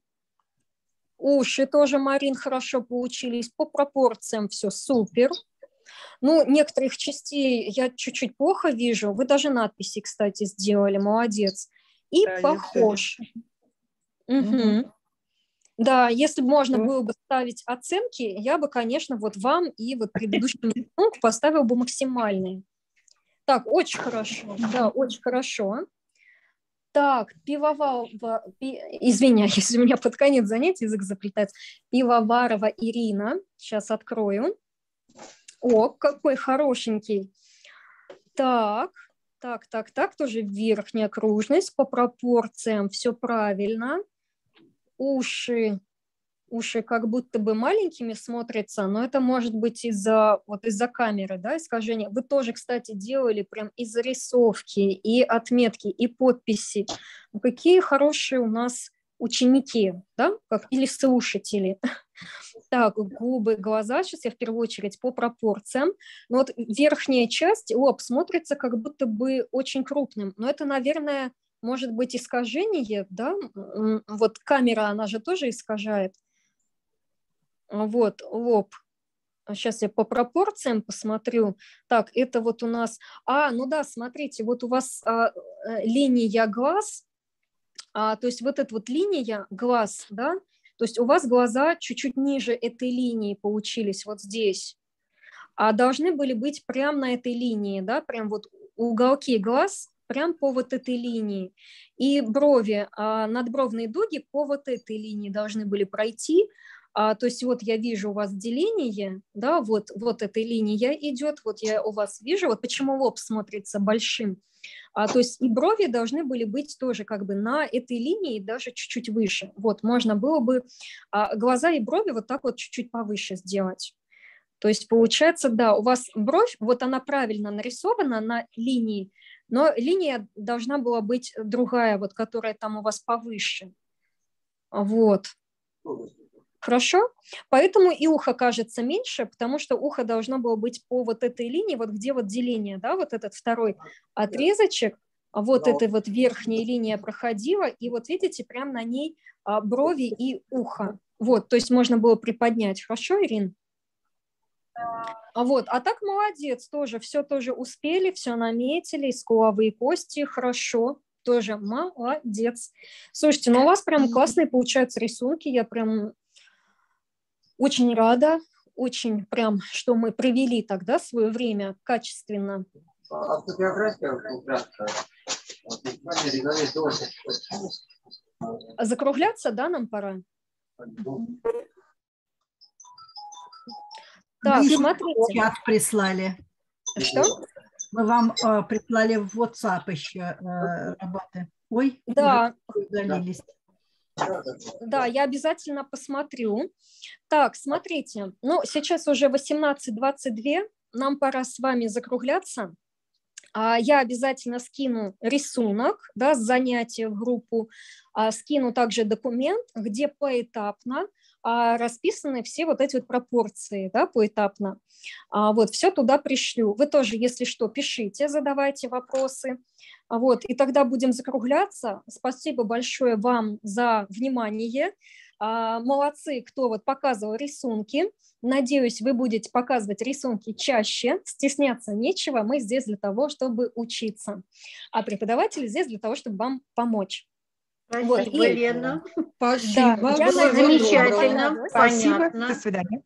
Уши тоже, Марин, хорошо получились. По пропорциям все супер. Ну, некоторых частей я чуть-чуть плохо вижу. Вы даже надписи, кстати, сделали. Молодец. И да, похож. Угу. Угу. Да, если бы можно было бы ставить оценки, я бы, конечно, вот вам и вот предыдущему поставил бы максимальные. Так, очень хорошо. Да, очень хорошо. Так, пивоварова, пи, извиняюсь, (laughs) у меня под конец занятия язык заплетается. Пивоварова Ирина, сейчас открою. О, какой хорошенький. Так, так, так, так, тоже верхняя окружность по пропорциям, все правильно. Уши уши как будто бы маленькими смотрятся, но это может быть из-за вот из-за камеры, да, искажения. Вы тоже, кстати, делали прям и зарисовки, и отметки, и подписи. Ну, какие хорошие у нас ученики, да, как или слушатели. (laughs) Так, губы, глаза, сейчас я в первую очередь по пропорциям. Но вот верхняя часть, лоб смотрится как будто бы очень крупным, но это, наверное, может быть искажение, да, вот камера, она же тоже искажает. Вот, лоб. Сейчас я по пропорциям посмотрю. Так, это вот у нас... А, ну да, смотрите, вот у вас а, э, линия глаз, а, то есть вот эта вот линия глаз, да, то есть у вас глаза чуть-чуть ниже этой линии получились, вот здесь. А должны были быть прямо на этой линии, да, прям вот уголки глаз прям по вот этой линии. И брови, а, надбровные дуги по вот этой линии должны были пройти, а, то есть вот я вижу у вас деление, да, вот, вот эта линия идет, вот я у вас вижу, вот почему лоб смотрится большим. А, то есть и брови должны были быть тоже как бы на этой линии, даже чуть-чуть выше. Вот, можно было бы а, глаза и брови вот так вот чуть-чуть повыше сделать. То есть получается, да, у вас бровь, вот она правильно нарисована на линии, но линия должна была быть другая, вот которая там у вас повыше. Вот. Хорошо? Поэтому и ухо кажется меньше, потому что ухо должно было быть по вот этой линии, вот где вот деление, да, вот этот второй отрезочек, а вот эта вот верхняя линия проходила, и вот видите, прям на ней а, брови и ухо. Вот, то есть можно было приподнять. Хорошо, Ирин? А вот, а так молодец тоже, все тоже успели, все наметили, скуловые кости, хорошо. тоже молодец. Слушайте, ну у вас прям классные получаются рисунки, я прям очень рада, очень прям, что мы провели тогда свое время качественно. Закругляться, да, нам пора? Так, смотрите. Чат прислали. Что? Мы вам э, прислали в WhatsApp еще э, работы. Ой, да. удалились. Да, я обязательно посмотрю. Так, смотрите, ну, сейчас уже 18.22, нам пора с вами закругляться. А, я обязательно скину рисунок да, с занятия в группу, а, скину также документ, где поэтапно а, расписаны все вот эти вот пропорции, да, поэтапно. Вот, все туда пришлю. Вы тоже, если что, пишите, задавайте вопросы. Вот, и тогда будем закругляться. Спасибо большое вам за внимание. Молодцы, кто вот показывал рисунки. Надеюсь, вы будете показывать рисунки чаще, стесняться нечего. Мы здесь для того, чтобы учиться. А преподаватели здесь для того, чтобы вам помочь. Спасибо, вот. И... Лена. Спасибо. Да, я замечательно. Спасибо. Понятно. До свидания.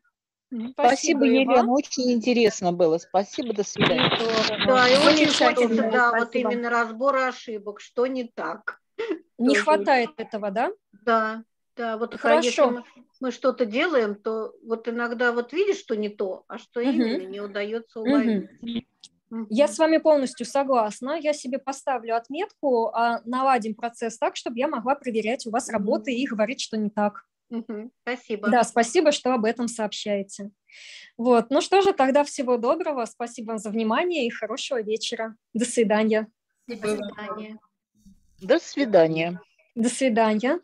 Спасибо, Спасибо Елена, очень интересно было. Спасибо, до свидания. Да, и очень хочется, да, вот именно разбора ошибок, что не так. (laughs) Не хватает этого, да? Да, да, вот Хорошо. если мы что-то делаем, то вот иногда вот видишь, что не то, а что угу. именно не удается уловить. Угу. Я с вами полностью согласна. Я себе поставлю отметку, а наладим процесс так, чтобы я могла проверять у вас работы и говорить, что не так. Угу. Спасибо. Да, спасибо, что об этом сообщаете. Вот, ну что же, тогда всего доброго. Спасибо вам за внимание и хорошего вечера. До свидания. До свидания. До свидания. До свидания.